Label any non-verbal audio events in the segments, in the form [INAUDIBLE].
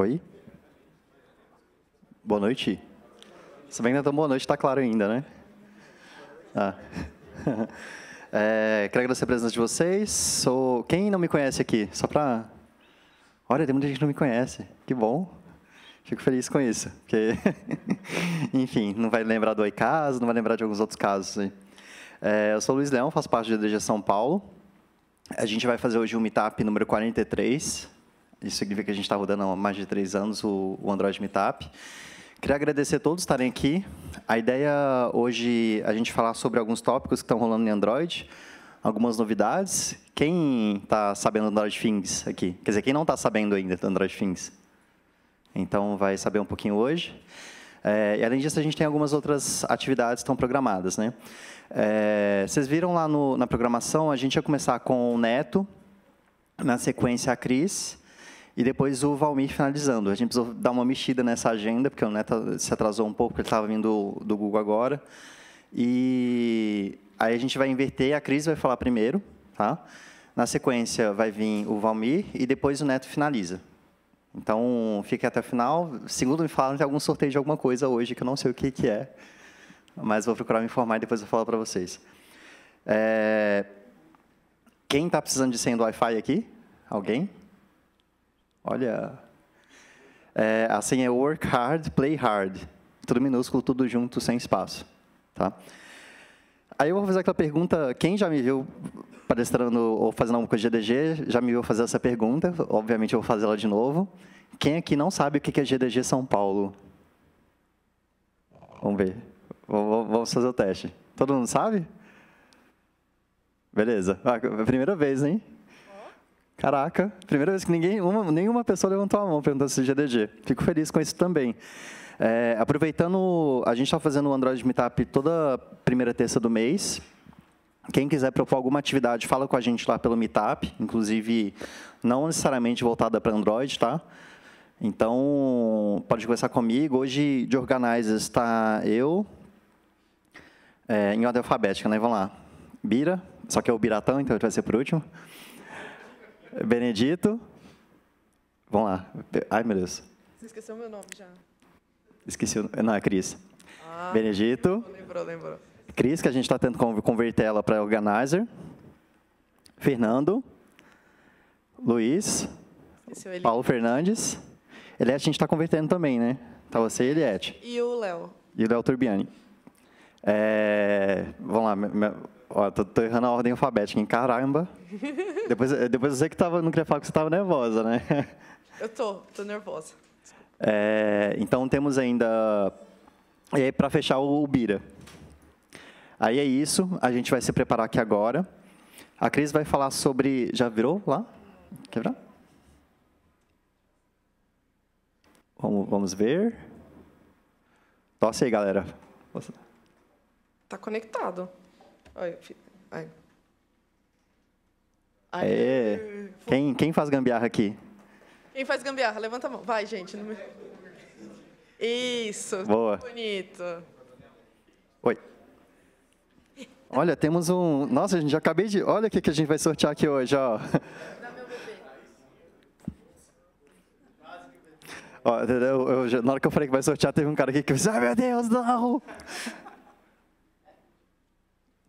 Oi? Boa noite. Se bem que não é tão boa noite, está claro ainda, né? Ah. [LAUGHS] É, quero agradecer a presença de vocês. Sou quem não me conhece aqui, só para. Olha, tem muita gente que não me conhece. Que bom. Fico feliz com isso, porque, [LAUGHS] enfim, não vai lembrar do caso, não vai lembrar de alguns outros casos. É, eu sou o Luiz Leão, faço parte da DG São Paulo. A gente vai fazer hoje o Meetup número 43. Isso significa que a gente está rodando há mais de três anos o, o Android Meetup. Queria agradecer a todos estarem aqui. A ideia hoje é a gente falar sobre alguns tópicos que estão rolando em Android, algumas novidades. Quem está sabendo do Android Things aqui? Quer dizer, quem não está sabendo ainda do Android Things? Então, vai saber um pouquinho hoje. É, e, além disso, a gente tem algumas outras atividades que estão programadas. Né? É, vocês viram lá no, na programação, a gente ia começar com o Neto, na sequência a Cris, e depois o Valmir finalizando. A gente precisou dar uma mexida nessa agenda, porque o Neto se atrasou um pouco, porque ele estava vindo do, Google agora. E aí a gente vai inverter, a Cris vai falar primeiro, tá? Na sequência vai vir o Valmir e depois o Neto finaliza. Então, fique até o final. Segundo me falam, tem algum sorteio de alguma coisa hoje, que eu não sei o que, que é, mas vou procurar me informar e depois eu falo para vocês. É... Quem está precisando de senha do Wi-Fi aqui? Alguém? Olha, é, a senha é work hard, play hard. Tudo minúsculo, tudo junto, sem espaço. Tá? Aí eu vou fazer aquela pergunta, quem já me viu palestrando ou fazendo alguma coisa de GDG, já me viu fazer essa pergunta, obviamente eu vou fazer ela de novo. Quem aqui não sabe o que é GDG São Paulo? Vamos ver. Vamos fazer o teste. Todo mundo sabe? Beleza. Ah, primeira vez, hein? Caraca, primeira vez que ninguém, uma, nenhuma pessoa levantou a mão perguntando se GDG. Fico feliz com isso também. É, aproveitando, a gente está fazendo o Android Meetup toda primeira terça do mês. Quem quiser propor alguma atividade, fala com a gente lá pelo Meetup, inclusive não necessariamente voltada para Android, tá? Então, pode conversar comigo. Hoje, de organizers, está eu, é, em ordem alfabética, né? Vamos lá. Bira, só que é o Biratão, então vai ser por último. Benedito. Vamos lá. Ai, meu Deus. Você esqueceu meu nome já. Esqueci o Não, é Cris. Ah, Benedito. Lembrou, lembrou. Cris, que a gente está tentando converter ela para organizer. Fernando. Luiz. Paulo Fernandes. Eliette a gente está convertendo também, né? Tá você e Eliette. E o Léo. E o Léo Turbiani. É, vamos lá. Ó, tô, tô, errando a ordem alfabética, hein? Caramba. [LAUGHS] depois, depois você que tava, não queria falar que você estava nervosa, né? Eu tô, tô nervosa. É, então temos ainda. E aí, para fechar o Bira. Aí é isso, a gente vai se preparar aqui agora. A Cris vai falar sobre. Já virou lá? Quer virar? Vamos, vamos ver. Tosse aí, galera. Tá conectado. Ai, ai. É. Quem, quem faz gambiarra aqui? Quem faz gambiarra? Levanta a mão. Vai, gente. Isso. Boa. Bonito. Oi. Olha, temos um... Nossa, a gente já acabei de... Olha o que, que a gente vai sortear aqui hoje, ó. Ó, eu, eu, na hora que eu falei que vai sortear, teve um cara aqui que disse, ai meu Deus, não!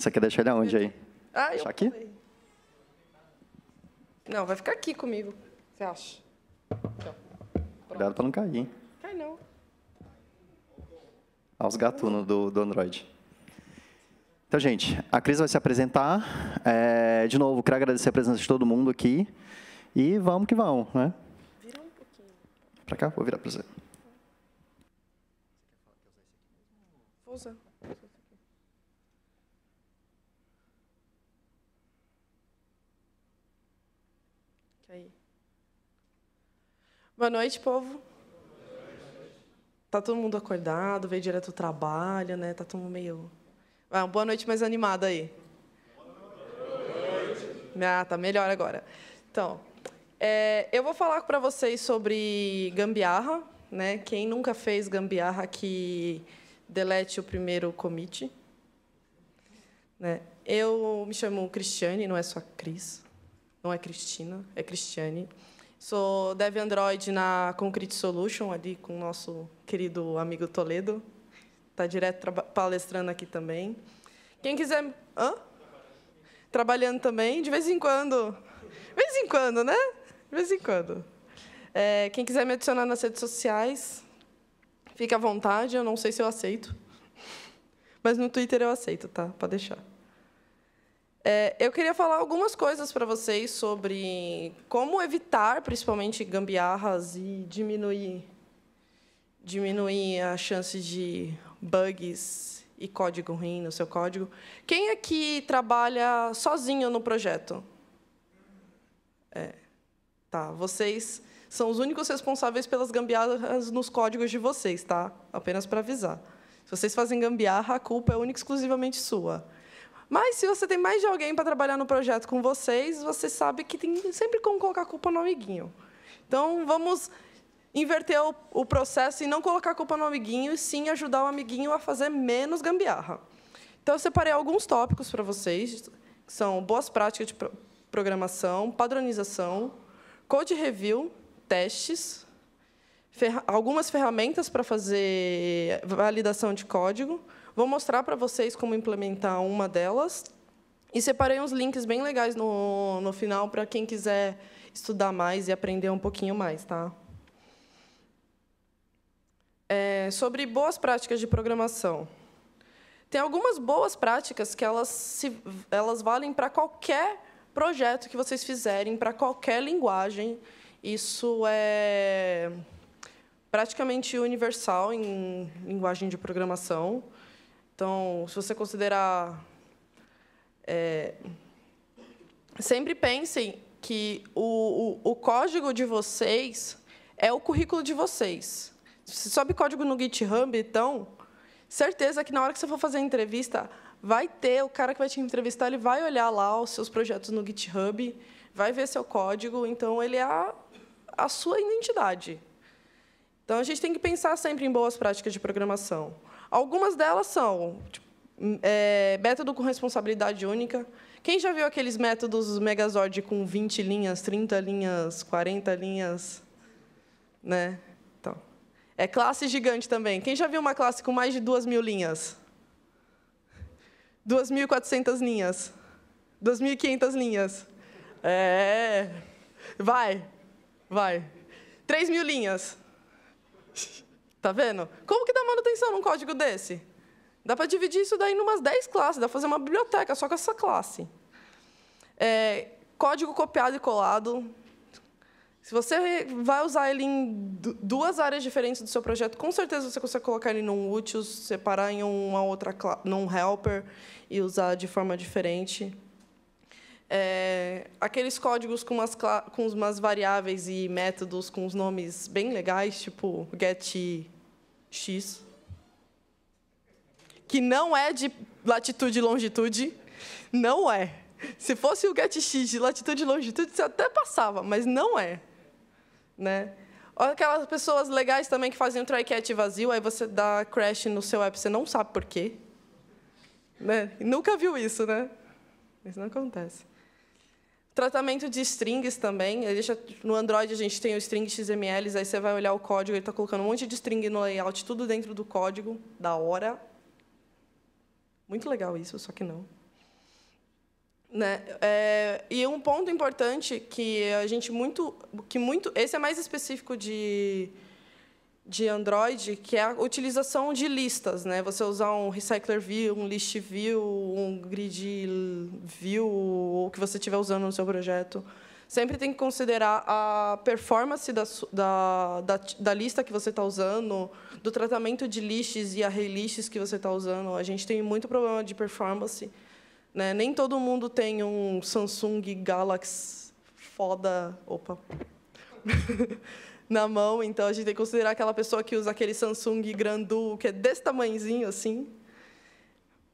Você quer deixar ele aonde aí? Ah, Deixar eu aqui? Falei. Não, vai ficar aqui comigo. Você acha? Então, Cuidado para não cair, hein? Cai não. Olha os gatunos do, do Android. Então, gente, a Cris vai se apresentar. É, de novo, quero agradecer a presença de todo mundo aqui. E vamos que vamos, né? Vira um pouquinho. Para cá? Vou virar para você. Vou usar. Boa noite, povo. Tá todo mundo acordado, veio direto do trabalho, né? Tá todo mundo meio. Ah, boa noite mais animada aí. Boa noite. Ah, tá melhor agora. Então, é, eu vou falar para vocês sobre gambiarra, né? Quem nunca fez gambiarra que delete o primeiro commit. Né? Eu me chamo Cristiane, não é só Cris, não é Cristina, é Cristiane. Sou Dev Android na Concrete Solution, ali com o nosso querido amigo Toledo. Está direto palestrando aqui também. Quem quiser... Hã? Trabalhando também, de vez em quando. De vez em quando, né? De vez em quando. É, quem quiser me adicionar nas redes sociais, fique à vontade. Eu não sei se eu aceito. Mas no Twitter eu aceito, tá? Pode deixar. É, eu queria falar algumas coisas para vocês sobre como evitar, principalmente, gambiarras e diminuir, diminuir a chance de bugs e código ruim no seu código. Quem aqui trabalha sozinho no projeto? É. Tá, vocês são os únicos responsáveis pelas gambiarras nos códigos de vocês, tá? Apenas para avisar. Se vocês fazem gambiarra, a culpa é única e exclusivamente sua. Mas se você tem mais de alguém para trabalhar no projeto com vocês, você sabe que tem sempre como colocar a culpa no amiguinho. Então, vamos inverter o, o processo e não colocar a culpa no amiguinho, e sim ajudar o amiguinho a fazer menos gambiarra. Então, eu separei alguns tópicos para vocês, que são boas práticas de programação, padronização, code review, testes, algumas ferramentas para fazer validação de código, Vou mostrar para vocês como implementar uma delas. E separei uns links bem legais no, no final para quem quiser estudar mais e aprender um pouquinho mais. Tá? É, sobre boas práticas de programação. Tem algumas boas práticas que elas, se, elas valem para qualquer projeto que vocês fizerem, para qualquer linguagem. Isso é praticamente universal em linguagem de programação. Então, se você considerar. É, sempre pensem que o, o, o código de vocês é o currículo de vocês. Se sobe código no GitHub, então, certeza que na hora que você for fazer a entrevista, vai ter o cara que vai te entrevistar, ele vai olhar lá os seus projetos no GitHub, vai ver seu código, então ele é a, a sua identidade. Então a gente tem que pensar sempre em boas práticas de programação. Algumas delas são tipo, é, método com responsabilidade única. Quem já viu aqueles métodos Megazord com 20 linhas, 30 linhas, 40 linhas? Né? Então, é classe gigante também. Quem já viu uma classe com mais de 2 mil linhas? 2.400 linhas. 2.500 linhas. É. Vai. Vai. 3 mil linhas. [LAUGHS] Tá vendo? Como que dá manutenção num código desse? Dá para dividir isso daí em umas 10 classes, dá para fazer uma biblioteca só com essa classe. É, código copiado e colado. Se você vai usar ele em duas áreas diferentes do seu projeto, com certeza você consegue colocar ele num útil, separar em uma outra num helper e usar de forma diferente. É, aqueles códigos com umas, com umas variáveis e métodos com os nomes bem legais, tipo getX, que não é de latitude e longitude, não é. Se fosse o getX de latitude e longitude, você até passava, mas não é. Né? Aquelas pessoas legais também que fazem um try-catch vazio, aí você dá crash no seu app, você não sabe por quê. Né? Nunca viu isso, né? Isso não acontece. Tratamento de strings também. No Android a gente tem o string XML, aí você vai olhar o código, ele está colocando um monte de string no layout, tudo dentro do código, da hora. Muito legal isso, só que não. Né? É, e um ponto importante que a gente muito, que muito, esse é mais específico de de Android, que é a utilização de listas, né? Você usar um recycler view, um list view, um grid view, ou o que você estiver usando no seu projeto. Sempre tem que considerar a performance da, da, da, da lista que você está usando, do tratamento de lists e array lists que você está usando. A gente tem muito problema de performance. Né? Nem todo mundo tem um Samsung Galaxy foda. Opa! [LAUGHS] na mão, então a gente tem que considerar aquela pessoa que usa aquele Samsung Grandu, que é desse tamanhozinho assim,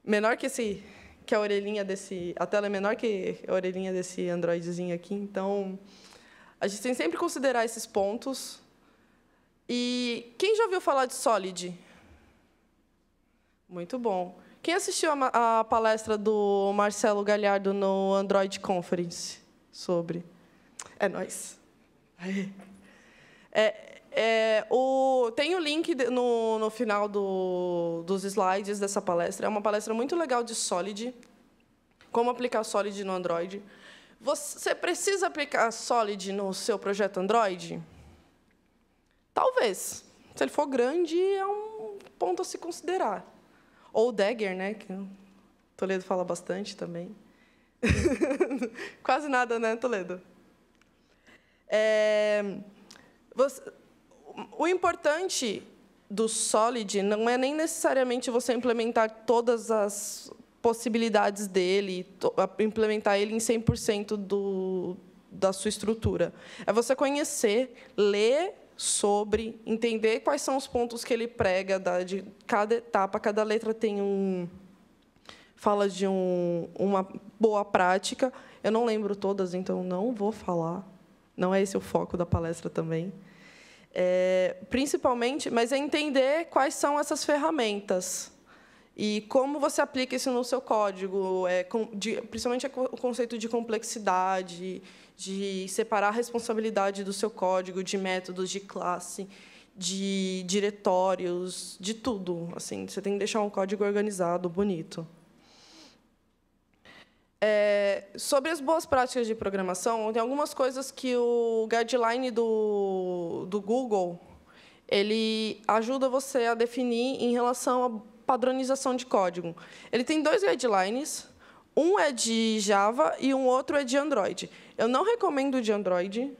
menor que esse que a orelhinha desse, a tela é menor que a orelhinha desse Androidzinho aqui, então a gente tem sempre considerar esses pontos. E quem já ouviu falar de Solid? Muito bom. Quem assistiu a, a palestra do Marcelo Galhardo no Android Conference sobre? É nós. [LAUGHS] É, é, o, tem o link no, no final do, dos slides dessa palestra. É uma palestra muito legal de Solid, como aplicar Solid no Android. Você precisa aplicar Solid no seu projeto Android? Talvez. Se ele for grande, é um ponto a se considerar. Ou Dagger, né, que o Toledo fala bastante também. [LAUGHS] Quase nada, né, Toledo? É, você, o importante do Solid não é nem necessariamente você implementar todas as possibilidades dele, implementar ele em 100% do, da sua estrutura. É você conhecer, ler sobre, entender quais são os pontos que ele prega da, de cada etapa, cada letra tem um fala de um, uma boa prática. Eu não lembro todas, então não vou falar. Não é esse o foco da palestra também. É, principalmente, mas é entender quais são essas ferramentas e como você aplica isso no seu código, é, de, principalmente o conceito de complexidade, de separar a responsabilidade do seu código, de métodos, de classe, de diretórios, de tudo. Assim, você tem que deixar um código organizado, bonito. É, sobre as boas práticas de programação, tem algumas coisas que o guideline do, do Google ele ajuda você a definir em relação a padronização de código. Ele tem dois guidelines, um é de Java e um outro é de Android. Eu não recomendo o de Android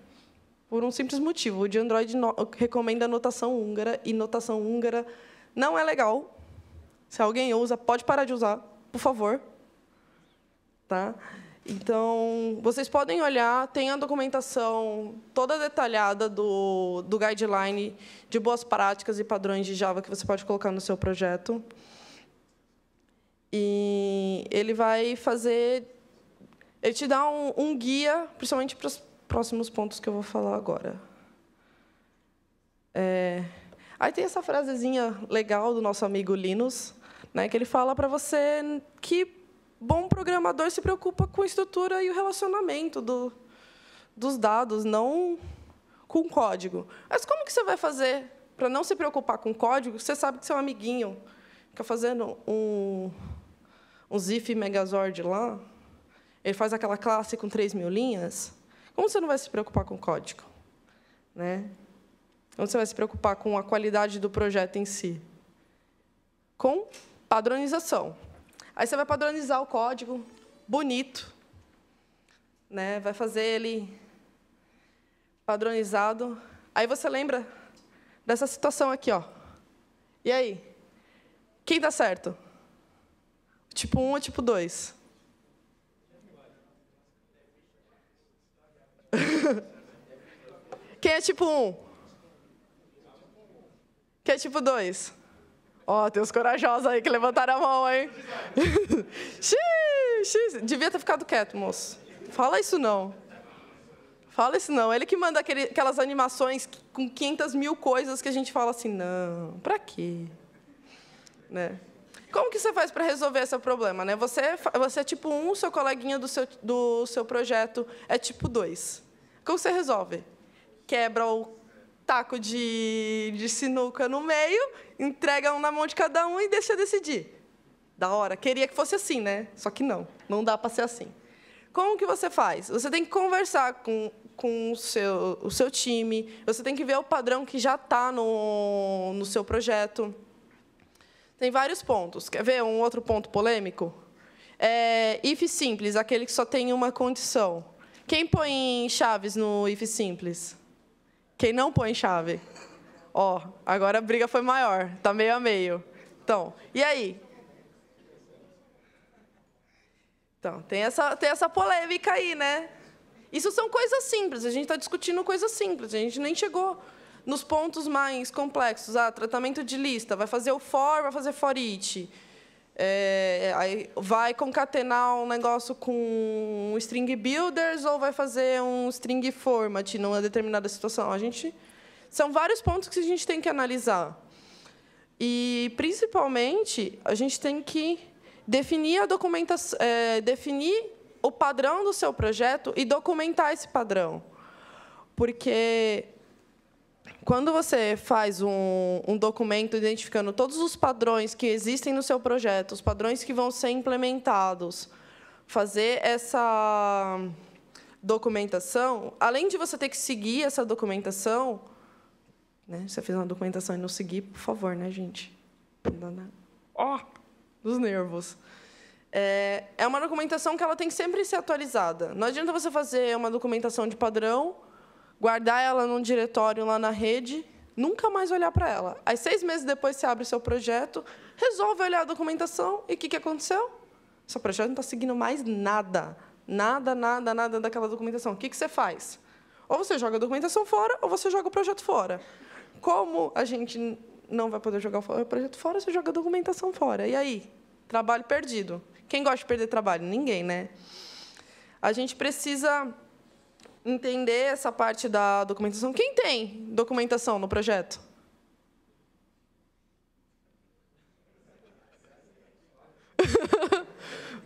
por um simples motivo. O de Android no, recomenda notação húngara e notação húngara não é legal. Se alguém usa, pode parar de usar, por favor. Tá? Então, vocês podem olhar, tem a documentação toda detalhada do, do guideline de boas práticas e padrões de Java que você pode colocar no seu projeto. E ele vai fazer. Ele te dá um, um guia, principalmente para os próximos pontos que eu vou falar agora. É, aí tem essa frasezinha legal do nosso amigo Linus, né, que ele fala para você que bom programador se preocupa com a estrutura e o relacionamento do, dos dados, não com código. Mas como que você vai fazer para não se preocupar com código? Você sabe que seu amiguinho fica fazendo um, um ZIF Megazord lá, ele faz aquela classe com 3 mil linhas. Como você não vai se preocupar com código? Né? Como você vai se preocupar com a qualidade do projeto em si? Com padronização. Aí você vai padronizar o código bonito, né? Vai fazer ele padronizado. Aí você lembra dessa situação aqui, ó. E aí? Quem dá certo? Tipo 1 ou tipo 2? [LAUGHS] Quem é tipo 1? Quem é tipo 2? Ó, oh, tem uns corajosos aí que levantaram a mão, hein? [LAUGHS] xiii, Devia ter ficado quieto, moço. Fala isso não. Fala isso não. Ele que manda aquele, aquelas animações com 500 mil coisas que a gente fala assim, não, pra quê? Né? Como que você faz para resolver esse problema? Né? Você, você é tipo um, seu coleguinha do seu, do seu projeto é tipo dois. Como você resolve? Quebra o taco de, de sinuca no meio, entrega um na mão de cada um e deixa decidir. Da hora. Queria que fosse assim, né? Só que não. Não dá para ser assim. Como que você faz? Você tem que conversar com, com o, seu, o seu time, você tem que ver o padrão que já está no, no seu projeto. Tem vários pontos. Quer ver um outro ponto polêmico? É, if simples, aquele que só tem uma condição. Quem põe chaves no if simples? Quem não põe chave? Ó, agora a briga foi maior, tá meio a meio. Então, e aí? Então, tem essa, tem essa polêmica aí, né? Isso são coisas simples, a gente está discutindo coisas simples, a gente nem chegou nos pontos mais complexos. Ah, tratamento de lista, vai fazer o for, vai fazer for each. É, aí vai concatenar um negócio com string builders ou vai fazer um string format numa determinada situação. A gente são vários pontos que a gente tem que analisar. E principalmente a gente tem que definir a documentação, é, definir o padrão do seu projeto e documentar esse padrão. Porque quando você faz um, um, documento identificando todos os padrões que existem no seu projeto, os padrões que vão ser implementados, fazer essa documentação, além de você ter que seguir essa documentação, né? Você fez uma documentação e não seguir, por favor, né, gente? Ó, oh, dos nervos. É, é uma documentação que ela tem que sempre ser atualizada. Não adianta você fazer uma documentação de padrão, guardar ela num diretório lá na rede, nunca mais olhar para ela. Aí, seis meses depois, você abre o seu projeto, resolve olhar a documentação, e o que, que aconteceu? Seu projeto não está seguindo mais nada. Nada, nada, nada daquela documentação. O que, que você faz? Ou você joga a documentação fora, ou você joga o projeto fora. Como a gente não vai poder jogar o projeto fora, você joga a documentação fora. E aí? Trabalho perdido. Quem gosta de perder trabalho? Ninguém, né? A gente precisa entender essa parte da documentação. Quem tem documentação no projeto? [LAUGHS]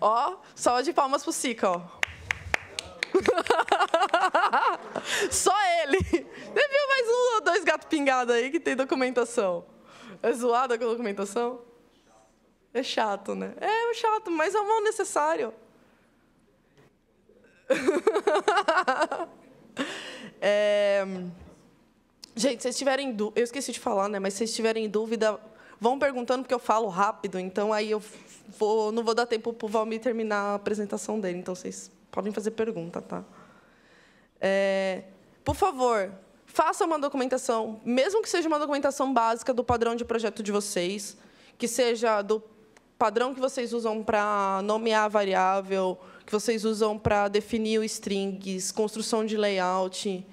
ó, salva de palmas pro Sica, ó. [LAUGHS] Só ele. Devia mais um ou dois gatos pingados aí que tem documentação. É zoada com documentação? É chato, né? É chato, mas é o mal necessário. [LAUGHS] é... Gente, se vocês tiverem dúvida, eu esqueci de falar, né? Mas se vocês tiverem dúvida, vão perguntando porque eu falo rápido, então aí eu vou, não vou dar tempo para o Valmir terminar a apresentação dele, então vocês podem fazer pergunta, tá? É... Por favor, faça uma documentação, mesmo que seja uma documentação básica do padrão de projeto de vocês, que seja do padrão que vocês usam para nomear a variável, que vocês usam para definir o strings, construção de layout,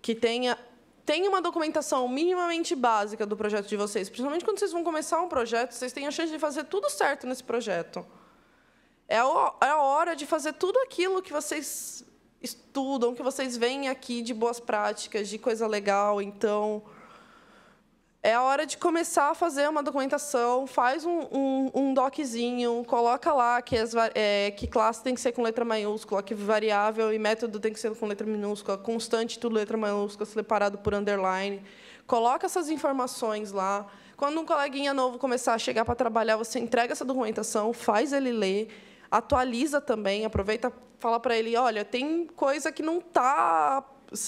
que tenha tenha uma documentação minimamente básica do projeto de vocês, principalmente quando vocês vão começar um projeto, vocês têm a chance de fazer tudo certo nesse projeto. É a é hora de fazer tudo aquilo que vocês estudam, que vocês veem aqui de boas práticas, de coisa legal. Então, é a hora de começar a fazer uma documentação, faz um, um, um doczinho, coloca lá que, as, é, que classe tem que ser com letra maiúscula, que variável e método tem que ser com letra minúscula, constante tudo letra maiúscula, separado por underline. Coloca essas informações lá. Quando um coleguinha novo começar a chegar para trabalhar, você entrega essa documentação, faz ele ler, atualiza também, aproveita, fala para ele, olha, tem coisa que não está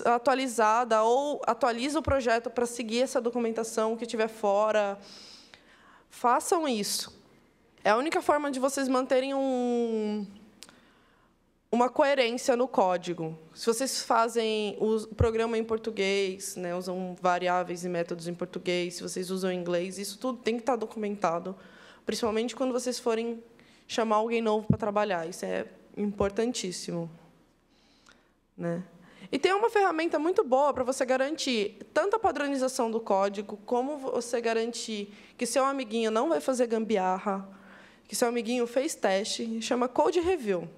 atualizada ou atualiza o projeto para seguir essa documentação que tiver fora. Façam isso. É a única forma de vocês manterem um, uma coerência no código. Se vocês fazem o programa em português, né, usam variáveis e métodos em português, se vocês usam inglês, isso tudo tem que estar documentado, principalmente quando vocês forem chamar alguém novo para trabalhar. Isso é importantíssimo. Né? E tem uma ferramenta muito boa para você garantir tanto a padronização do código, como você garantir que seu amiguinho não vai fazer gambiarra, que seu amiguinho fez teste, chama Code Review.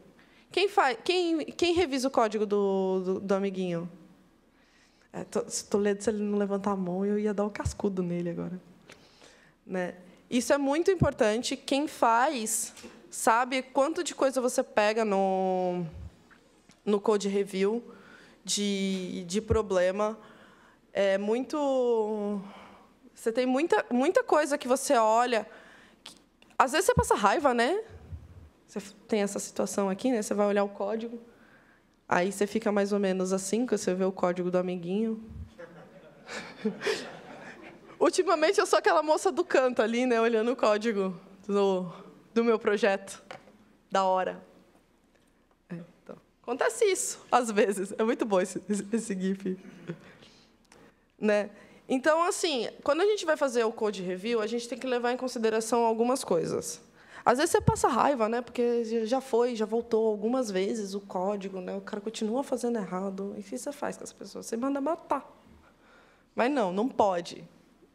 Quem, faz, quem, quem revisa o código do, do, do amiguinho? É, tô, se ele não levantar a mão, eu ia dar o um cascudo nele agora. Né? Isso é muito importante. Quem faz sabe quanto de coisa você pega no, no Code Review de, de problema. É muito. Você tem muita, muita coisa que você olha. Que, às vezes você passa raiva, né? Você tem essa situação aqui, né? Você vai olhar o código. Aí você fica mais ou menos assim, quando você vê o código do amiguinho. [LAUGHS] Ultimamente eu sou aquela moça do canto ali, né? Olhando o código do, do meu projeto. Da hora. Acontece isso, às vezes. É muito bom esse, esse GIF. Né? Então, assim, quando a gente vai fazer o code review, a gente tem que levar em consideração algumas coisas. Às vezes você passa raiva, né? Porque já foi, já voltou algumas vezes o código, né? O cara continua fazendo errado. E o que você faz com as pessoas? Você manda matar. Mas não, não pode.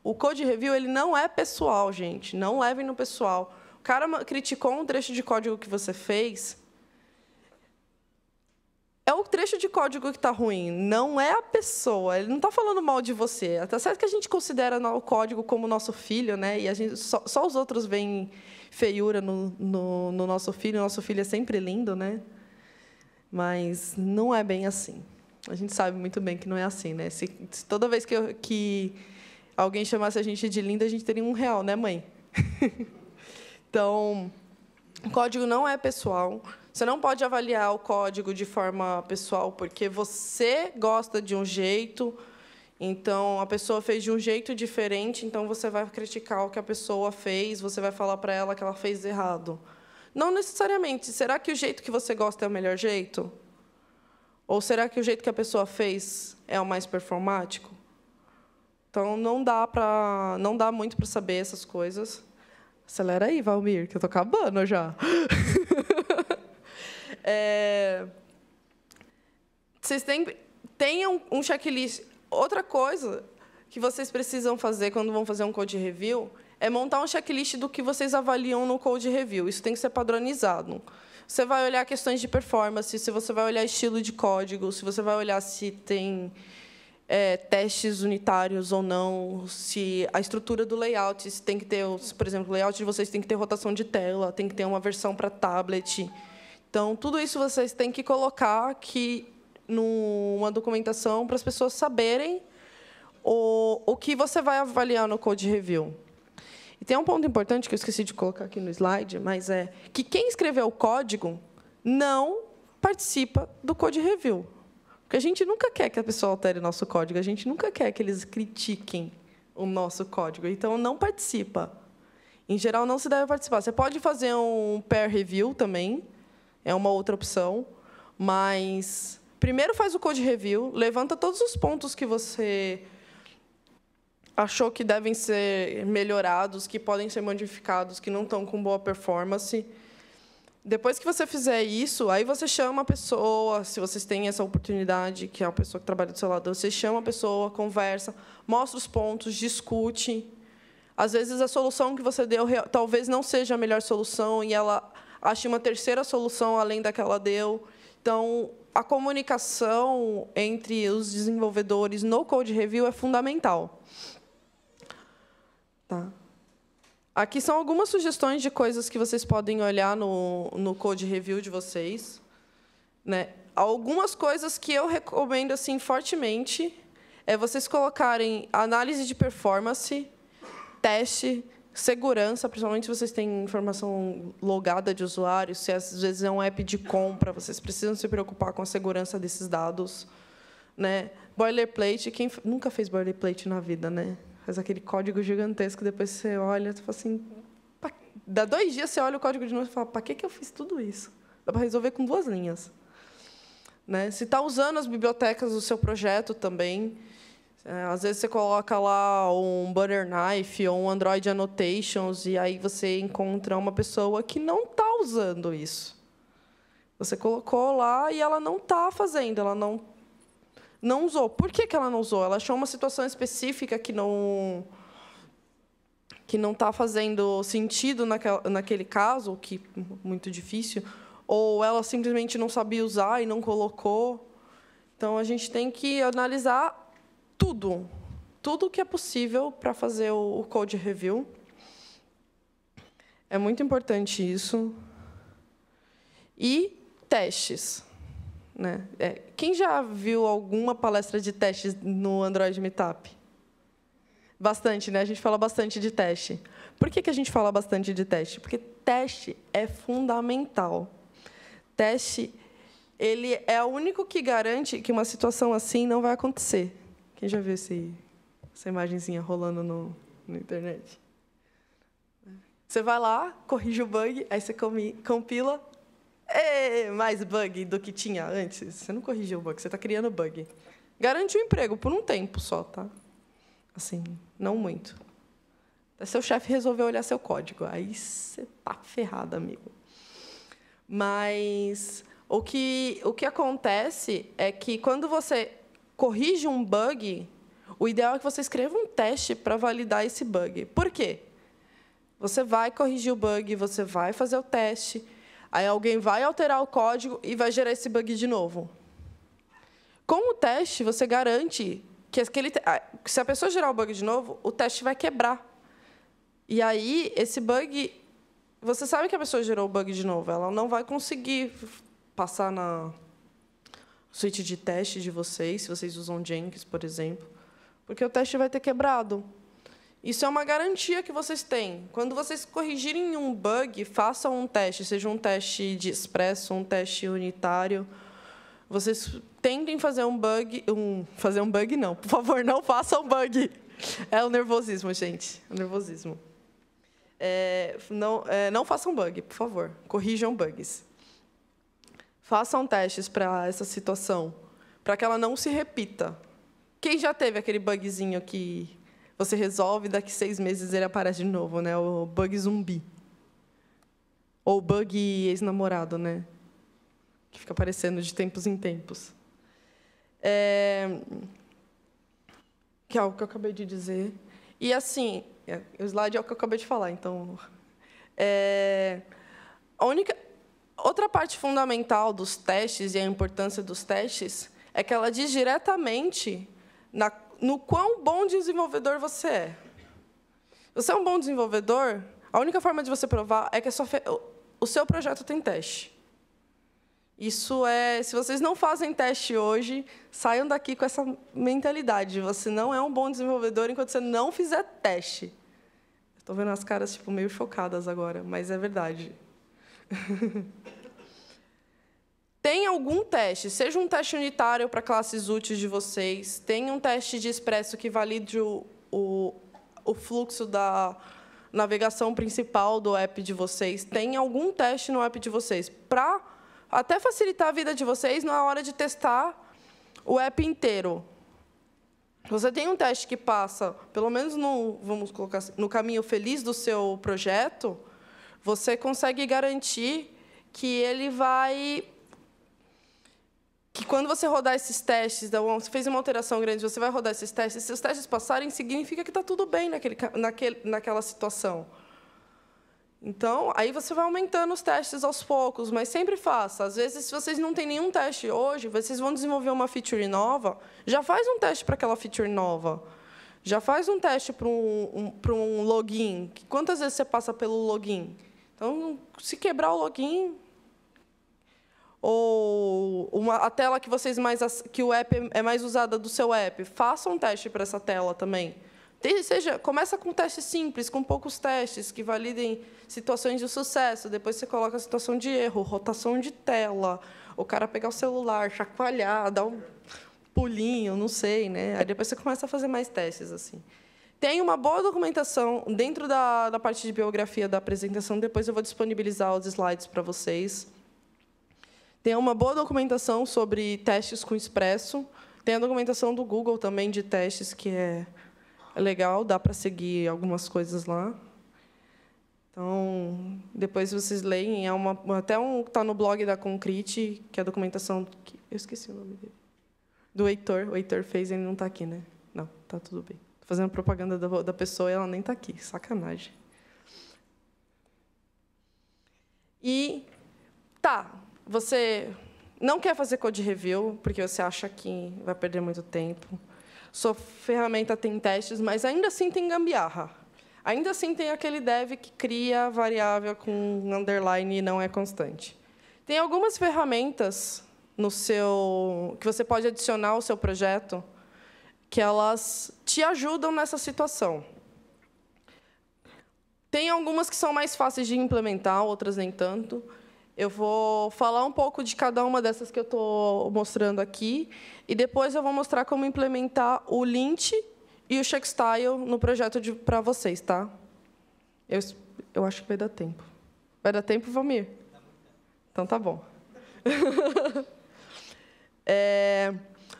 O code review ele não é pessoal, gente. Não levem no pessoal. O cara criticou um trecho de código que você fez, é o trecho de código que está ruim, não é a pessoa. Ele não está falando mal de você. Até certo que a gente considera o código como nosso filho, né? E a gente só, só os outros veem feiura no, no, no, nosso filho. O nosso filho é sempre lindo, né? Mas não é bem assim. A gente sabe muito bem que não é assim, né? Se, se toda vez que, eu, que alguém chamasse a gente de linda, a gente teria um real, né, mãe? [LAUGHS] então, o código não é pessoal. Você não pode avaliar o código de forma pessoal, porque você gosta de um jeito, então a pessoa fez de um jeito diferente, então você vai criticar o que a pessoa fez, você vai falar para ela que ela fez errado. Não necessariamente. Será que o jeito que você gosta é o melhor jeito? Ou será que o jeito que a pessoa fez é o mais performático? Então não dá para não dá muito para saber essas coisas. Acelera aí, Valmir, que eu tô acabando já. [LAUGHS] é... Vocês têm tenham um checklist. Outra coisa que vocês precisam fazer quando vão fazer um code review é montar um checklist do que vocês avaliam no code review. Isso tem que ser padronizado. Você vai olhar questões de performance, se você vai olhar estilo de código, se você vai olhar se tem é, testes unitários ou não, se a estrutura do layout, se tem que ter, por exemplo, o layout de vocês tem que ter rotação de tela, tem que ter uma versão para tablet. Então, tudo isso vocês têm que colocar aqui numa documentação para as pessoas saberem o, o que você vai avaliar no code review. E tem um ponto importante que eu esqueci de colocar aqui no slide, mas é que quem escreveu o código não participa do code review. Porque a gente nunca quer que a pessoa altere nosso código, a gente nunca quer que eles critiquem o nosso código. Então, não participa. Em geral, não se deve participar. Você pode fazer um peer review também, é uma outra opção, mas primeiro faz o code review, levanta todos os pontos que você achou que devem ser melhorados, que podem ser modificados, que não estão com boa performance. Depois que você fizer isso, aí você chama a pessoa, se vocês têm essa oportunidade, que é a pessoa que trabalha do seu lado, você chama a pessoa, conversa, mostra os pontos, discute. Às vezes a solução que você deu talvez não seja a melhor solução e ela ache uma terceira solução além da que ela deu. Então, a comunicação entre os desenvolvedores no code review é fundamental. Tá? Aqui são algumas sugestões de coisas que vocês podem olhar no, no code review de vocês. Né? Algumas coisas que eu recomendo assim fortemente é vocês colocarem análise de performance, teste, segurança, principalmente se vocês têm informação logada de usuário, se às vezes é um app de compra, vocês precisam se preocupar com a segurança desses dados. Né? Boilerplate, quem nunca fez boilerplate na vida, né? faz aquele código gigantesco, depois você olha, você fala assim, dá dois dias você olha o código de novo e fala, para que que eu fiz tudo isso? Dá para resolver com duas linhas. Né? Se está usando as bibliotecas do seu projeto também, às vezes você coloca lá um Butter Knife ou um Android Annotations e aí você encontra uma pessoa que não está usando isso. Você colocou lá e ela não está fazendo, ela não não usou. Por que, que ela não usou? Ela achou uma situação específica que não que não está fazendo sentido naquele caso, que muito difícil, ou ela simplesmente não sabia usar e não colocou. Então a gente tem que analisar tudo, tudo que é possível para fazer o code review. É muito importante isso. E testes. Né? É, quem já viu alguma palestra de testes no Android Meetup? Bastante, né? A gente fala bastante de teste. Por que, que a gente fala bastante de teste? Porque teste é fundamental. Teste ele é o único que garante que uma situação assim não vai acontecer. Quem já viu esse, essa imagenzinha rolando no, na internet? Você vai lá, corrige o bug, aí você compila, é mais bug do que tinha antes. Você não corrigiu o bug, você está criando bug. Garante um emprego por um tempo só, tá? Assim, não muito. Até seu chefe resolver olhar seu código. Aí você tá ferrado, amigo. Mas o que, o que acontece é que quando você corrige um bug, o ideal é que você escreva um teste para validar esse bug. Por quê? Você vai corrigir o bug, você vai fazer o teste, Aí alguém vai alterar o código e vai gerar esse bug de novo. Com o teste, você garante que aquele, se a pessoa gerar o bug de novo, o teste vai quebrar. E aí, esse bug, você sabe que a pessoa gerou o bug de novo, ela não vai conseguir passar na suíte de teste de vocês, se vocês usam Jenkins, por exemplo, porque o teste vai ter quebrado. Isso é uma garantia que vocês têm. Quando vocês corrigirem um bug, façam um teste, seja um teste de expresso, um teste unitário. Vocês tentem fazer um bug, um fazer um bug não, por favor, não façam bug. É o nervosismo, gente, o nervosismo. É, não, é, não façam bug, por favor, corrijam bugs. Façam testes para essa situação, para que ela não se repita. Quem já teve aquele bugzinho que você resolve, daqui seis meses ele aparece de novo, né? O bug zumbi. Ou bug ex-namorado, né? Que fica aparecendo de tempos em tempos. É... Que é o que eu acabei de dizer. E assim, é, o slide é o que eu acabei de falar, então. É... A única. Outra parte fundamental dos testes e a importância dos testes é que ela diz diretamente na no quão bom desenvolvedor você é. Você é um bom desenvolvedor, a única forma de você provar é que o seu projeto tem teste. Isso é, se vocês não fazem teste hoje, saiam daqui com essa mentalidade. Você não é um bom desenvolvedor enquanto você não fizer teste. Estou vendo as caras tipo meio chocadas agora, mas é verdade. [LAUGHS] Tem algum teste, seja um teste unitário para classes úteis de vocês, tem um teste de expresso que valide o, o, o fluxo da navegação principal do app de vocês, tem algum teste no app de vocês, para até facilitar a vida de vocês na hora de testar o app inteiro. Você tem um teste que passa, pelo menos no, vamos colocar assim, no caminho feliz do seu projeto, você consegue garantir que ele vai que quando você rodar esses testes, você fez uma alteração grande, você vai rodar esses testes, se os testes passarem, significa que está tudo bem naquele, naquele, naquela situação. Então, aí você vai aumentando os testes aos poucos, mas sempre faça. Às vezes, se vocês não têm nenhum teste hoje, vocês vão desenvolver uma feature nova, já faz um teste para aquela feature nova. Já faz um teste para um, um, para um login. Quantas vezes você passa pelo login? Então, se quebrar o login, ou uma, a tela que vocês mais que o app é mais usada do seu app, faça um teste para essa tela também. seja, começa com um teste simples, com poucos testes que validem situações de sucesso. Depois você coloca a situação de erro, rotação de tela, o cara pegar o celular, chacoalhar, dar um pulinho, não sei, né? Aí depois você começa a fazer mais testes assim. Tem uma boa documentação dentro da, da parte de biografia da apresentação. Depois eu vou disponibilizar os slides para vocês. Tem uma boa documentação sobre testes com Expresso. Tem a documentação do Google também de testes, que é legal, dá para seguir algumas coisas lá. Então, depois vocês leem, é uma, até um está no blog da Concrete, que é a documentação. Que, eu esqueci o nome dele. Do Heitor. O Heitor fez, ele não está aqui, né? Não, está tudo bem. Fazendo propaganda da, da pessoa e ela nem está aqui. Sacanagem. E tá, você não quer fazer code review, porque você acha que vai perder muito tempo. Sua ferramenta tem testes, mas ainda assim tem gambiarra. Ainda assim tem aquele dev que cria variável com underline e não é constante. Tem algumas ferramentas no seu que você pode adicionar ao seu projeto que elas te ajudam nessa situação. Tem algumas que são mais fáceis de implementar, outras nem tanto. Eu vou falar um pouco de cada uma dessas que eu estou mostrando aqui, e depois eu vou mostrar como implementar o Lint e o Checkstyle no projeto para vocês, tá? Eu, eu acho que vai dar tempo. Vai dar tempo, Valmir? Então tá bom. [LAUGHS] é,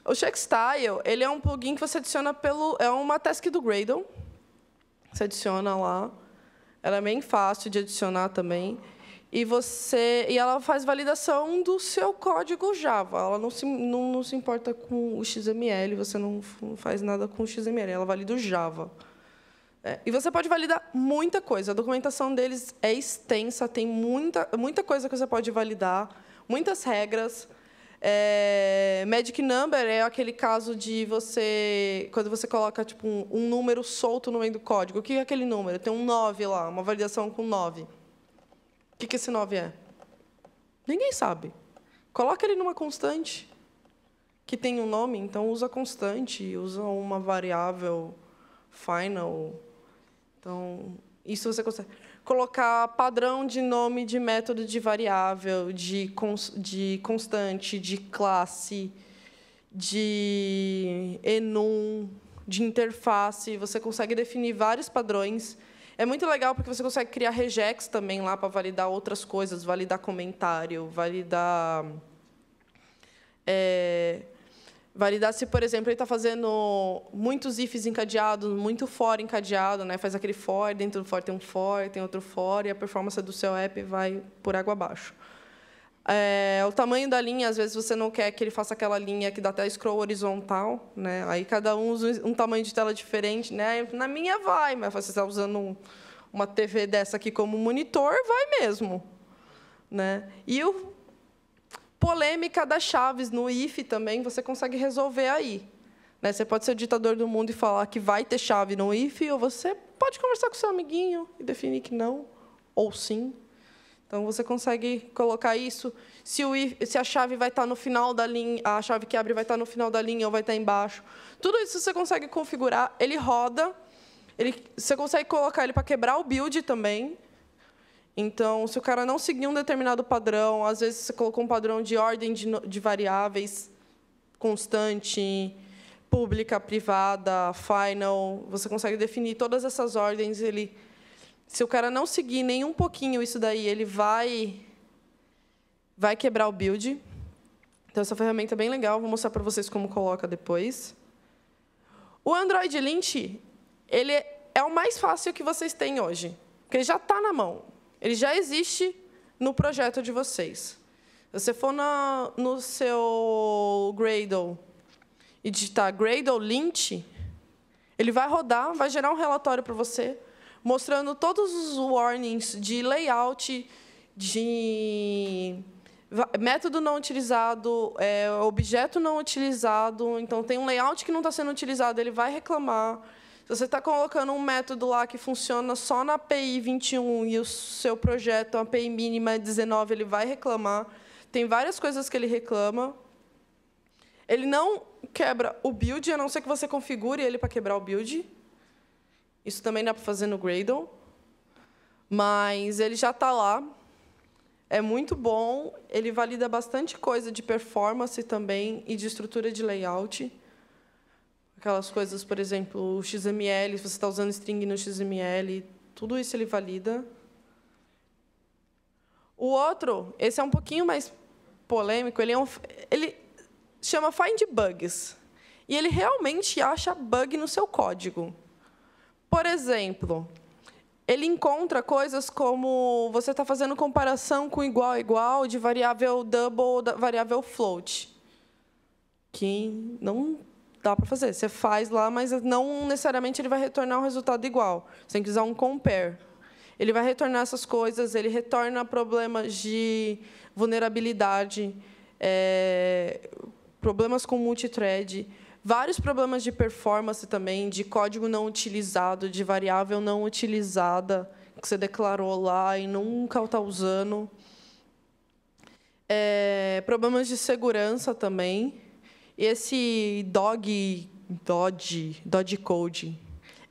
o Checkstyle ele é um plugin que você adiciona pelo. É uma task do Gradle. Você adiciona lá. Ela é bem fácil de adicionar também e você e ela faz validação do seu código Java. Ela não se, não, não se importa com o XML, você não faz nada com o XML, ela valida o Java. É, e você pode validar muita coisa. A documentação deles é extensa, tem muita, muita coisa que você pode validar, muitas regras. É, Magic Number é aquele caso de você, quando você coloca tipo, um, um número solto no meio do código. O que é aquele número? Tem um 9 lá, uma validação com 9. O que, esse 9 é? Ninguém sabe. Coloca ele numa constante. que tem um nome, então usa constante, usa uma variável final. Então, isso você consegue colocar padrão de nome de método de variável, de, cons de constante, de classe, de enum, de interface. Você consegue definir vários padrões. É muito legal porque você consegue criar regex também lá para validar outras coisas, validar comentário, validar é, Validar se, por exemplo, ele está fazendo muitos ifs encadeados, muito for encadeado, né? faz aquele for, dentro do for tem um for, tem outro for, e a performance do seu app vai por água abaixo. É, o tamanho da linha, às vezes você não quer que ele faça aquela linha que dá até scroll horizontal, né? Aí cada um usa um tamanho de tela diferente, né? Na minha vai, mas você está usando um, uma TV dessa aqui como monitor, vai mesmo, né? E o polêmica das chaves no if também você consegue resolver aí. Né? Você pode ser o ditador do mundo e falar que vai ter chave no if, ou você pode conversar com seu amiguinho e definir que não, ou sim. Então você consegue colocar isso. Se, o if, se a chave vai estar no final da linha, a chave que abre vai estar no final da linha ou vai estar embaixo. Tudo isso você consegue configurar. Ele roda. Ele, você consegue colocar ele para quebrar o build também. Então, se o cara não seguir um determinado padrão, às vezes você colocou um padrão de ordem de, de variáveis constante, pública, privada, final, você consegue definir todas essas ordens. Ele, se o cara não seguir nem um pouquinho isso daí, ele vai vai quebrar o build. Então essa ferramenta é bem legal, vou mostrar para vocês como coloca depois. O Android Lint, ele é o mais fácil que vocês têm hoje, porque já está na mão. Ele já existe no projeto de vocês. Se você for na, no seu Gradle e digitar Gradle Lint, ele vai rodar, vai gerar um relatório para você, mostrando todos os warnings de layout, de método não utilizado, é, objeto não utilizado. Então, tem um layout que não está sendo utilizado, ele vai reclamar. Se você está colocando um método lá que funciona só na API 21 e o seu projeto, a API mínima é 19, ele vai reclamar. Tem várias coisas que ele reclama. Ele não quebra o build, a não ser que você configure ele para quebrar o build. Isso também dá para fazer no Gradle. Mas ele já está lá. É muito bom. Ele valida bastante coisa de performance também e de estrutura de layout. Aquelas coisas, por exemplo, o XML, se você está usando string no XML, tudo isso ele valida. O outro, esse é um pouquinho mais polêmico, ele, é um, ele chama Find Bugs. E ele realmente acha bug no seu código. Por exemplo, ele encontra coisas como você está fazendo comparação com igual a igual de variável double ou variável float, que não dá para fazer. Você faz lá, mas não necessariamente ele vai retornar um resultado igual. Você tem que usar um compare. Ele vai retornar essas coisas, ele retorna problemas de vulnerabilidade, é, problemas com multithread, vários problemas de performance também, de código não utilizado, de variável não utilizada, que você declarou lá e nunca está usando. É, problemas de segurança também. Esse dog, Dodge, Dodge Code,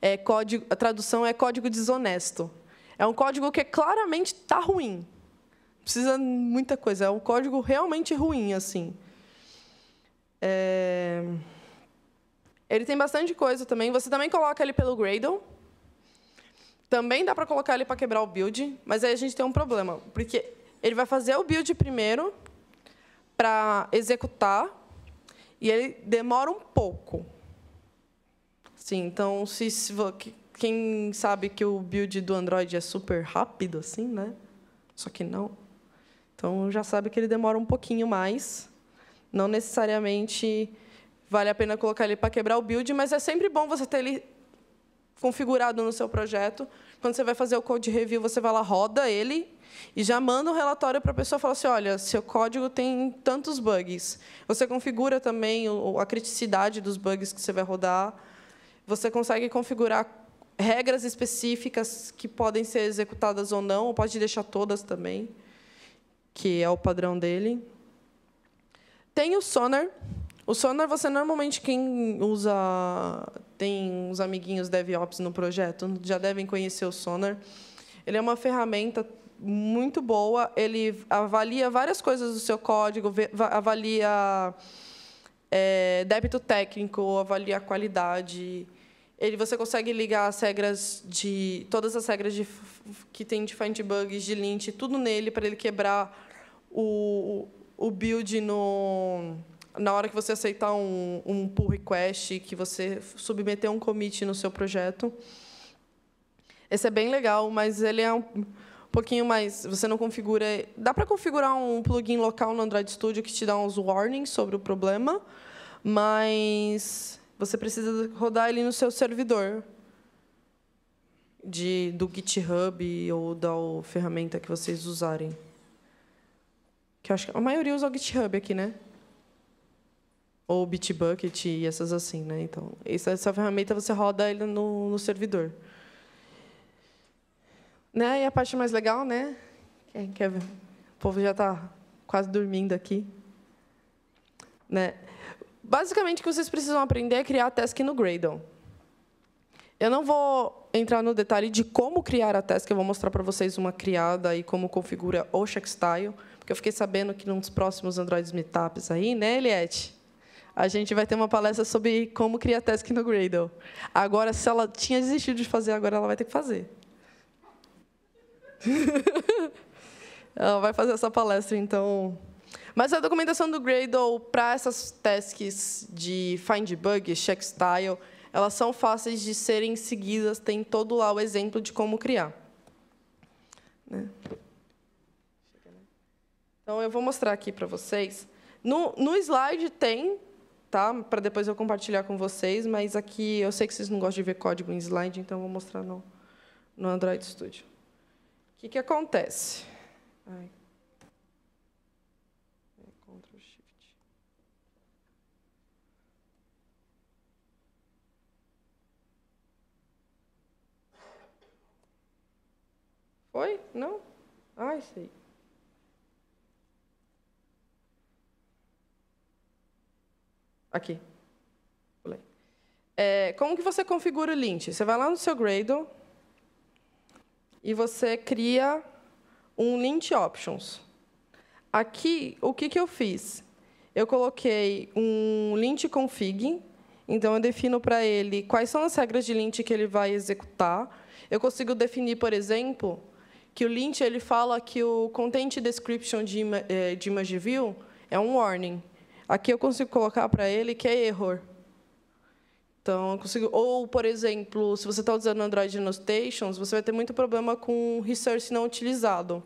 é código, a tradução é código desonesto. É um código que claramente está ruim. Precisa muita coisa. É um código realmente ruim, assim. É... Ele tem bastante coisa também. Você também coloca ele pelo Gradle. Também dá para colocar ele para quebrar o build, mas aí a gente tem um problema, porque ele vai fazer o build primeiro para executar e ele demora um pouco. Sim, então, se, se, quem sabe que o build do Android é super rápido, assim, né? Só que não. Então, já sabe que ele demora um pouquinho mais. Não necessariamente vale a pena colocar ele para quebrar o build, mas é sempre bom você ter ele configurado no seu projeto. Quando você vai fazer o code review, você vai lá, roda ele e já manda um relatório para a pessoa falar assim, olha, seu código tem tantos bugs. Você configura também a criticidade dos bugs que você vai rodar. Você consegue configurar regras específicas que podem ser executadas ou não, ou pode deixar todas também, que é o padrão dele. Tem o Sonar. O Sonar, você normalmente, quem usa, tem uns amiguinhos DevOps no projeto, já devem conhecer o Sonar. Ele é uma ferramenta muito boa, ele avalia várias coisas do seu código, avalia é, débito técnico, avalia qualidade. Ele, você consegue ligar as regras de todas as regras de, que tem de find bugs, de lint, tudo nele para ele quebrar o, o build no na hora que você aceitar um, um pull request, que você submeter um commit no seu projeto. Esse é bem legal, mas ele é um pouquinho mais. Você não configura. Dá para configurar um plugin local no Android Studio que te dá uns warnings sobre o problema, mas você precisa rodar ele no seu servidor de, do GitHub ou da ferramenta que vocês usarem. Que acho que a maioria usa o GitHub aqui, né? ou Bitbucket e essas assim, né? Então, essa, essa ferramenta você roda ele no, no servidor. Né? E a parte mais legal, né? Quem quer ver? O povo já está quase dormindo aqui. Né? Basicamente, o que vocês precisam aprender é criar a task no Gradle. Eu não vou entrar no detalhe de como criar a task, eu vou mostrar para vocês uma criada e como configura o Checkstyle, porque eu fiquei sabendo que nos próximos Android Meetups aí, né, Eliette? a gente vai ter uma palestra sobre como criar task no Gradle. Agora, se ela tinha desistido de fazer, agora ela vai ter que fazer. [LAUGHS] ela vai fazer essa palestra, então. Mas a documentação do Gradle para essas tasks de find bug, check style, elas são fáceis de serem seguidas, tem todo lá o exemplo de como criar. Né? Então, eu vou mostrar aqui para vocês. No, no slide tem tá? Para depois eu compartilhar com vocês, mas aqui eu sei que vocês não gostam de ver código em slide, então eu vou mostrar no, no Android Studio. Que, que acontece? Ai. Ctrl. Foi? Não? Ai, sei. Aqui. É, como que você configura o lint? Você vai lá no seu Gradle e você cria um lint options. Aqui, o que, que eu fiz? Eu coloquei um lint config, então eu defino para ele quais são as regras de lint que ele vai executar. Eu consigo definir, por exemplo, que o lint ele fala que o content description de, eh, de image view é um warning. Aqui eu consigo colocar para ele que é error. Então, eu consigo, ou, por exemplo, se você está usando Android Annotations, você vai ter muito problema com resource não utilizado.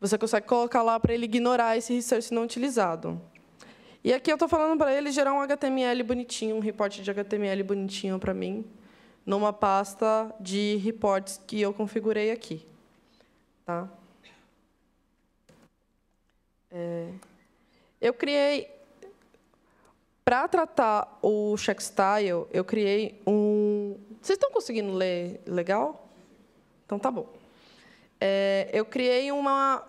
Você consegue colocar lá para ele ignorar esse resource não utilizado. E aqui eu estou falando para ele gerar um HTML bonitinho, um report de HTML bonitinho para mim, numa pasta de reports que eu configurei aqui. Tá? É... Eu criei, para tratar o checkstyle, eu criei um... Vocês estão conseguindo ler legal? Então, tá bom. É, eu criei uma,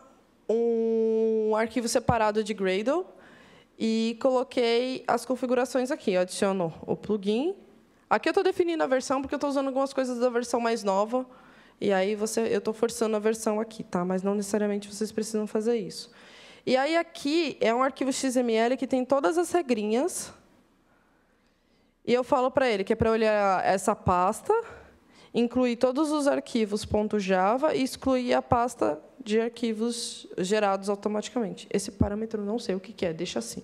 um arquivo separado de Gradle e coloquei as configurações aqui. Eu adiciono o plugin. Aqui eu estou definindo a versão, porque eu estou usando algumas coisas da versão mais nova. E aí você, eu estou forçando a versão aqui, tá? mas não necessariamente vocês precisam fazer isso. E aí aqui é um arquivo XML que tem todas as regrinhas. E eu falo para ele que é para olhar essa pasta, incluir todos os arquivos .java e excluir a pasta de arquivos gerados automaticamente. Esse parâmetro não sei o que é, deixa assim.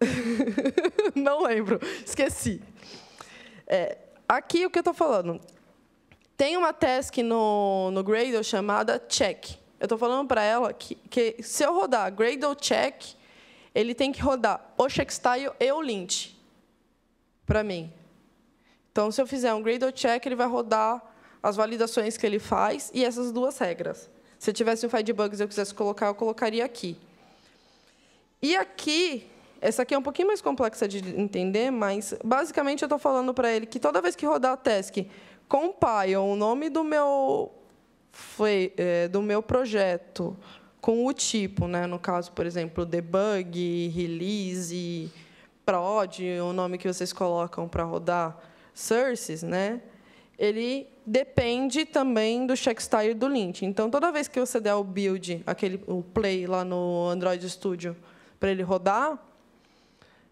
[LAUGHS] não lembro, esqueci. É, aqui o que eu estou falando. Tem uma task no, no Gradle chamada check. Eu estou falando para ela que, que, se eu rodar Gradle Check, ele tem que rodar o Checkstyle e o Lint para mim. Então, se eu fizer um Gradle Check, ele vai rodar as validações que ele faz e essas duas regras. Se eu tivesse um Find Bugs e eu quisesse colocar, eu colocaria aqui. E aqui, essa aqui é um pouquinho mais complexa de entender, mas, basicamente, eu estou falando para ele que toda vez que rodar a task, compile o nome do meu foi é, do meu projeto com o tipo, né? no caso, por exemplo, debug, release, prod, o nome que vocês colocam para rodar, sources, né? ele depende também do checkstyle do lint. Então, toda vez que você der o build, aquele, o play lá no Android Studio, para ele rodar,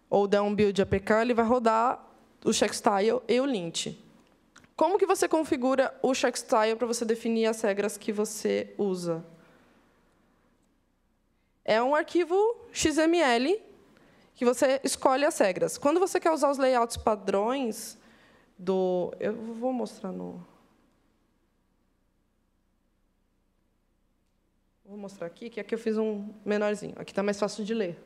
ou der um build APK, ele vai rodar o checkstyle e o lint. Como que você configura o checkstyle para você definir as regras que você usa? É um arquivo XML que você escolhe as regras. Quando você quer usar os layouts padrões do... Eu vou mostrar no... Vou mostrar aqui, que aqui eu fiz um menorzinho. Aqui está mais fácil de ler.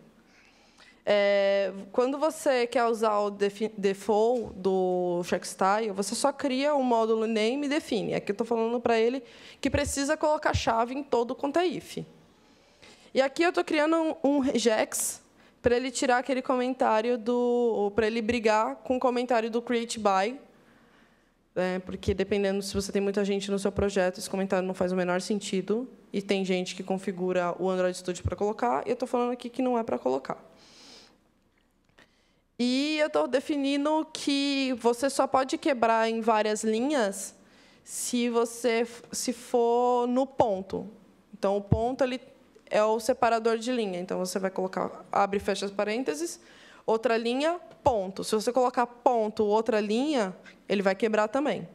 É, quando você quer usar o default do checkstyle, você só cria o módulo name e define. Aqui eu estou falando para ele que precisa colocar chave em todo quanto é if. E aqui eu estou criando um, um regex para ele tirar aquele comentário do, para ele brigar com o comentário do create by, né, porque dependendo se você tem muita gente no seu projeto, esse comentário não faz o menor sentido e tem gente que configura o Android Studio para colocar. E eu estou falando aqui que não é para colocar. E eu estou definindo que você só pode quebrar em várias linhas se você se for no ponto. Então, o ponto ele é o separador de linha. Então, você vai colocar, abre e fecha as parênteses, outra linha, ponto. Se você colocar ponto, outra linha, ele vai quebrar também.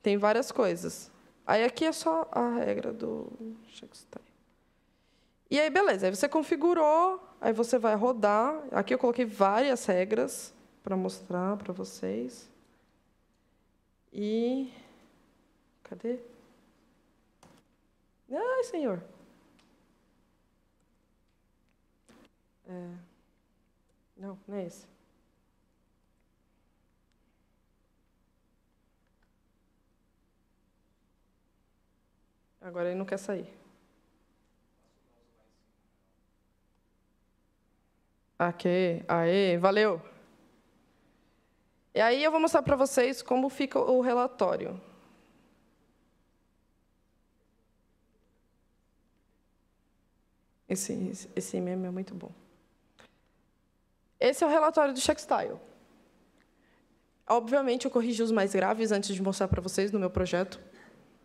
Tem várias coisas. Aí aqui é só a regra do. E aí, beleza. Aí você configurou, aí você vai rodar. Aqui eu coloquei várias regras para mostrar para vocês. E... Cadê? Ai, senhor. É... Não, não é esse. Agora ele não quer sair. Ok, aê, valeu. E aí eu vou mostrar para vocês como fica o relatório. Esse, esse meme é muito bom. Esse é o relatório do Checkstyle. Obviamente, eu corrigi os mais graves antes de mostrar para vocês no meu projeto.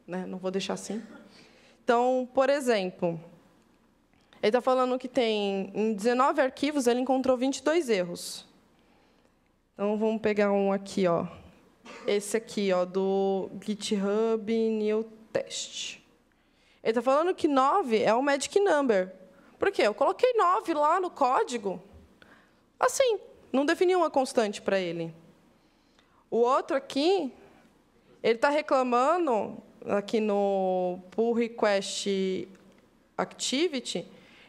Né? Não vou deixar assim. Então, por exemplo, ele está falando que tem, em 19 arquivos, ele encontrou 22 erros. Então, vamos pegar um aqui, ó. esse aqui, ó, do GitHub New Test. Ele está falando que 9 é o magic number. Por quê? Eu coloquei 9 lá no código. Assim, não defini uma constante para ele. O outro aqui, ele está reclamando aqui no pull request activity,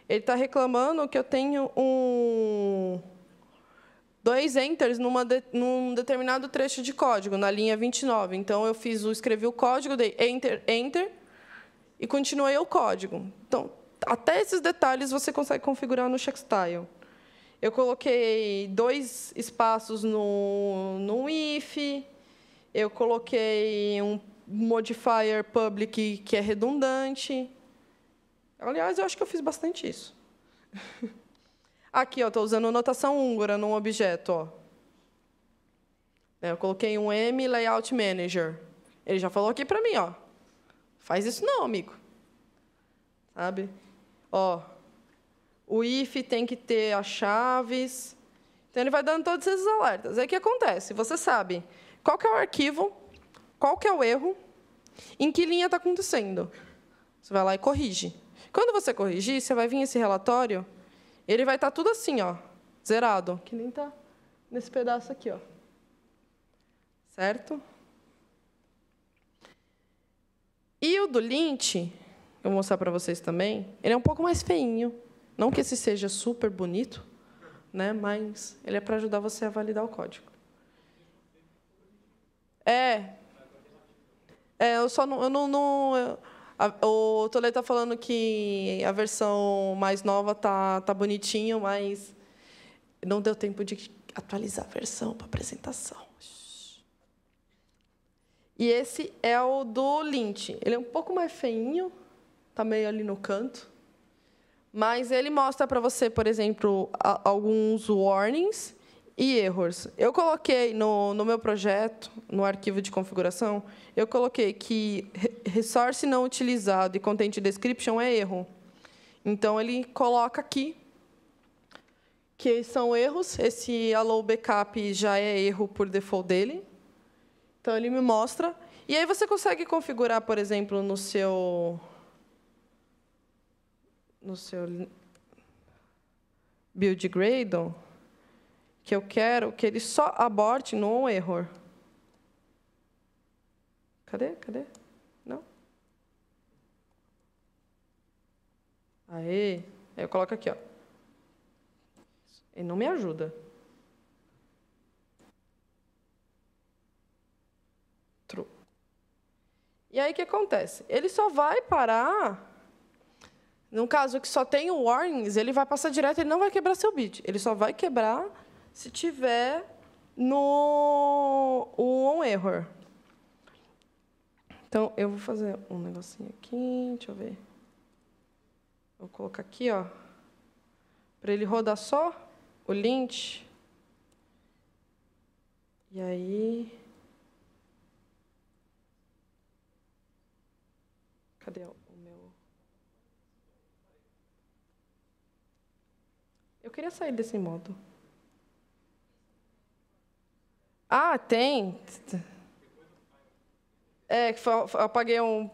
ele está reclamando que eu tenho um dois enters numa de, num determinado trecho de código, na linha 29. Então, eu fiz o, escrevi o código, dei enter, enter, e continuei o código. Então, até esses detalhes você consegue configurar no checkstyle. Eu coloquei dois espaços no, no if, eu coloquei um modifier public que é redundante. Aliás, eu acho que eu fiz bastante isso. [LAUGHS] Aqui, estou usando notação húngara num objeto. Ó. É, eu coloquei um M Layout Manager. Ele já falou aqui para mim, ó. Faz isso não, amigo. Sabe? Ó, o if tem que ter as chaves. Então, ele vai dando todos esses alertas. Aí, o que acontece? Você sabe qual que é o arquivo qual que é o erro, em que linha está acontecendo. Você vai lá e corrige. Quando você corrigir, você vai vir esse relatório, ele vai estar tá tudo assim, ó, zerado, que nem está nesse pedaço aqui. Ó. Certo? E o do lint, eu vou mostrar para vocês também, ele é um pouco mais feinho. Não que esse seja super bonito, né, mas ele é para ajudar você a validar o código. É, é, eu só não. Eu não, não eu, a, o Toledo está falando que a versão mais nova tá, tá bonitinho, mas não deu tempo de atualizar a versão para apresentação. E esse é o do Lint. Ele é um pouco mais feinho, está meio ali no canto. Mas ele mostra para você, por exemplo, alguns warnings e erros. Eu coloquei no, no meu projeto, no arquivo de configuração, eu coloquei que resource não utilizado e content description é erro. Então, ele coloca aqui que são erros. Esse allow backup já é erro por default dele. Então, ele me mostra. E aí você consegue configurar, por exemplo, no seu no seu build Gradle que eu quero que ele só aborte no error. Cadê? Cadê? Não? Aí, eu coloco aqui, ó. Ele não me ajuda. True. E aí o que acontece? Ele só vai parar. No caso que só tem o warnings, ele vai passar direto, ele não vai quebrar seu bit. Ele só vai quebrar se tiver no on error. Então, eu vou fazer um negocinho aqui, deixa eu ver. Vou colocar aqui, ó, para ele rodar só o lint. E aí... Cadê o meu... Eu queria sair desse modo. Ah, tem. É, eu apaguei um.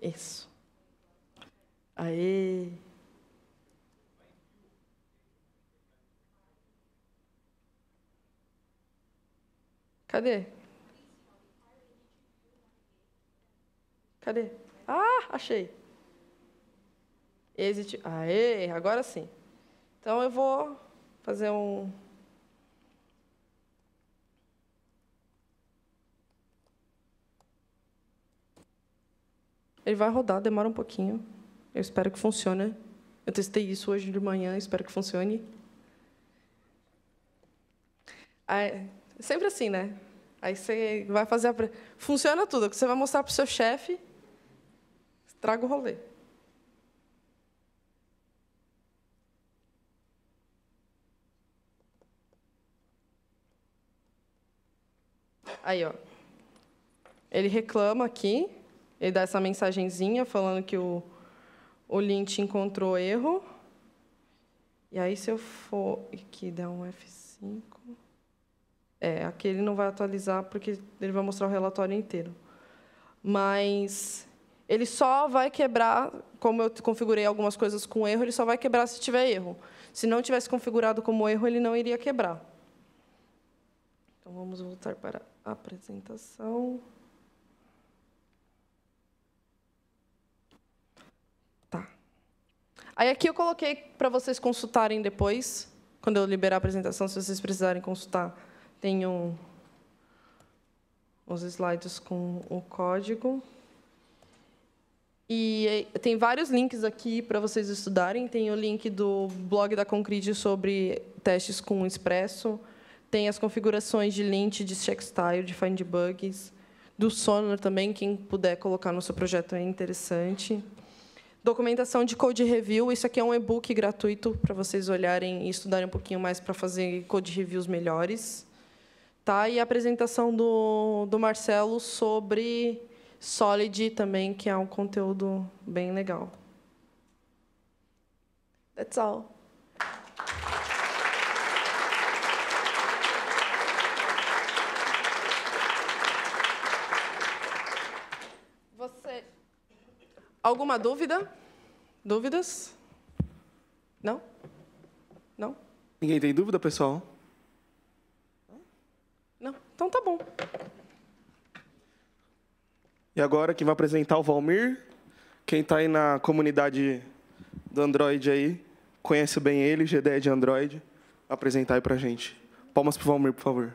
Isso. Aí. Cadê? Cadê? Ah, achei. Exit. Aê, agora sim. Então eu vou fazer um Ele vai rodar, demora um pouquinho. Eu espero que funcione. Eu testei isso hoje de manhã, espero que funcione. Sempre assim, né? Aí você vai fazer a... Funciona tudo. Você vai mostrar para o seu chefe, traga o rolê. Aí, ó. Ele reclama aqui. Ele dá essa mensagenzinha falando que o, o lint encontrou erro. E aí, se eu for aqui dar um F5... É, aqui ele não vai atualizar, porque ele vai mostrar o relatório inteiro. Mas ele só vai quebrar, como eu configurei algumas coisas com erro, ele só vai quebrar se tiver erro. Se não tivesse configurado como erro, ele não iria quebrar. Então, vamos voltar para a apresentação. Aí aqui eu coloquei para vocês consultarem depois, quando eu liberar a apresentação, se vocês precisarem consultar, tem um, os slides com o código. E tem vários links aqui para vocês estudarem. Tem o link do blog da Concrete sobre testes com Expresso. Tem as configurações de lint, de checkstyle, de find bugs. Do Sonar também, quem puder colocar no seu projeto é interessante. Documentação de code review, isso aqui é um e-book gratuito para vocês olharem e estudarem um pouquinho mais para fazer code reviews melhores. Tá? E a apresentação do, do Marcelo sobre Solid também, que é um conteúdo bem legal. That's all. Alguma dúvida? Dúvidas? Não? Não? Ninguém tem dúvida, pessoal? Não? Então tá bom. E agora quem vai apresentar o Valmir. Quem está aí na comunidade do Android aí, conhece bem ele, GDE de Android. Apresentar aí pra gente. Palmas pro Valmir, por favor.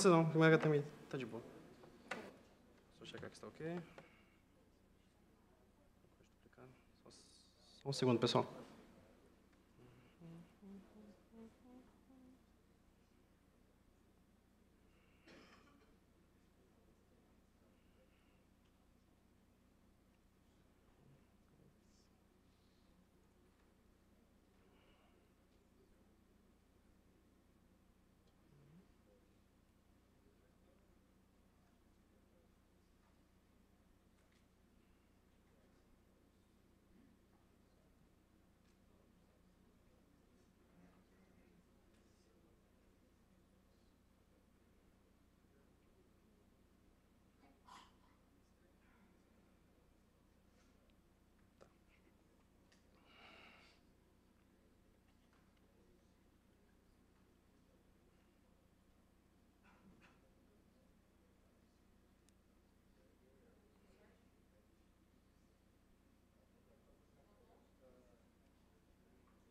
Precisa não, o também tá de boa. Só checar que está ok. Só um segundo, pessoal.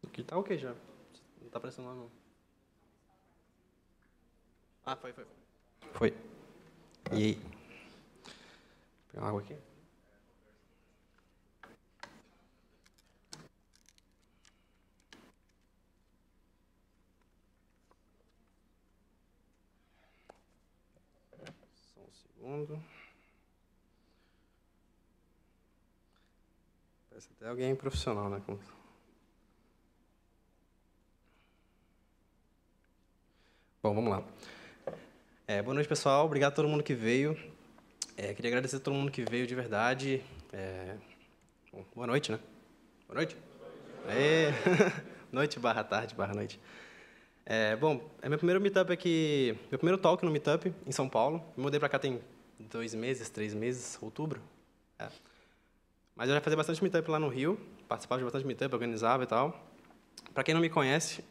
Aqui tá ok já. Não tá aparecendo lá não. Ah, foi, foi. Foi. E aí? Vou pegar uma água aqui. Só um segundo. Parece até alguém profissional, né? Bom, vamos lá. É, boa noite, pessoal. Obrigado a todo mundo que veio. É, queria agradecer a todo mundo que veio de verdade. É... Bom, boa noite, né? Boa noite. [LAUGHS] Noite barra tarde barra noite. É, bom, é meu primeiro meetup aqui, meu primeiro talk no meetup em São Paulo. Me mudei para cá tem dois meses, três meses, outubro. É. Mas eu já fazia bastante meetup lá no Rio, participava de bastante meetup, organizava e tal. Para quem não me conhece,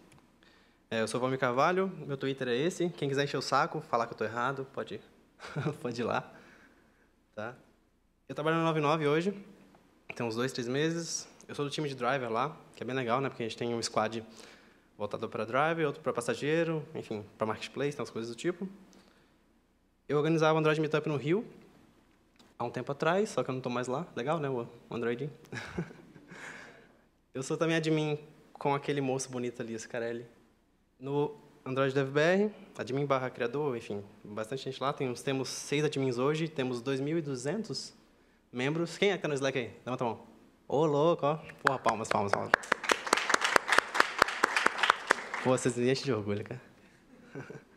é, eu sou o Valmir Carvalho, meu Twitter é esse. Quem quiser encher o saco, falar que eu estou errado, pode, [LAUGHS] pode ir lá. Tá? Eu trabalho no 99 hoje, tem uns dois, três meses. Eu sou do time de driver lá, que é bem legal, né? Porque a gente tem um squad voltado para driver, outro para passageiro, enfim, para marketplace, tem umas coisas do tipo. Eu organizava o Android Meetup no Rio, há um tempo atrás, só que eu não estou mais lá. Legal, né, o Android? [LAUGHS] eu sou também admin com aquele moço bonito ali, esse Carelli. No Android DevBR, admin barra criador, enfim, bastante gente lá. Temos, temos seis admins hoje, temos 2.200 membros. Quem é que tá no Slack aí? Levanta a mão. Ô, louco, ó. Porra, palmas, palmas, palmas. Pô, vocês me enchem de orgulho, cara. [LAUGHS]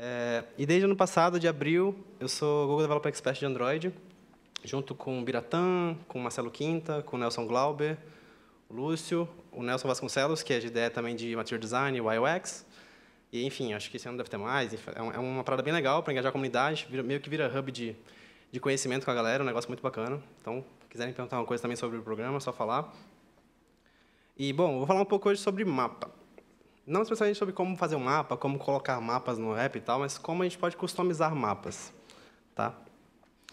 É, e desde o ano passado, de abril, eu sou Google Developer Expert de Android, junto com o Biratã, com o Marcelo Quinta, com o Nelson Glauber, o Lúcio, o Nelson Vasconcelos, que é de ideia também de Material Design, UX. E, enfim, acho que esse ano deve ter mais. É, é uma parada bem legal para engajar a comunidade, meio que vira hub de, de conhecimento com a galera, um negócio muito bacana. Então, se quiserem perguntar uma coisa também sobre o programa, é só falar. E, bom, vou falar um pouco hoje sobre mapa. Não especialmente sobre como fazer um mapa, como colocar mapas no app e tal, mas como a gente pode customizar mapas. Tá?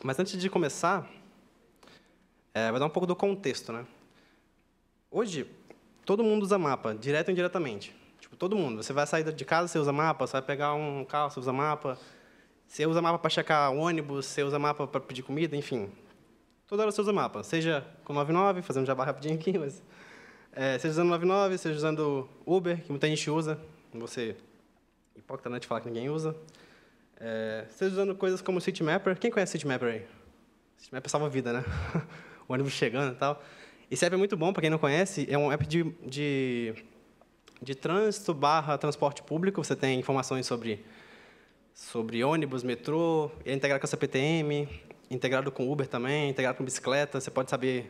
Mas antes de começar, é, vou dar um pouco do contexto, né? Hoje, todo mundo usa mapa, direto ou indiretamente. Tipo, todo mundo. Você vai sair de casa, você usa mapa, você vai pegar um carro, você usa mapa. Você usa mapa para checar ônibus, você usa mapa para pedir comida, enfim. Toda hora você usa mapa. Seja com 99, fazendo jabá rapidinho aqui, [LAUGHS] mas... É, seja usando 99, seja usando Uber, que muita gente usa. Você hipócrita né, de falar que ninguém usa. É, seja usando coisas como Citymapper. Quem conhece Citymapper aí? Citymapper salva vida, né? [LAUGHS] o ônibus chegando e tal. Esse app é muito bom, para quem não conhece, é um app de, de, de trânsito barra transporte público. Você tem informações sobre, sobre ônibus, metrô, é integrado com a CPTM, integrado com Uber também, integrado com bicicleta. Você pode saber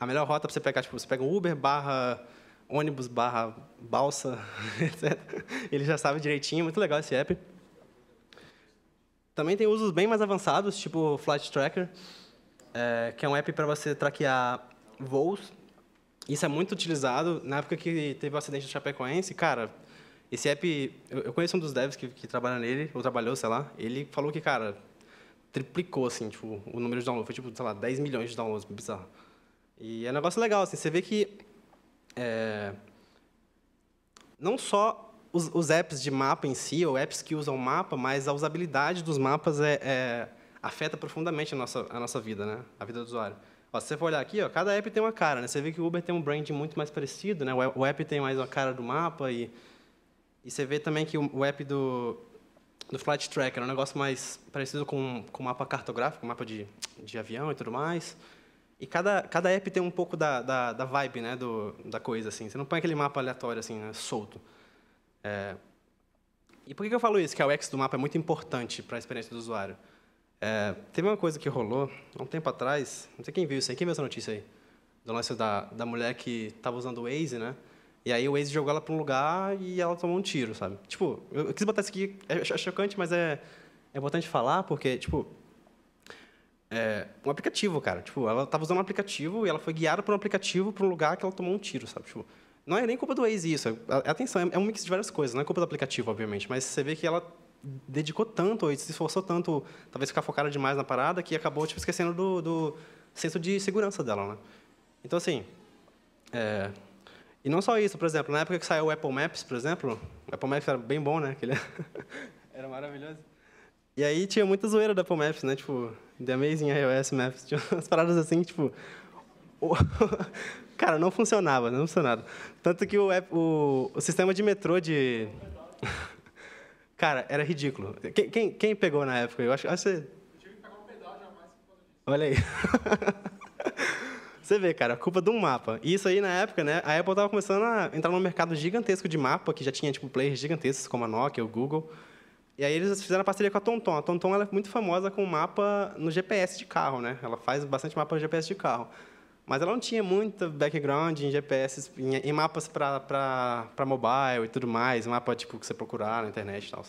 a melhor rota para você pegar. Tipo, você pega um Uber barra ônibus barra balsa, [LAUGHS] etc. Ele já sabe direitinho, muito legal esse app. Também tem usos bem mais avançados, tipo Flight Tracker, é, que é um app para você traquear voos. Isso é muito utilizado. Na época que teve o acidente do Chapecoense, cara, esse app... Eu conheço um dos devs que, que trabalha nele, ou trabalhou, sei lá. Ele falou que, cara, triplicou, assim, tipo, o número de downloads. Foi, tipo, sei lá, 10 milhões de downloads, bizarro. E é um negócio legal, assim. Você vê que... É, não só os, os, apps de mapa em si, ou apps que usam mapa, mas a usabilidade dos mapas é, é afeta profundamente a nossa, a nossa vida, né? a vida do usuário. Ó, se você for olhar aqui, ó, cada app tem uma cara. Né? Você vê que o Uber tem um brand muito mais parecido, né? o app tem mais uma cara do mapa, e, e você vê também que o, o app do, do Flight Tracker é um negócio mais parecido com o mapa cartográfico, mapa de, de avião e tudo mais. E cada, cada app tem um pouco da, da, da vibe né, do, da coisa. Assim. Você não põe aquele mapa aleatório, assim, né, solto. É... E por que eu falo isso? Que a UX do mapa é muito importante para a experiência do usuário. É, teve uma coisa que rolou há um tempo atrás, não sei quem viu isso aí, quem viu essa notícia aí? Do lance da, da mulher que estava usando o Waze, né? E aí o Waze jogou ela para um lugar e ela tomou um tiro, sabe? Tipo, eu, eu quis botar isso aqui, é chocante, mas é, é importante falar, porque, tipo, é, um aplicativo, cara. Tipo, ela estava usando um aplicativo e ela foi guiada por um aplicativo para um lugar que ela tomou um tiro, sabe? Tipo, não é nem culpa do Waze isso. É, atenção, é, é um mix de várias coisas. Não é culpa do aplicativo, obviamente, mas você vê que ela dedicou tanto, ou se esforçou tanto, talvez ficar focada demais na parada, que acabou tipo, esquecendo do, do senso de segurança dela, né? Então, assim, é... e não só isso, por exemplo, na época que saiu o Apple Maps, por exemplo, o Apple Maps era bem bom, né? Aquele... [LAUGHS] era maravilhoso. E aí tinha muita zoeira da Apple Maps, né? Tipo, The Amazing iOS Maps. [LAUGHS] Tinha umas paradas assim, tipo... [LAUGHS] Cara, não funcionava, não funcionava. Tanto que o, o, o sistema de metrô de... Cara, era ridículo. Quem, quem, quem, pegou na época? Eu acho, que você... Olha aí. [LAUGHS] Você vê, cara, a culpa de um mapa. E isso aí, na época, né, a Apple estava começando a entrar num mercado gigantesco de mapa, que já tinha, tipo, players gigantescos, como a Nokia, o Google. E aí eles fizeram a parceria com a TomTom. A TomTom ela é muito famosa com mapa no GPS de carro, né? Ela faz bastante mapa no GPS de carro. Mas ela não tinha muito background em GPS, em, em mapas para mobile e tudo mais, mapa tipo que você procurar na internet e tal.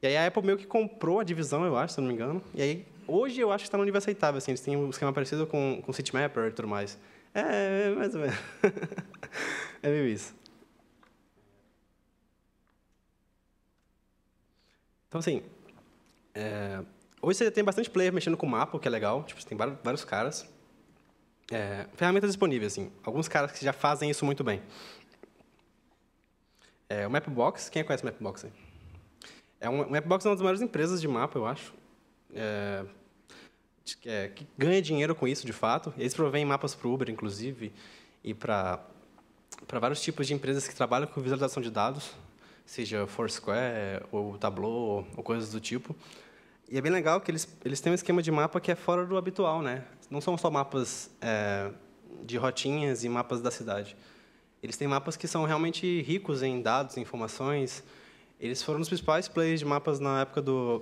E aí a Apple meio que comprou a divisão, eu acho, se não me engano. E aí hoje eu acho que está no nível aceitável, assim, eles têm um esquema parecido com com Citymapper e tudo mais. É, é mais ou menos. [LAUGHS] é meio isso. Então, assim, é, hoje você tem bastante player mexendo com o mapa, o que é legal. Tipo, você tem vários, vários caras. É, ferramentas disponíveis, assim. Alguns caras que já fazem isso muito bem. É, o Mapbox, quem conhece o Mapbox? Aí? É um, o Mapbox é uma das maiores empresas de mapa, eu acho. É, é, que ganha dinheiro com isso, de fato. Eles provêm mapas para o Uber, inclusive, e para vários tipos de empresas que trabalham com visualização de dados seja Foursquare ou Tableau ou coisas do tipo. E é bem legal que eles, eles têm um esquema de mapa que é fora do habitual, né? Não são só mapas é, de rotinhas e mapas da cidade. Eles têm mapas que são realmente ricos em dados, informações. Eles foram os principais players de mapas na época do,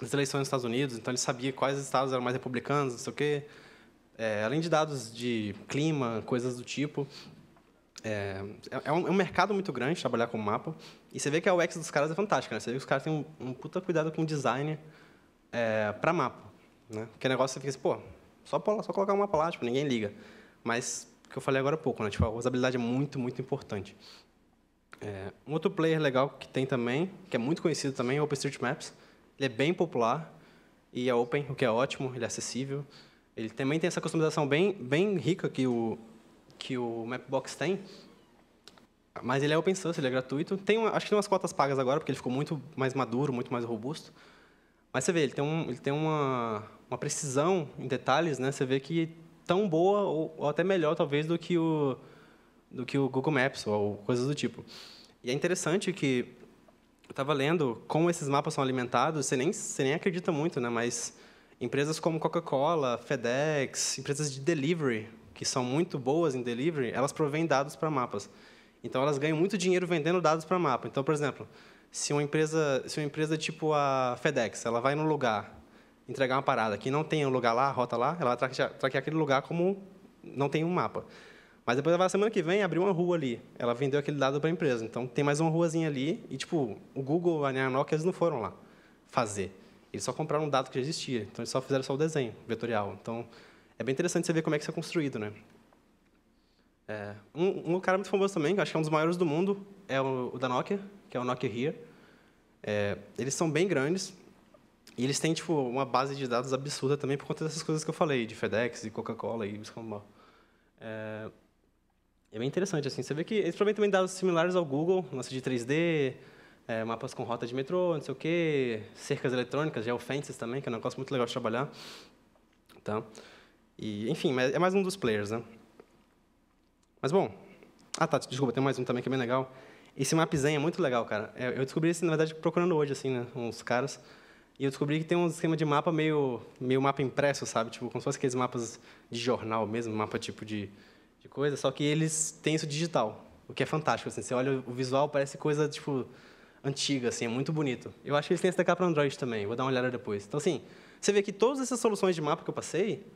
das eleições nos Estados Unidos, então eles sabiam quais estados eram mais republicanos, não sei o quê. É, além de dados de clima, coisas do tipo. É, é, um, é um mercado muito grande trabalhar com mapa. E você vê que a UX dos caras é fantástica, né? Você vê que os caras têm um, um puta cuidado com o design é, para mapa. Né? Porque o negócio você fica assim, pô, só, só colocar um mapa lá, tipo, ninguém liga. Mas, o que eu falei agora há pouco, né? Tipo, a usabilidade é muito, muito importante. É, um outro player legal que tem também, que é muito conhecido também, é o OpenStreetMaps. Ele é bem popular e é open, o que é ótimo, ele é acessível. Ele também tem essa customização bem, bem rica que o, que o Mapbox tem, mas ele é open source, ele é gratuito. Tem acho que tem umas cotas pagas agora, porque ele ficou muito mais maduro, muito mais robusto. Mas você vê, ele tem, um, ele tem uma, uma precisão em detalhes, né? Você vê que tão boa ou, ou, até melhor talvez do que o do que o Google Maps ou coisas do tipo. E é interessante que eu estava lendo como esses mapas são alimentados. Você nem você nem acredita muito, né? Mas empresas como Coca-Cola, FedEx, empresas de delivery que são muito boas em delivery, elas provêm dados para mapas. Então elas ganham muito dinheiro vendendo dados para mapa. Então, por exemplo, se uma empresa, se uma empresa tipo a FedEx, ela vai no lugar entregar uma parada que não tem um lugar lá, rota lá, ela vai traquear, traquear aquele lugar como não tem um mapa. Mas depois ela semana que vem abriu uma rua ali. Ela vendeu aquele dado para a empresa. Então tem mais uma ruazinha ali e tipo, o Google, a Nokia, eles não foram lá fazer. Eles só compraram um dado que já existia. Então eles só fizeram só o desenho vetorial. Então é bem interessante você ver como é que isso é construído, né? É, um, um, cara muito famoso também, que acho que é um dos maiores do mundo, é o, o da Nokia, que é o Nokia Here. É, eles são bem grandes e eles têm tipo uma base de dados absurda também por conta dessas coisas que eu falei, de FedEx, e Coca-Cola e como é, É bem interessante, assim. Você vê que eles provavelmente também dados similares ao Google, lance de 3D, é, mapas com rota de metrô, não sei o quê, cercas eletrônicas, geofences também, que é um negócio muito legal de trabalhar. Tá? E, enfim, é mais um dos players, né? Mas, bom... Ah, tá, desculpa, tem mais um também que é bem legal. Esse mapzinho é muito legal, cara. É, eu descobri isso, na verdade, procurando hoje, assim, né, uns caras. E eu descobri que tem um esquema de mapa meio, meio mapa impresso, sabe? Tipo, como se fosse aqueles mapas de jornal mesmo, mapa tipo de, de coisa, só que eles têm isso digital, o que é fantástico, assim. Você olha o visual, parece coisa, tipo, antiga, assim, é muito bonito. Eu acho que eles têm SDK para Android também, vou dar uma olhada depois. Então, assim, você vê que todas essas soluções de mapa que eu passei,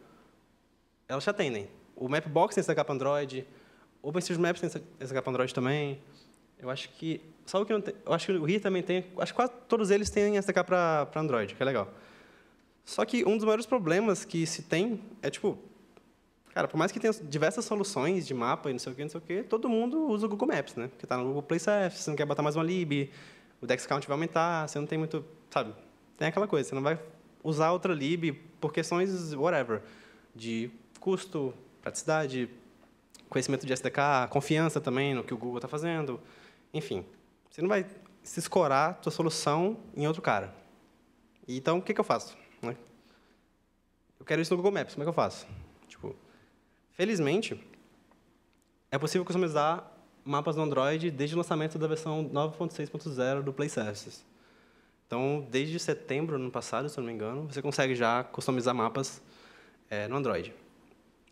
elas já atendem. O Mapbox tem SDK para Android, OpenStreetMaps tem SDK para Android também. Eu acho que só o que não tem, eu acho que o RI também tem, acho que quase todos eles têm SDK para Android, que é legal. Só que um dos maiores problemas que se tem é tipo, cara, por mais que tenha diversas soluções de mapa e não sei o que, não sei o que, todo mundo usa o Google Maps, né? Porque está no Google Play Surf, você não quer botar mais uma lib, o Dex Count vai aumentar, você não tem muito, sabe? Tem aquela coisa, você não vai usar outra lib por questões whatever, de custo, praticidade, conhecimento de SDK, confiança também no que o Google está fazendo, enfim. Você não vai se escorar sua solução em outro cara. Então, o que, que eu faço? Né? Eu quero isso no Google Maps, como é que eu faço? Tipo, felizmente, é possível customizar mapas no Android desde o lançamento da versão 9.6.0 do Play Services. Então, desde setembro ano passado, se não me engano, você consegue já customizar mapas é, no Android.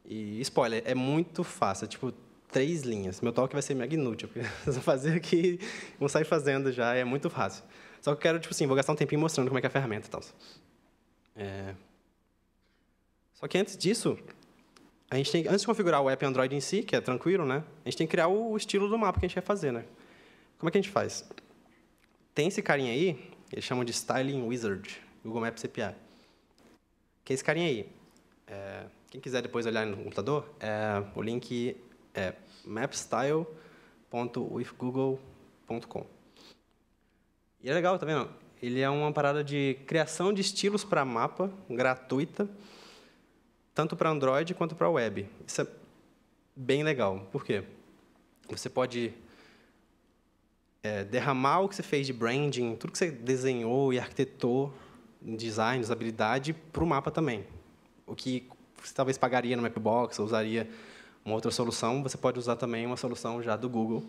E, spoiler, é muito fácil. É, tipo, três linhas. Meu talk vai ser mega inútil, porque vocês vão fazer aqui, vão sair fazendo já, é muito fácil. Só que eu quero, tipo assim, vou gastar um tempinho mostrando como é que é a ferramenta e tal. É... Só que antes disso, a gente tem, antes de configurar o app Android em si, que é tranquilo, né? A gente tem que criar o estilo do mapa que a gente quer fazer, né? Como é que a gente faz? Tem esse carinha aí, eles chamam de Styling Wizard, Google Maps API. Que é esse carinha aí. É, quem quiser depois olhar no computador, é, o link é mapstyle.withgoogle.com. E é legal, tá vendo? Ele é uma parada de criação de estilos para mapa, gratuita, tanto para Android quanto para web. Isso é bem legal. Por quê? Você pode é, derramar o que você fez de branding, tudo que você desenhou e arquitetou, design, usabilidade, para o mapa também. O que você talvez pagaria no Mapbox, usaria uma outra solução, você pode usar também uma solução já do Google,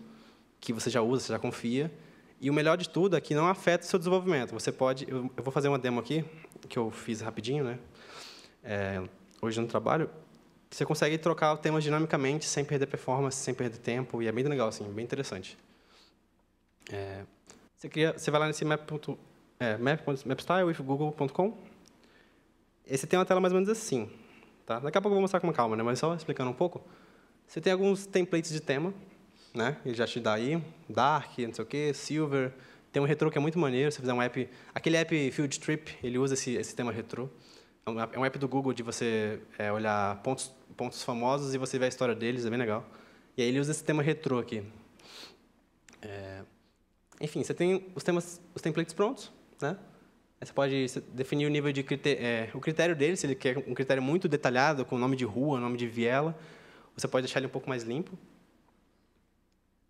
que você já usa, você já confia. E o melhor de tudo é que não afeta o seu desenvolvimento. Você pode... Eu, eu vou fazer uma demo aqui, que eu fiz rapidinho, né? É, hoje no trabalho. Você consegue trocar temas dinamicamente, sem perder performance, sem perder tempo, e é bem legal, assim, bem interessante. É, você, cria, você vai lá nesse map, é, map, mapstylewithgoogle.com. Esse tem uma tela mais ou menos assim. Tá? Daqui a pouco eu vou mostrar com calma, né? mas só explicando um pouco. Você tem alguns templates de tema, né? Ele já te dá aí, Dark, não sei o quê, Silver. Tem um retro que é muito maneiro, se você fizer um app... Aquele app Field Trip, ele usa esse, esse tema retro. É um, é um app do Google de você é, olhar pontos, pontos famosos e você ver a história deles, é bem legal. E aí ele usa esse tema retro aqui. É... Enfim, você tem os temas, os templates prontos, né? Você pode definir o nível de critério, é, o critério dele, se ele quer um critério muito detalhado, com nome de rua, nome de viela, você pode deixar ele um pouco mais limpo.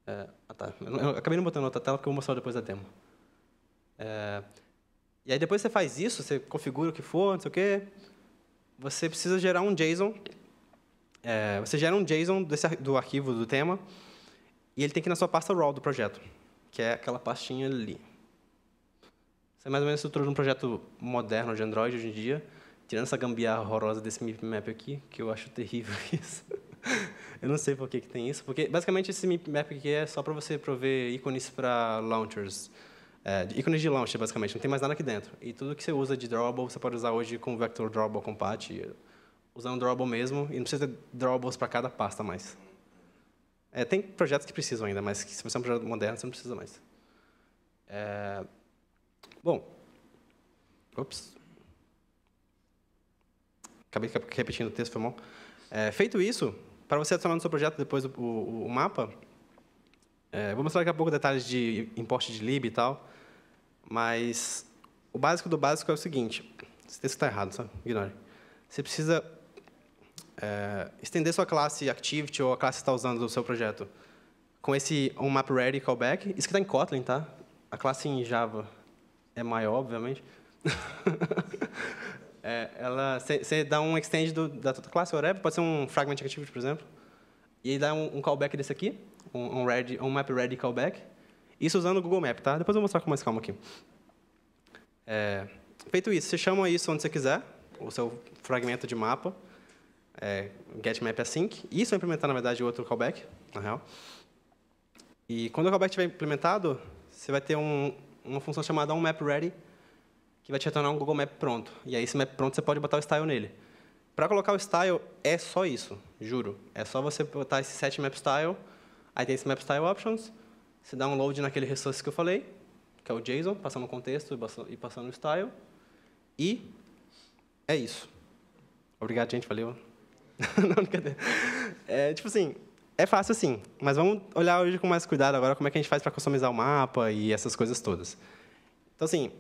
É, ah, tá. Eu acabei não botando outra tela, porque eu vou mostrar depois da demo. É, e aí, depois você faz isso, você configura o que for, não sei o quê, você precisa gerar um JSON. É, você gera um JSON desse, do arquivo do tema, e ele tem que ir na sua pasta raw do projeto, que é aquela pastinha ali. Isso é mais ou menos a estrutura de um projeto moderno de Android hoje em dia, tirando essa gambiarra horrorosa desse map aqui, que eu acho terrível [LAUGHS] isso. [LAUGHS] eu não sei por que, que tem isso, porque basicamente esse map aqui é só para você prover ícones para launchers. É, ícones de launcher, basicamente, não tem mais nada aqui dentro. E tudo que você usa de drawable, você pode usar hoje com Vector Drawable Compat, usando drawable mesmo, e não precisa ter drawables para cada pasta mais. É, tem projetos que precisam ainda, mas se você é um projeto moderno, você não precisa mais. É, bom, ops. Acabei repetindo o texto, foi mal. É, feito isso, para você adicionar no seu projeto depois o, o, o mapa, é, vou mostrar daqui a pouco detalhes de importe de lib e tal, mas o básico do básico é o seguinte, esse texto está errado, só ignore. Você precisa é, estender sua classe Activity ou a classe que está usando no seu projeto com esse onMapReady callback. Isso que está em Kotlin, tá? A classe em Java é maior, obviamente. [LAUGHS] é, ela, você dá um extend do, da tua classe, whatever, pode ser um fragment activity, por exemplo, e aí dá um, um callback desse aqui, um, um, ready, um map ready callback. Isso usando o Google Map, tá? Depois eu vou mostrar com mais calma aqui. É, feito isso, você chama isso onde você quiser, o seu fragmento de mapa, é, getMapAsync. Isso vai implementar, na verdade, outro callback, na real. E quando o callback estiver implementado, você vai ter um, uma função chamada onMapReady, que vai te retornar um Google Map pronto. E aí, esse map pronto, você pode botar o style nele. Para colocar o style, é só isso, juro. É só você botar esse set map style, aí tem esse map style options, você dá um load naquele resource que eu falei, que é o JSON, passando o contexto e passando o style, e é isso. Obrigado, gente, valeu. [LAUGHS] Não, brincadeira. É, tipo assim, é fácil sim, mas vamos olhar hoje com mais cuidado agora como é que a gente faz para customizar o mapa e essas coisas todas. Então, assim,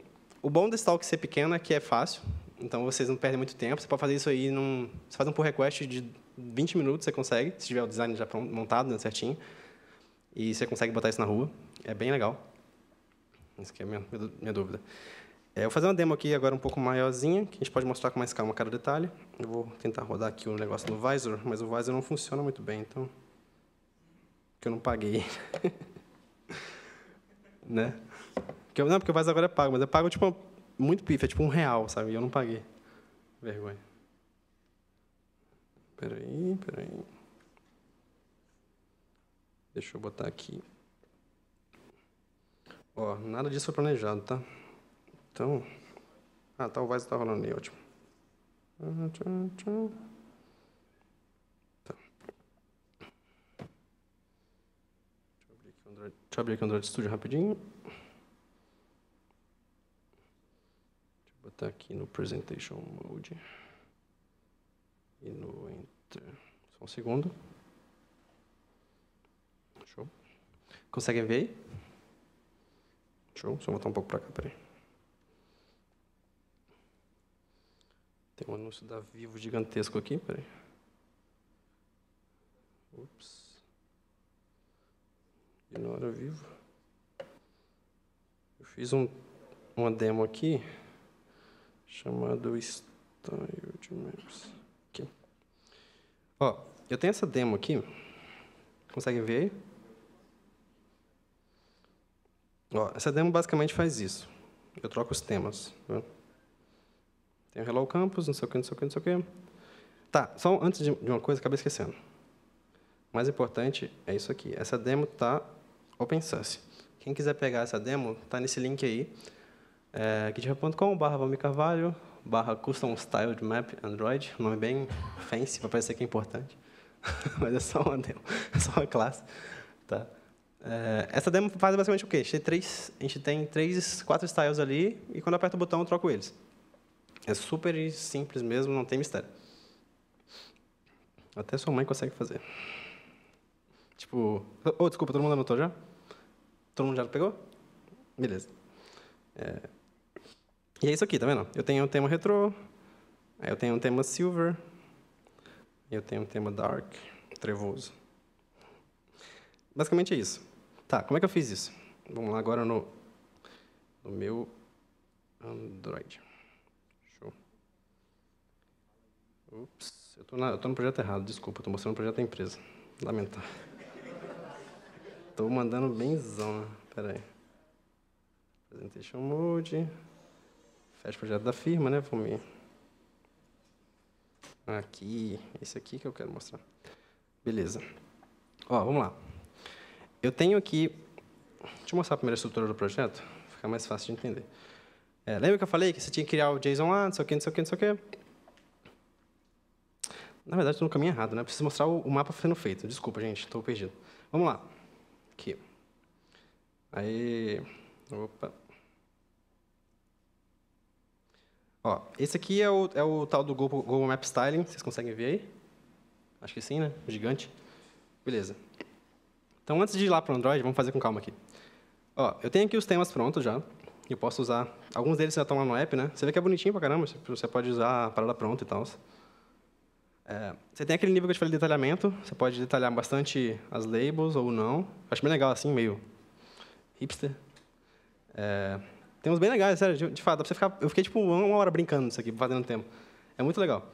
o bom desse talk ser pequeno é que é fácil, então vocês não perdem muito tempo. Você pode fazer isso aí, num, você faz um pull request de 20 minutos, você consegue, se tiver o design já montado, né, certinho, e você consegue botar isso na rua. É bem legal. Isso que é a minha, minha dúvida. É, eu vou fazer uma demo aqui agora um pouco maiorzinha, que a gente pode mostrar com mais calma cada detalhe. Eu vou tentar rodar aqui o negócio no Visor, mas o Visor não funciona muito bem, então que eu não paguei. [LAUGHS] né? Porque não, porque o Vaz agora é pago, mas eu pago tipo muito pife, é tipo um real, sabe? E eu não paguei. Vergonha. Peraí, peraí. Deixa eu botar aqui. Ó, nada disso foi planejado, tá? Então. Ah, tá, o Vaz tá rolando aí, ótimo. Tchau, tchau. Deixa eu abrir aqui o Android Studio rapidinho. Deixa eu botar aqui no Presentation Mode. E no Enter. Só um segundo. Show. Conseguem ver aí? Show. Só botar um pouco para cá, peraí. Tem um anúncio da Vivo gigantesco aqui, peraí. Ups. Ignora vivo. Eu fiz um, uma demo aqui chamado Style de Maps. Aqui. Ó, eu tenho essa demo aqui. Conseguem ver? Ó, essa demo basicamente faz isso. Eu troco os temas. Né? Tem o Hello Campus, não sei o que, não sei o que, não sei o que. Tá, só antes de uma coisa, acabei esquecendo. O mais importante é isso aqui. Essa demo está open source. Quem quiser pegar essa demo, está nesse link aí, é, github.com barra Carvalho, barra Custom Styled Map Android, nome bem fancy, para parecer que é importante, [LAUGHS] mas é só uma demo, [LAUGHS] é só uma classe. Tá? É, essa demo faz basicamente o quê? A gente, tem três, a gente tem três, quatro styles ali, e quando eu aperto o botão, eu troco eles. É super simples mesmo, não tem mistério. Até sua mãe consegue fazer. Tipo, oh, desculpa, todo mundo anotou já? Todo mundo já pegou? Beleza. É... E é isso aqui, tá vendo? Eu tenho um tema retrô, aí eu tenho um tema silver, eu tenho um tema dark, trevoso. Basicamente é isso. Tá, como é que eu fiz isso? Vamos lá agora no, no meu Android. Show. Ups, eu estou no projeto errado, desculpa, estou mostrando o projeto da empresa. Lamentável. Tô mandando benzão, né? Pera aí. Presentation Mode. Fecha o projeto da firma, né? Vamos Aqui. Esse aqui que eu quero mostrar. Beleza. Ó, vamos lá. Eu tenho aqui... Deixa eu mostrar a primeira estrutura do projeto. Fica mais fácil de entender. É, lembra que eu falei que você tinha que criar o JSON lá, não sei o que, não sei o que, não sei o que. Na verdade, estou no caminho errado, né? Preciso mostrar o, o mapa sendo feito. Desculpa, gente, estou perdido. Vamos lá. Aqui. Aí, opa. Ó, esse aqui é o, é o tal do Google, Google Map Styling, vocês conseguem ver aí? Acho que sim, né? Gigante. Beleza. Então, antes de ir lá para o Android, vamos fazer com calma aqui. Ó, eu tenho aqui os temas prontos já. Eu posso usar... Alguns deles já estão lá no app, né? Você vê que é bonitinho pra caramba. Você pode usar a parada pronta e tal. É, você tem aquele nível que eu te falei de detalhamento. Você pode detalhar bastante as labels ou não. Acho bem legal, assim, meio hipster. É, tem uns bem legais, sério, de, de fato. Dá pra você ficar, eu fiquei tipo uma hora brincando nisso aqui, fazendo tema. É muito legal.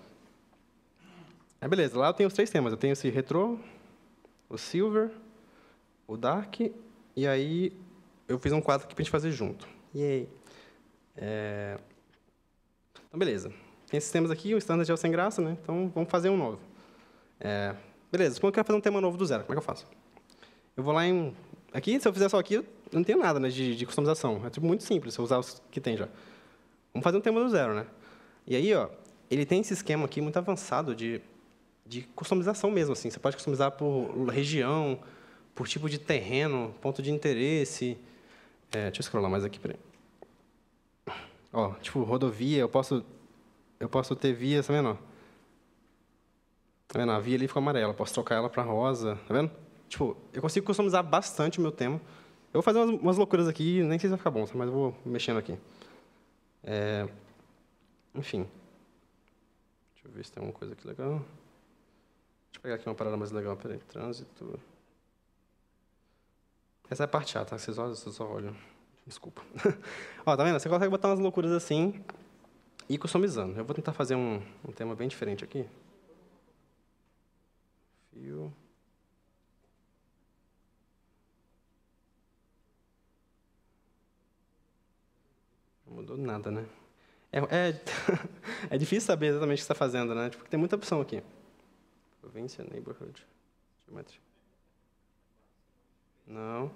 É, beleza, lá eu tenho os três temas. Eu tenho esse retrô, o silver, o dark, e aí eu fiz um quadro aqui para a gente fazer junto. Yay! É... Então, beleza. Tem esses temas aqui, o standard é o sem graça, né? Então, vamos fazer um novo. É... Beleza, quando eu quero fazer um tema novo do zero, como é que eu faço? Eu vou lá em... Aqui, se eu fizer só aqui, não tenho nada né, de, de customização. É tipo, muito simples, usar os que tem já. Vamos fazer um tema do zero, né? E aí, ó, ele tem esse esquema aqui muito avançado de, de customização mesmo. Assim. Você pode customizar por região, por tipo de terreno, ponto de interesse. É, deixa eu scrollar mais aqui, peraí. Ó, tipo, rodovia, eu posso, eu posso ter via, tá vendo? Tá vendo? A via ali ficou amarela, posso trocar ela para rosa, tá vendo? Tipo, eu consigo customizar bastante o meu tema. Eu vou fazer umas, umas loucuras aqui, nem sei se vai ficar bom, mas eu vou mexendo aqui. É, enfim. Deixa eu ver se tem alguma coisa aqui legal. Deixa eu pegar aqui uma parada mais legal. Peraí, trânsito. Essa é a parte chata, vocês olham, vocês só olham. Desculpa. [LAUGHS] Ó, tá vendo? Você consegue botar umas loucuras assim e customizando. Eu vou tentar fazer um, um tema bem diferente aqui. Fio. Não mudou nada, né? É, é, [LAUGHS] é difícil saber exatamente o que está fazendo, né? Porque tem muita opção aqui. Província, neighborhood, geometria. Não.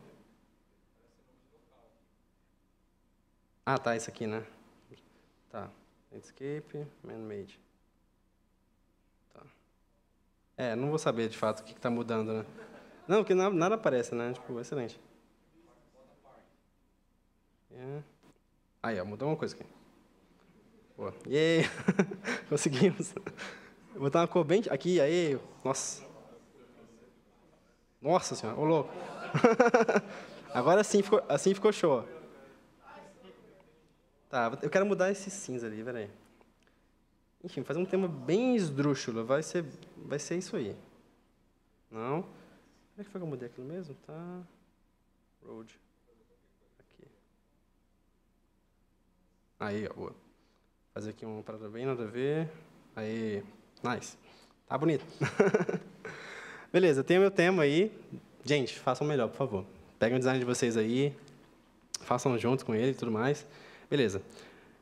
Ah, tá, isso aqui, né? Tá. Landscape, man-made. Tá. É, não vou saber de fato o que está mudando, né? Não, porque nada, nada aparece, né? Tipo, excelente. Yeah. Aí, ó, mudou uma coisa aqui. Boa. Yeah. [LAUGHS] Conseguimos. Vou botar uma cor bem... Aqui, aí. Nossa. Nossa senhora, ô louco. [LAUGHS] Agora sim ficou, assim ficou show. Tá, eu quero mudar esse cinza ali, peraí. Enfim, fazer um tema bem esdrúxulo. Vai ser, vai ser isso aí. Não? Como é que foi que eu mudei aquilo mesmo? Tá. Road. Aqui. Aí, ó, boa. Fazer aqui uma parada bem nada a ver. Aí, nice. Tá bonito. [LAUGHS] Beleza, eu tenho meu tema aí. Gente, façam melhor, por favor. Peguem o design de vocês aí, façam juntos com ele e tudo mais. Beleza.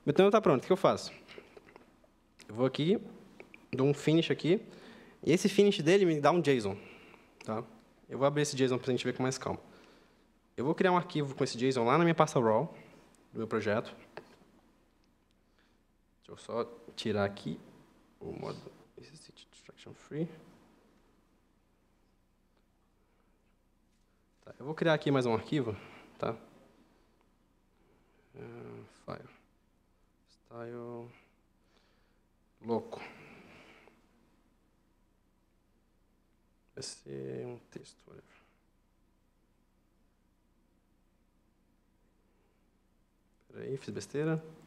Meu tema está pronto. O que eu faço? Eu vou aqui, dou um finish aqui. E esse finish dele me dá um JSON. Tá? Eu vou abrir esse JSON para a gente ver com mais calma. Eu vou criar um arquivo com esse JSON lá na minha pasta raw do meu projeto. Deixa eu só tirar aqui o modo Distraction Free. Tá, eu vou criar aqui mais um arquivo. Tá? Uh, file. Style. Louco. Vai ser um texto, whatever. Peraí, fiz besteira.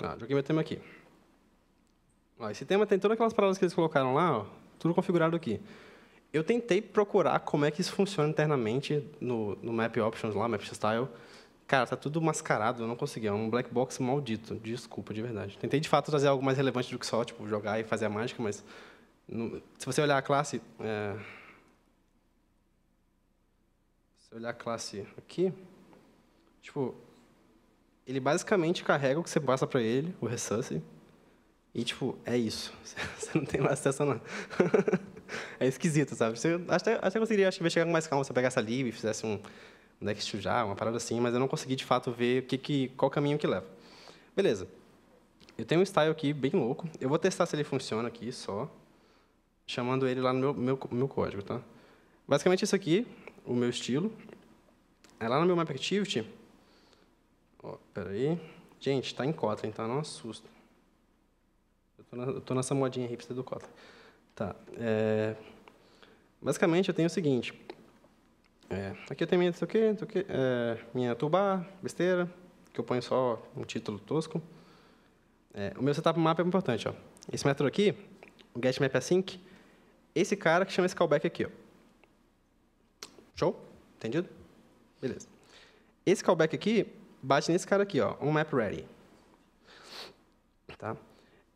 Ah, joguei meu tema aqui. Esse tema tem todas aquelas palavras que eles colocaram lá, ó, tudo configurado aqui. Eu tentei procurar como é que isso funciona internamente no, no Map Options lá, Map Style. Cara, tá tudo mascarado, eu não consegui. É um black box maldito. Desculpa, de verdade. Tentei, de fato, trazer algo mais relevante do que só tipo, jogar e fazer a mágica, mas... No, se você olhar a classe... É, se olhar a classe aqui, tipo, ele basicamente carrega o que você passa para ele, o resource, e, tipo, é isso. [LAUGHS] Você não tem mais acesso a nada. [LAUGHS] é esquisito, sabe? Você, até, até conseguiria acho que chegar com mais calma se eu pegasse a lib e fizesse um next to já, uma parada assim, mas eu não consegui, de fato, ver que, que, qual caminho que leva. Beleza. Eu tenho um style aqui bem louco. Eu vou testar se ele funciona aqui só, chamando ele lá no meu, meu, meu código, tá? Basicamente, isso aqui, o meu estilo. É lá no meu Map Activity, Ó, peraí. Gente, está em Kotlin, tá? Não assusta. Eu estou nessa modinha hipster do Kotlin. Tá. É... Basicamente, eu tenho o seguinte. É, aqui eu tenho minha, sei é, minha besteira, que eu ponho só um título tosco. É, o meu setup mapa é importante. Ó. Esse método aqui, o getMapAsync, esse cara que chama esse callback aqui. Ó. Show? Entendido? Beleza. Esse callback aqui bate nesse cara aqui, ó, onMapReady. Tá?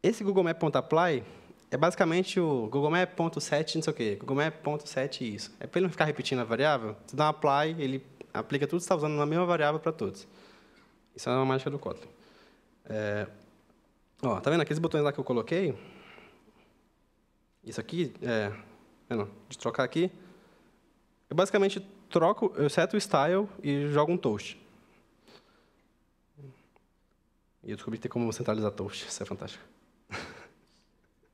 Esse Google Map.apply é basicamente o Google Map.set, não sei o quê, Google Map.set isso. É para ele não ficar repetindo a variável, você dá um apply, ele aplica tudo que está usando na mesma variável para todos. Isso é uma mágica do Kotlin. É, ó, tá vendo aqueles botões lá que eu coloquei? Isso aqui, é, não, de trocar aqui, eu basicamente troco, eu seto o style e jogo um toast. E eu descobri que tem como centralizar toast, isso é fantástico.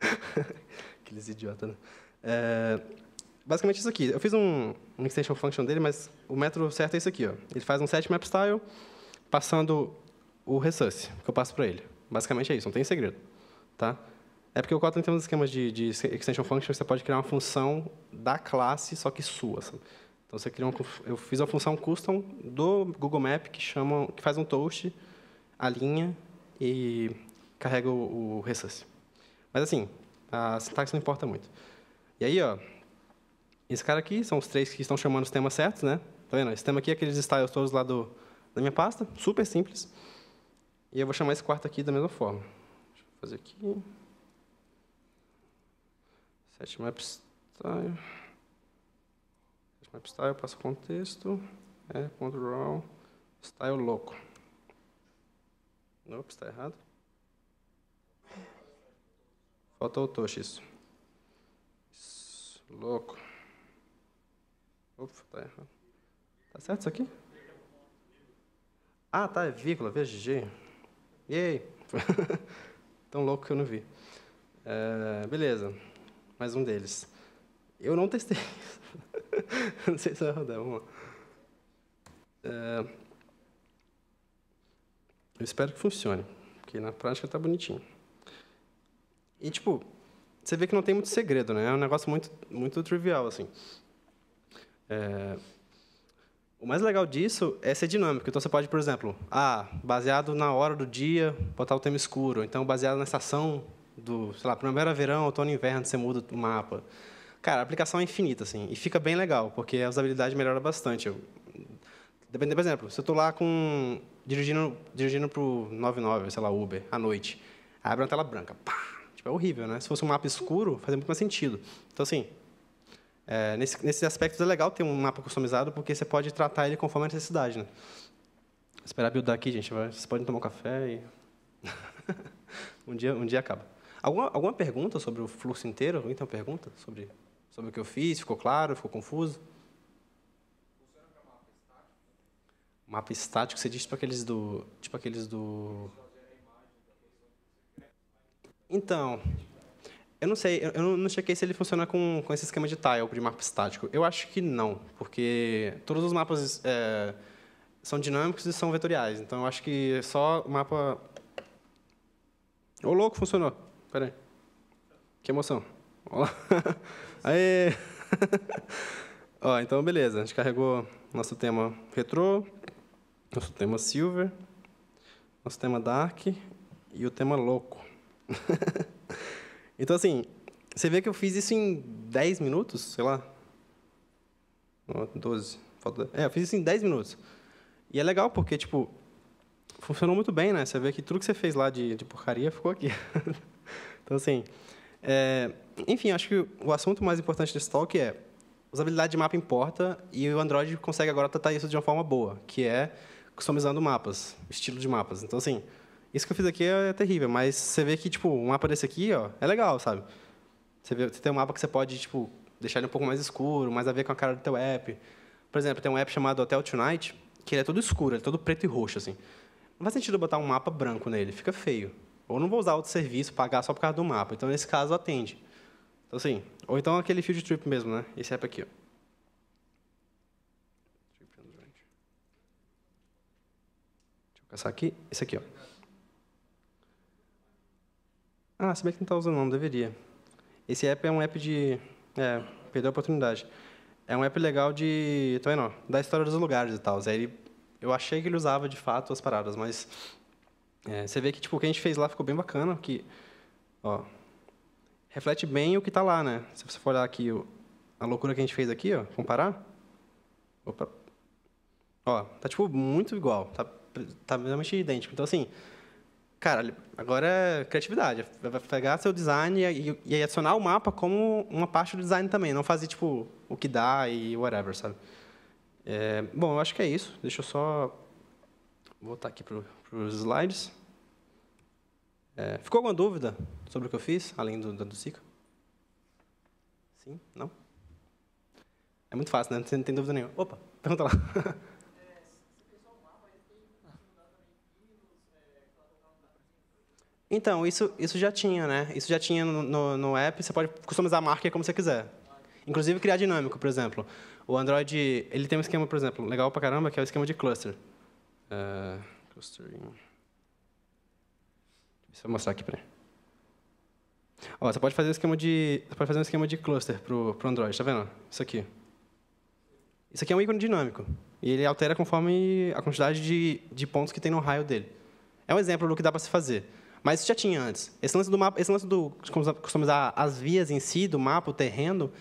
[LAUGHS] Aqueles idiotas, né? É, basicamente isso aqui. Eu fiz um, um extension function dele, mas o método certo é isso aqui. Ó. Ele faz um set map style, passando o resource que eu passo para ele. Basicamente é isso, não tem segredo. Tá? É porque o Kotlin tem uns esquemas de, de extension function, você pode criar uma função da classe, só que sua. Sabe? Então você cria uma, eu fiz uma função custom do Google Map que chama, que faz um toast, a linha e carrega o, o resource. Mas assim, a sintaxe não importa muito. E aí, ó, esse cara aqui são os três que estão chamando os temas certos, né? Tá vendo? Esse tema aqui é aqueles styles todos lá do, da minha pasta, super simples. E eu vou chamar esse quarto aqui da mesma forma. Deixa eu fazer aqui. Set map style. Set map style, passa o contexto. É, ponto raw, style louco. Ops, está errado. Falta o tosh, isso. isso. Louco. Opa, tá errado. Tá certo isso aqui? Ah, tá, é vírgula, VGG. Yay! [LAUGHS] Tão louco que eu não vi. É, beleza. Mais um deles. Eu não testei [LAUGHS] não sei se vai rodar. Vamos lá. É, eu espero que funcione, porque na prática está bonitinho. E, tipo, você vê que não tem muito segredo, né? É um negócio muito, muito trivial, assim. É... O mais legal disso é ser dinâmico. Então, você pode, por exemplo, ah, baseado na hora do dia, botar o tema escuro. Então, baseado na estação do, sei lá, primavera, verão, outono inverno, você muda o mapa. Cara, a aplicação é infinita, assim. E fica bem legal, porque a usabilidade melhora bastante. Dependendo, por exemplo, se eu estou lá com dirigindo dirigindo para o 99, sei lá, Uber, à noite, abre uma tela branca, pá, Tipo, é horrível, né? Se fosse um mapa escuro, fazia muito mais sentido. Então, assim, é, nesse, nesses aspectos é legal ter um mapa customizado, porque você pode tratar ele conforme a necessidade, né? Esperar buildar aqui, gente. Vocês podem tomar um café e... [LAUGHS] um, dia, um dia acaba. Alguma, alguma pergunta sobre o fluxo inteiro? Alguém tem uma pergunta sobre, sobre o que eu fiz? Ficou claro? Ficou confuso? Mapa estático, você diz tipo aqueles do, tipo aqueles do então, eu não sei, eu não, chequei se ele funciona com, com esse esquema de tile, de mapa estático. Eu acho que não, porque todos os mapas é, são dinâmicos e são vetoriais. Então, eu acho que só o mapa... Ô, louco, funcionou. Espera aí. Que emoção. Olá. [LAUGHS] Aê! [LAUGHS] Ó, então, beleza. A gente carregou nosso tema retrô, nosso tema silver, nosso tema dark e o tema louco. [LAUGHS] então, assim, você vê que eu fiz isso em 10 minutos, sei lá. 12. Falta... É, eu fiz isso em 10 minutos. E é legal porque, tipo, funcionou muito bem, né? Você vê que tudo que você fez lá de, de porcaria ficou aqui. [LAUGHS] então, assim, é... enfim, acho que o assunto mais importante desse talk é usabilidade de mapa importa e o Android consegue agora tratar isso de uma forma boa, que é customizando mapas, estilo de mapas. Então, assim, isso que eu fiz aqui é terrível, mas você vê que, tipo, um mapa desse aqui, ó, é legal, sabe? Você, vê, você tem um mapa que você pode, tipo, deixar ele um pouco mais escuro, mais a ver com a cara do teu app. Por exemplo, tem um app chamado Hotel Tonight, que ele é todo escuro, ele é todo preto e roxo, assim. Não faz sentido botar um mapa branco nele, fica feio. Ou não vou usar outro serviço, pagar só por causa do mapa. Então, nesse caso, atende. Então, assim, ou então aquele field trip mesmo, né? Esse app aqui, ó. Deixa eu caçar aqui. Esse aqui, ó. Ah, se bem que não está usando, não deveria. Esse app é um app de... É, perdeu a oportunidade. É um app legal de, tá vendo, ó, da história dos lugares e tal. Eu achei que ele usava de fato as paradas, mas é, você vê que tipo, o que a gente fez lá ficou bem bacana, que ó, reflete bem o que está lá, né? Se você for olhar aqui o, a loucura que a gente fez aqui, ó, comparar, opa, ó, tá tipo muito igual, tá, tá realmente idêntico. Então assim, cara, agora é criatividade, vai pegar seu design e, e, adicionar o mapa como uma parte do design também, não fazer tipo o que dá e whatever, sabe? É, bom, eu acho que é isso. Deixa eu só voltar aqui para os slides. É, ficou alguma dúvida sobre o que eu fiz, além do, do, do ciclo? Sim? Não? É muito fácil, né? Você não tem dúvida nenhuma. Opa, [LAUGHS] pergunta lá. Então, isso, isso já tinha, né? Isso já tinha no, no, no, app, você pode customizar a marca como você quiser. Inclusive criar dinâmico, por exemplo. O Android, ele tem um esquema, por exemplo, legal pra caramba, que é o esquema de cluster. Uh, clustering. Deixa eu mostrar aqui para Ó, você pode fazer um esquema de, você pode fazer um esquema de cluster pro, pro Android, tá vendo? Isso aqui. Isso aqui é um ícone dinâmico. E ele altera conforme a quantidade de, de pontos que tem no raio dele. É um exemplo do que dá para se fazer. Mas isso já tinha antes. Esse lance do mapa, esse lance do customizar as vias em si, do mapa, o terreno,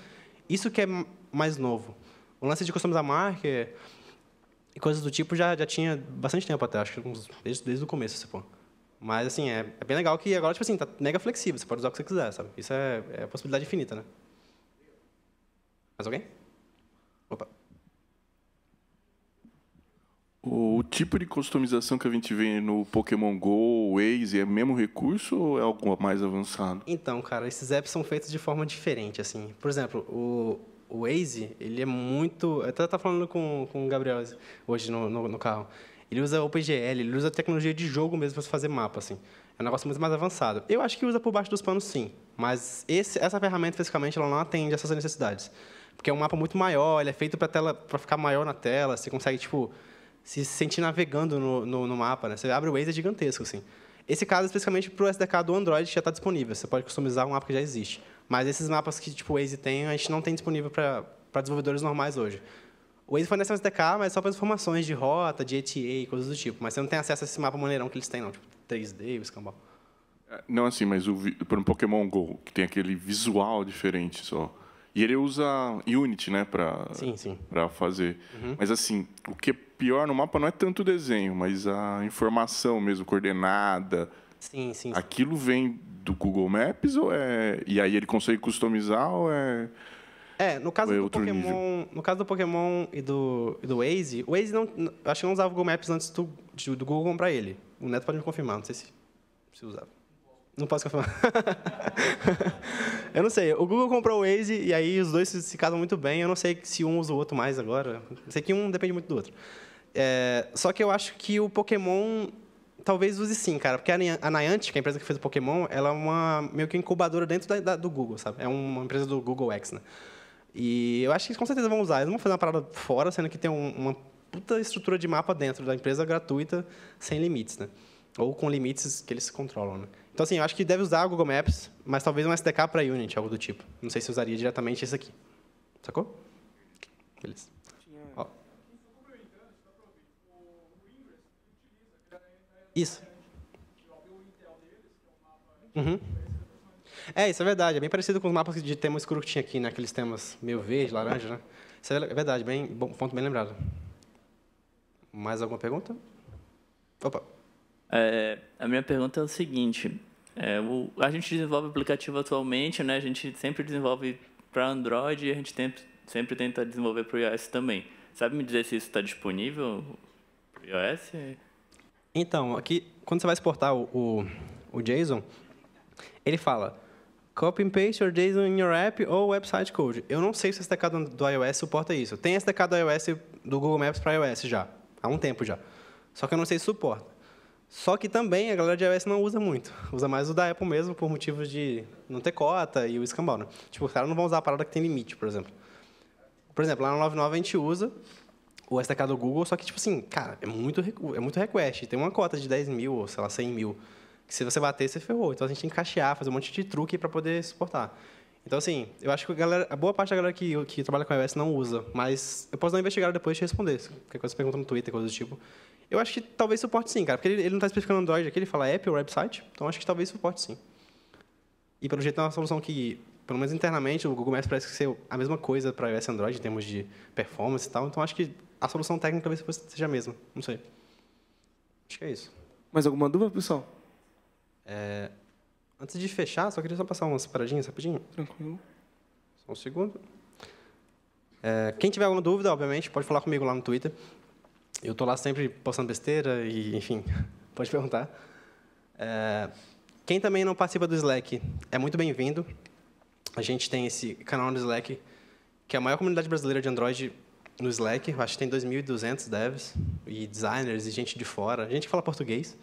isso que é mais novo. O lance de customizar marker e coisas do tipo já, já tinha bastante tempo até, acho que desde, desde o começo, se for. Mas, assim, é, é, bem legal que agora, tipo assim, tá mega flexível. Você pode usar o que você quiser, sabe? Isso é, é possibilidade infinita, né? Mais alguém? O tipo de customização que a gente vê no Pokémon GO, Waze, é mesmo recurso ou é algo mais avançado? Então, cara, esses apps são feitos de forma diferente, assim. Por exemplo, o, Waze, ele é muito... Eu até estava falando com, com o Gabriel hoje no, no, no carro. Ele usa OpenGL, ele usa tecnologia de jogo mesmo para fazer mapa, assim. É um negócio muito mais avançado. Eu acho que usa por baixo dos panos, sim. Mas esse, essa ferramenta, especificamente, ela não atende essas necessidades. Porque é um mapa muito maior, ele é feito para ficar maior na tela, você consegue, tipo, se sentir navegando no, no, no mapa, né? Você abre o Waze, é gigantesco, assim. Esse caso, especificamente, para o SDK do Android, já está disponível. Você pode customizar um mapa que já existe. Mas esses mapas que, tipo, o Waze tem, a gente não tem disponível para desenvolvedores normais hoje. O Waze fornece um SDK, mas só para informações de rota, de ETA e coisas do tipo. Mas você não tem acesso a esse mapa maneirão que eles têm, não. Tipo, 3D, o escambau. É, não assim, mas o, por um Pokémon GO, que tem aquele visual diferente só. E ele usa Unity, né, para para fazer. Uhum. Mas assim, o que é pior no mapa não é tanto o desenho, mas a informação mesmo, coordenada. Sim, sim. Aquilo vem do Google Maps ou é e aí ele consegue customizar ou é é, no caso, é do Pokémon, no caso do Pokémon e do, e do Waze, o Waze não, acho que não usava o Google Maps antes do, do Google comprar ele. O Neto pode me confirmar, não sei se, se usava. Não posso confirmar. [LAUGHS] eu não sei. O Google comprou o Waze e aí os dois se casam muito bem. Eu não sei se um usa o outro mais agora. Sei que um depende muito do outro. É, só que eu acho que o Pokémon talvez use sim, cara. Porque a Niantic, é a empresa que fez o Pokémon, ela é uma meio que incubadora dentro da, da, do Google, sabe? É uma empresa do Google X, né? E eu acho que com certeza vão usar. Eles não vão fazer uma parada fora, sendo que tem um, uma puta estrutura de mapa dentro da empresa gratuita, sem limites, né? Ou com limites que eles controlam, né? Então, assim, eu acho que deve usar o Google Maps, mas talvez um SDK para Unity, algo do tipo. Não sei se usaria diretamente esse aqui. Sacou? Beleza. Isso. Uhum. É, isso é verdade. É bem parecido com os mapas de tema escuro que tinha aqui, né? Aqueles temas meio verde, laranja, né? Isso é verdade, bem, bom ponto bem lembrado. Mais alguma pergunta? Opa. É, a minha pergunta é o seguinte: é, o, a gente desenvolve aplicativo atualmente, né? A gente sempre desenvolve para Android e a gente tem, sempre tenta desenvolver para o iOS também. Sabe me dizer se isso está disponível para o iOS? Então, aqui, quando você vai exportar o, o, o JSON, ele fala Copy and paste your JSON in your app ou website code. Eu não sei se o SDK do, do iOS suporta isso. Tem SDK do iOS do Google Maps para iOS já, há um tempo já. Só que eu não sei se suporta. Só que também a galera de iOS não usa muito. Usa mais o da Apple mesmo por motivos de não ter cota e o escambau. Né? Tipo, os caras não vão usar a parada que tem limite, por exemplo. Por exemplo, lá no 99 a gente usa o SDK do Google, só que, tipo assim, cara, é muito, é muito request. Tem uma cota de 10 mil, ou sei lá, 100 mil que se você bater, você ferrou. Então a gente tem que cachear, fazer um monte de truque para poder suportar. Então, assim, eu acho que a, galera, a boa parte da galera que, que trabalha com iOS não usa, mas eu posso dar uma investigada depois e te responder. Qualquer coisa pergunta no Twitter, coisa do tipo. Eu acho que talvez suporte sim, cara, porque ele, ele não está especificando Android aqui, ele fala app ou website, então acho que talvez suporte sim. E, pelo jeito, é uma solução que, pelo menos internamente, o Google Maps parece ser a mesma coisa para iOS e Android, em termos de performance e tal, então acho que a solução técnica talvez seja a mesma, não sei. Acho que é isso. Mais alguma dúvida, pessoal? É, Antes de fechar, só queria só passar umas paradinhas rapidinho. Tranquilo. Só um segundo. É, quem tiver alguma dúvida, obviamente, pode falar comigo lá no Twitter. Eu estou lá sempre postando besteira e, enfim, [LAUGHS] pode perguntar. É, quem também não participa do Slack é muito bem-vindo. A gente tem esse canal no Slack, que é a maior comunidade brasileira de Android no Slack. Acho que tem 2.200 devs e designers e gente de fora, gente que fala português.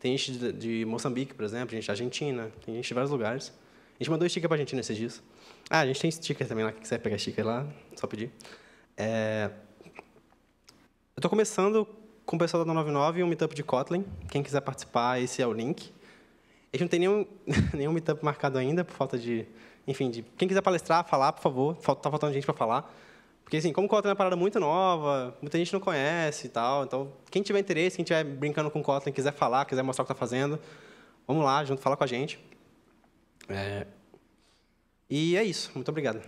Tem gente de, de, Moçambique, por exemplo, gente da Argentina, tem gente de vários lugares. A gente mandou sticker para a Argentina esses dias. Ah, a gente tem sticker também lá, quem quiser pegar sticker lá, só pedir. É... Eu estou começando com o pessoal da 99 um meetup de Kotlin. Quem quiser participar, esse é o link. A gente não tem nenhum, [LAUGHS] nenhum meetup marcado ainda, por falta de... Enfim, de, quem quiser palestrar, falar, por favor. Está faltando gente para falar. Porque, assim, como Kotlin é uma parada muito nova, muita gente não conhece e tal. Então, quem tiver interesse, quem estiver brincando com Kotlin, quiser falar, quiser mostrar o que está fazendo, vamos lá, junto, fala com a gente. É... E é isso. Muito obrigado.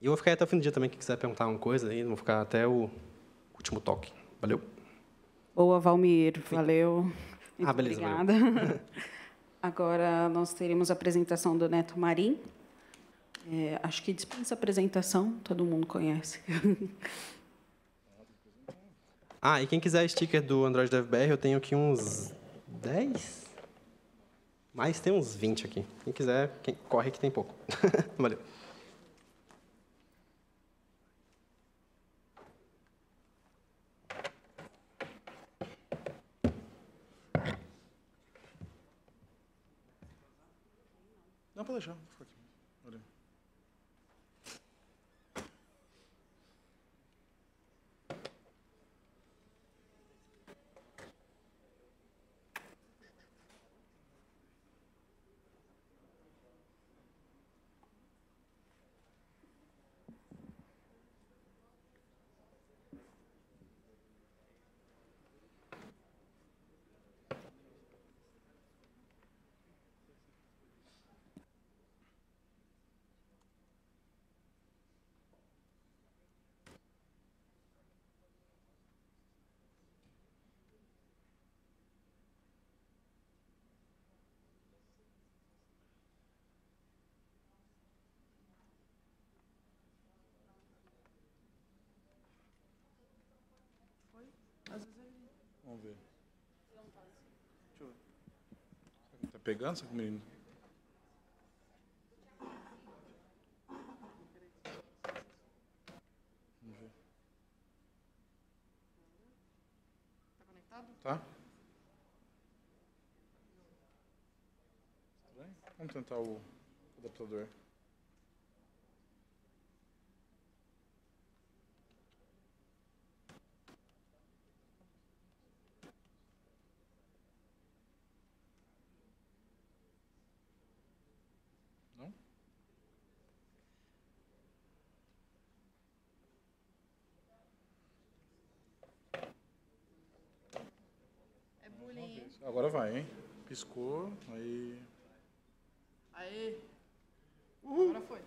E eu vou ficar até o fim do dia também, quem quiser perguntar alguma coisa aí, vou ficar até o último toque. Valeu. Boa, Valmir. Valeu. Muito ah, beleza. Obrigada. [LAUGHS] Agora nós teremos a apresentação do Neto Marim. É, acho que dispensa apresentação, todo mundo conhece. [LAUGHS] ah, e quem quiser sticker do Android DevBR, eu tenho aqui uns 10? Mas tem uns 20 aqui. Quem quiser, quem corre que tem pouco. [LAUGHS] Valeu. Pode deixar. Vamos ver. Deixa eu ver. Será que tá pegando? O menino... Vamos ver. Tá conectado? Tá. Vamos tentar o adaptador. Agora vai, hein? Piscou, aí. Aê! Uhul. Agora foi.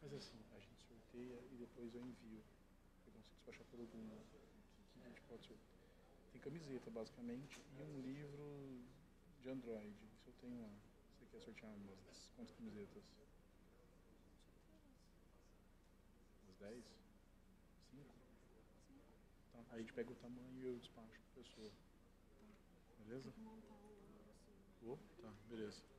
Faz assim, a gente sorteia e depois eu envio. Eu consigo despachar por algum pode ser. Tem camiseta, basicamente, e um livro de Android. Isso eu tenho lá. Você quer sortear umas quantas camisetas? Umas 10? 5? Tá. Aí a gente pega o tamanho e eu despacho para a pessoa. Beleza? Oh, tá, beleza.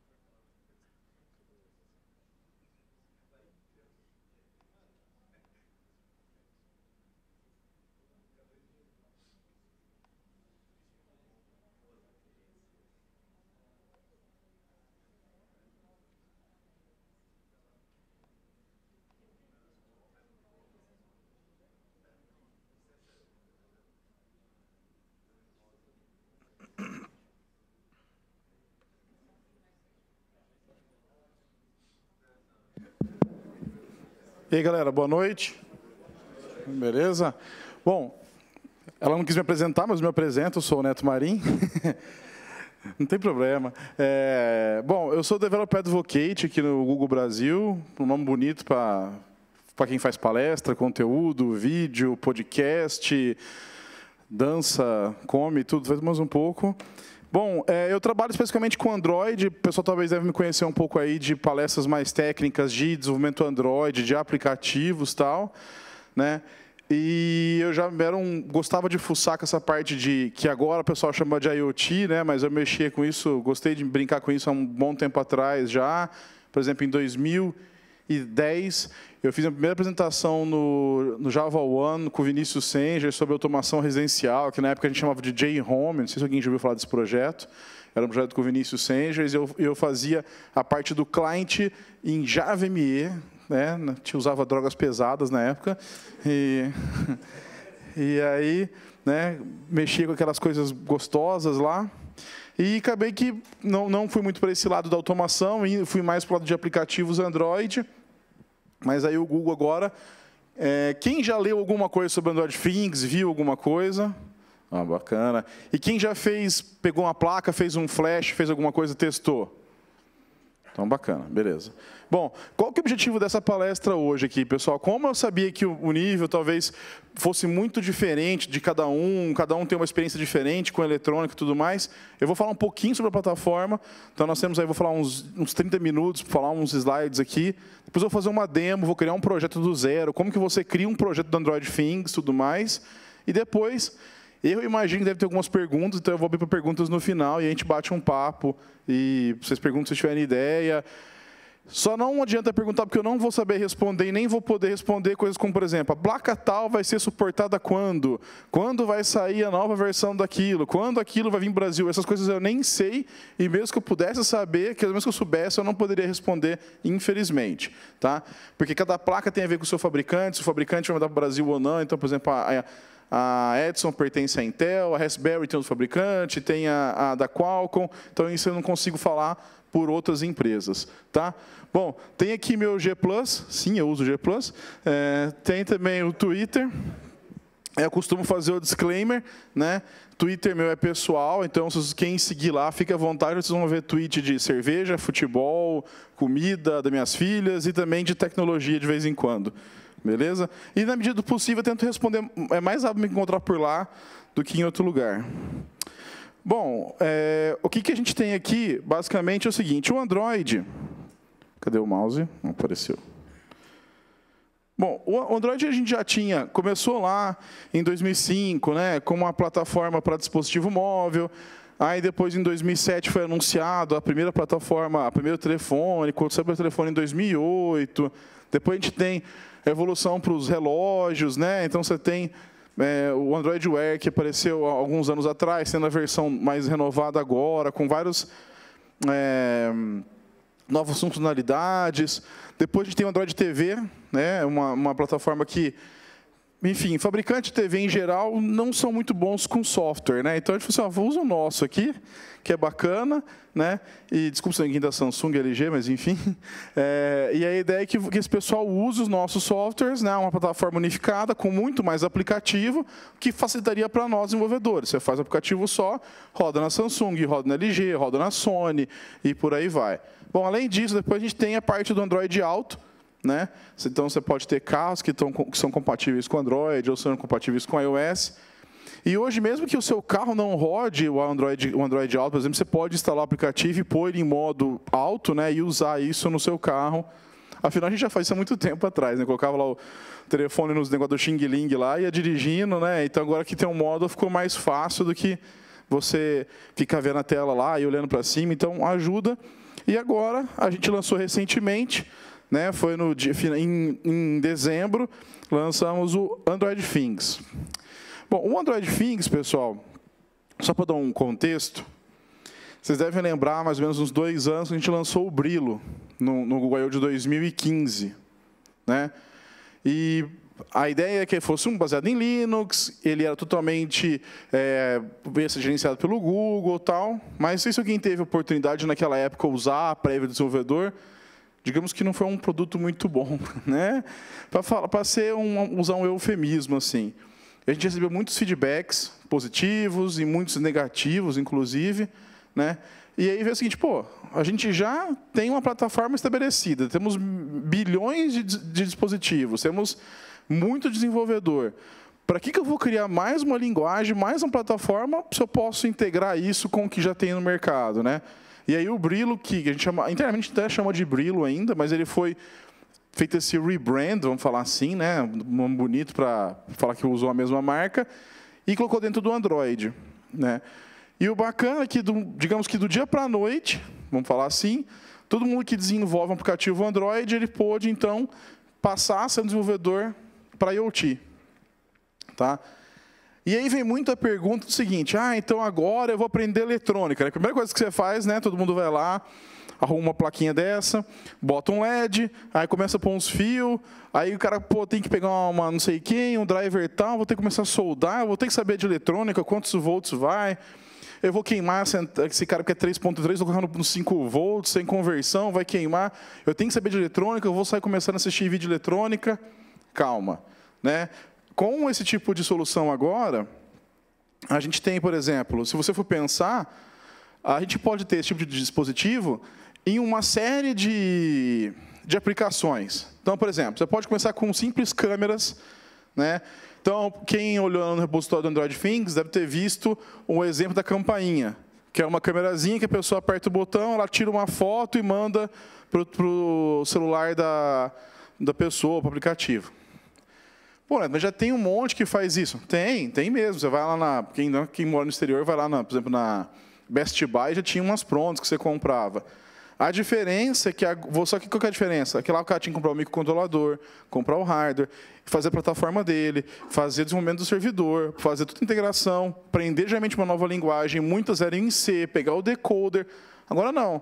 E aí, galera, boa noite. Beleza? Bom, ela não quis me apresentar, mas me apresento, eu sou o Neto Marim. [LAUGHS] Não tem problema. É, bom, eu sou Developer Advocate aqui no Google Brasil, um nome bonito para para quem faz palestra, conteúdo, vídeo, podcast, dança, come, tudo, faz mais um pouco. Bom, é, eu trabalho especificamente com Android. O pessoal talvez deve me conhecer um pouco aí de palestras mais técnicas de desenvolvimento Android, de aplicativos tal, né? E eu já era um, gostava de fuçar com essa parte de que agora o pessoal chama de IoT, né? Mas eu mexia com isso, gostei de brincar com isso há um bom tempo atrás já. Por exemplo, em 2010 eu fiz a primeira apresentação no, no Java One com o Vinícius Senger sobre automação residencial, que na época a gente chamava de J-Home, não sei se alguém já ouviu falar desse projeto. Era um projeto com o Vinícius Senger, e eu, eu fazia a parte do client em Java ME, né? Usava drogas pesadas na época. E, [LAUGHS] e aí, né, mexia com aquelas coisas gostosas lá. E acabei que não, não fui muito para esse lado da automação, fui mais para o lado de aplicativos Android. Mas aí o Google agora. É, quem já leu alguma coisa sobre Android Things, viu alguma coisa? Ah, bacana. E quem já fez, pegou uma placa, fez um flash, fez alguma coisa, testou? Então, bacana, beleza. Bom, qual que é o objetivo dessa palestra hoje aqui, pessoal? Como eu sabia que o nível talvez fosse muito diferente de cada um, cada um tem uma experiência diferente com eletrônica e tudo mais, eu vou falar um pouquinho sobre a plataforma. Então, nós temos aí, vou falar uns, uns 30 minutos, falar uns slides aqui. Depois eu vou fazer uma demo, vou criar um projeto do zero, como que você cria um projeto do Android Things e tudo mais. E depois eu imagino que deve ter algumas perguntas, então eu vou abrir para perguntas no final e a gente bate um papo e vocês perguntam se tiverem ideia. Só não adianta perguntar porque eu não vou saber responder e nem vou poder responder coisas como, por exemplo, a placa tal vai ser suportada quando? Quando vai sair a nova versão daquilo? Quando aquilo vai vir para o Brasil? Essas coisas eu nem sei e mesmo que eu pudesse saber, que mesmo que eu soubesse, eu não poderia responder, infelizmente. Tá? Porque cada placa tem a ver com o seu fabricante, se o fabricante vai mandar para o Brasil ou não. Então, por exemplo, a, a a Edson pertence à Intel, a Raspberry tem outro fabricante, tem a, a da Qualcomm, então isso eu não consigo falar por outras empresas. Tá? Bom, tem aqui meu G+, sim, eu uso o G+, é, tem também o Twitter, eu costumo fazer o disclaimer, né? Twitter meu é pessoal, então quem seguir lá, fica à vontade, vocês vão ver tweet de cerveja, futebol, comida das minhas filhas e também de tecnologia de vez em quando. Beleza? E na medida do possível eu tento responder, é mais rápido me encontrar por lá do que em outro lugar. Bom, é, o que, que a gente tem aqui, basicamente, é o seguinte, o Android... Cadê o mouse? Não apareceu. Bom, o Android a gente já tinha, começou lá em 2005, né, como uma plataforma para dispositivo móvel, Aí depois, em 2007, foi anunciado a primeira plataforma, o primeiro telefone, saiu o telefone em 2008. Depois a gente tem evolução para os relógios, né? Então você tem é, o Android Wear que apareceu há alguns anos atrás, sendo a versão mais renovada agora, com vários é, novas funcionalidades. Depois a gente tem o Android TV, né? Uma, uma plataforma que enfim, fabricante de TV em geral não são muito bons com software, né? Então a gente falou assim, ó, usa o nosso aqui, que é bacana, né? E desculpa se ninguém da Samsung, LG, mas enfim. [LAUGHS] É, e a ideia é que, que esse pessoal use os nossos softwares, né? Uma plataforma unificada com muito mais aplicativo, que facilitaria para nós desenvolvedores. Você faz aplicativo só, roda na Samsung, roda na LG, roda na Sony e por aí vai. Bom, além disso, depois a gente tem a parte do Android Auto, né? Então você pode ter carros que, que são compatíveis com Android ou são compatíveis com iOS. E hoje, mesmo que o seu carro não rode o Android, o Android Auto, por exemplo, você pode instalar o aplicativo e pôr ele em modo alto né, e usar isso no seu carro. Afinal, a gente já faz isso há muito tempo atrás, né? Colocava lá o telefone nos negócios do Xing Ling lá, ia dirigindo, né? Então agora que tem um modo ficou mais fácil do que você ficar vendo a tela lá e olhando para cima, então ajuda. E agora a gente lançou recentemente né, foi no dia, em, em dezembro, lançamos o Android Things. Bom, o Android Things, pessoal, só para dar um contexto, vocês devem lembrar, mais ou menos uns dois anos, que a gente lançou o Brilo, no, no Google I.O. de 2015. Né? E a ideia é que fosse um baseado em Linux, ele era totalmente é, ia ser gerenciado pelo Google tal, mas se alguém teve oportunidade naquela época usar a prévia desenvolvedor, digamos que não foi um produto muito bom, [LAUGHS] né? Para ser um, usar um eufemismo assim. A gente recebeu muitos feedbacks positivos e muitos negativos, inclusive, né? E aí veio o seguinte, pô, a gente já tem uma plataforma estabelecida, temos bilhões de, de dispositivos, temos muito desenvolvedor. Para que, que eu vou criar mais uma linguagem, mais uma plataforma, se eu posso integrar isso com o que já tem no mercado, né? E aí o Brilo, que a gente chama, internamente até chama de Brilo ainda, mas ele foi feito esse rebrand, vamos falar assim, né? Um nome bonito para falar que usou a mesma marca, e colocou dentro do Android, né? E o bacana é que, do, digamos que do dia para a noite, vamos falar assim, todo mundo que desenvolve um aplicativo Android, ele pôde, então, passar a ser um desenvolvedor para IoT. Tá? E aí vem muito a pergunta do seguinte, ah, então agora eu vou aprender eletrônica. Né? A primeira coisa que você faz, né, todo mundo vai lá, arruma uma plaquinha dessa, bota um LED, aí começa a pôr uns fios, aí o cara pô, tem que pegar uma não sei quem, um driver tal, vou ter que começar a soldar, vou ter que saber de eletrônica, quantos volts vai, eu vou queimar esse cara que é 3.3, vou colocar no 5 volts, sem conversão, vai queimar. Eu tenho que saber de eletrônica, eu vou sair começando a assistir vídeo de eletrônica. Calma. Né? Com esse tipo de solução agora, a gente tem, por exemplo, se você for pensar, a gente pode ter esse tipo de dispositivo em uma série de, de aplicações. Então, por exemplo, você pode começar com simples câmeras, né? Então, quem olhou no repositório do Android Things deve ter visto o exemplo da campainha, que é uma câmerazinha que a pessoa aperta o botão, ela tira uma foto e manda para o celular da, da pessoa, para o aplicativo. Pô, mas já tem um monte que faz isso. Tem, tem mesmo. Você vai lá na. Quem, quem mora no exterior vai lá, na, por exemplo, na Best Buy, já tinha umas prontas que você comprava. A diferença é que, a, só que qual que é a diferença? Aqui lá o cara tinha que comprar o microcontrolador, comprar o hardware, fazer a plataforma dele, fazer o desenvolvimento do servidor, fazer toda a integração, aprender geralmente uma nova linguagem, muitas eram em C, pegar o decoder. Agora não.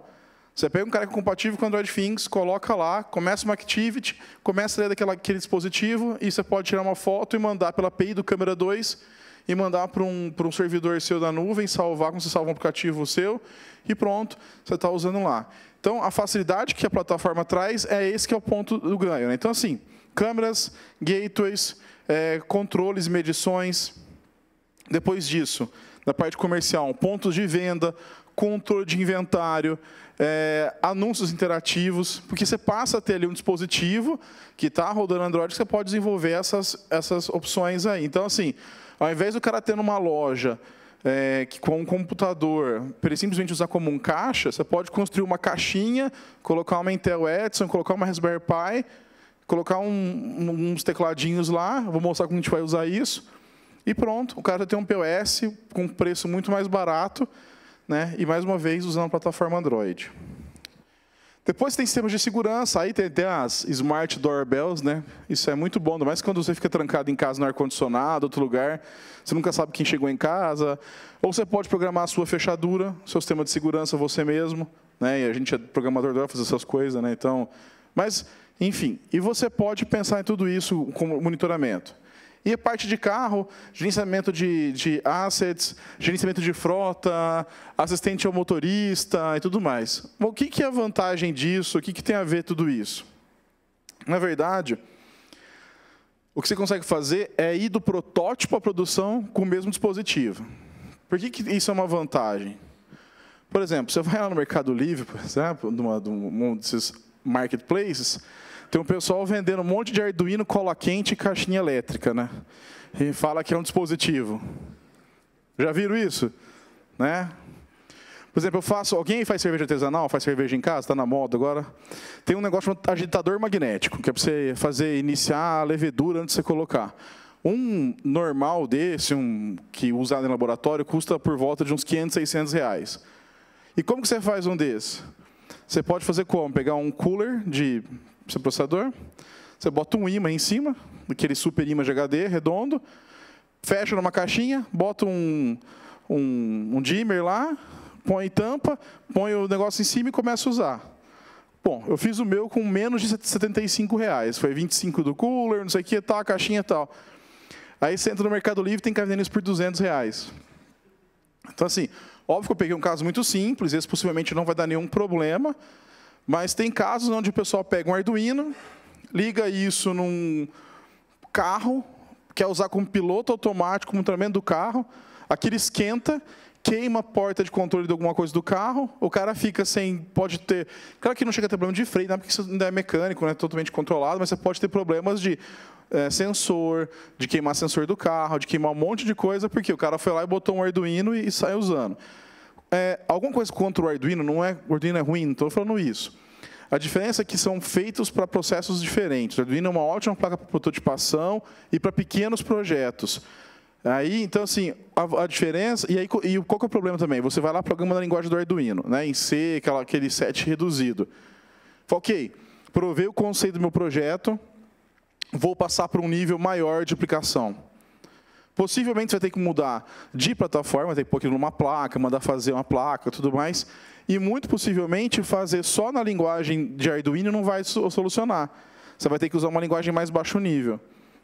Você pega um cara que é compatível com Android Things, coloca lá, começa uma activity, começa a ler daquela, aquele dispositivo, e você pode tirar uma foto e mandar pela API do câmera 2 e mandar para um, para um servidor seu da nuvem, salvar como você salva um aplicativo seu, e pronto, você está usando lá. Então, a facilidade que a plataforma traz é esse que é o ponto do ganho. Né? Então, assim, câmeras, gateways, é, controles medições. Depois disso, na parte comercial, pontos de venda, controle de inventário, é, anúncios interativos, porque você passa a ter ali um dispositivo que está rodando Android, você pode desenvolver essas, essas opções aí. Então, assim, ao invés do cara ter numa loja é, que com um computador, para ele simplesmente usar como um caixa, você pode construir uma caixinha, colocar uma Intel Edison, colocar uma Raspberry Pi, colocar um, uns tecladinhos lá, vou mostrar como a gente vai usar isso, e pronto, o cara tem um POS com preço muito mais barato, né, e mais uma vez usando a plataforma Android. Depois tem sistemas de segurança, aí tem, tem as smart doorbells, né? Isso é muito bom, mas quando você fica trancado em casa no ar-condicionado, outro lugar, você nunca sabe quem chegou em casa. Ou você pode programar a sua fechadura, seu sistema de segurança você mesmo, né? E a gente é programador, adora fazer essas coisas, né? Então, mas, enfim, e você pode pensar em tudo isso com monitoramento. E a parte de carro, gerenciamento de, de assets, gerenciamento de frota, assistente ao motorista e tudo mais. O que, que é a vantagem disso? O que, que tem a ver tudo isso? Na verdade, o que você consegue fazer é ir do protótipo à produção com o mesmo dispositivo. Por que, que isso é uma vantagem? Por exemplo, você vai lá no Mercado Livre, por exemplo, numa, num desses marketplaces, tem um pessoal vendendo um monte de Arduino, cola quente e caixinha elétrica, né? E fala que é um dispositivo. Já viram isso? Né? Por exemplo, eu faço. Alguém faz cerveja artesanal, faz cerveja em casa, está na moda agora. Tem um negócio chamado agitador magnético, que é para você fazer iniciar a levedura antes de você colocar. Um normal desse, um que usado em laboratório, custa por volta de uns 500, 600 reais. E como que você faz um desse? Você pode fazer como? Pegar um cooler de seu processador, você bota um imã em cima, aquele super imã de HD redondo, fecha numa caixinha, bota um, um, um dimmer lá, põe tampa, põe o negócio em cima e começa a usar. Bom, eu fiz o meu com menos de 75 reais. Foi 25 do cooler, não sei o que, tal, a caixinha e tal. Aí você entra no Mercado Livre tem isso por 200 reais. Então, assim, óbvio que eu peguei um caso muito simples, esse possivelmente não vai dar nenhum problema, Mas tem casos onde o pessoal pega um Arduino, liga isso num carro, quer usar como piloto automático, como treinamento do carro, aquilo esquenta, queima a porta de controle de alguma coisa do carro, o cara fica sem, pode ter, claro que não chega a ter problema de freio, não é porque isso não é mecânico, não é totalmente controlado, mas você pode ter problemas de é, sensor, de queimar sensor do carro, de queimar um monte de coisa, porque o cara foi lá e botou um Arduino e, e saiu usando. É, alguma coisa contra o Arduino, não é, o Arduino é ruim, não estou falando isso. A diferença é que são feitos para processos diferentes. O Arduino é uma ótima placa para prototipação e para pequenos projetos. Aí, então, assim, a, a, diferença. E aí, e qual que é o problema também? Você vai lá, programa na linguagem do Arduino, né, em C, aquela, aquele set reduzido. Fala, ok, provei o conceito do meu projeto, vou passar para um nível maior de aplicação. Possivelmente você vai ter que mudar de plataforma, ter que pôr aquilo numa placa, mandar fazer uma placa, tudo mais. E muito possivelmente fazer só na linguagem de Arduino não vai solucionar. Você vai ter que usar uma linguagem mais baixo nível.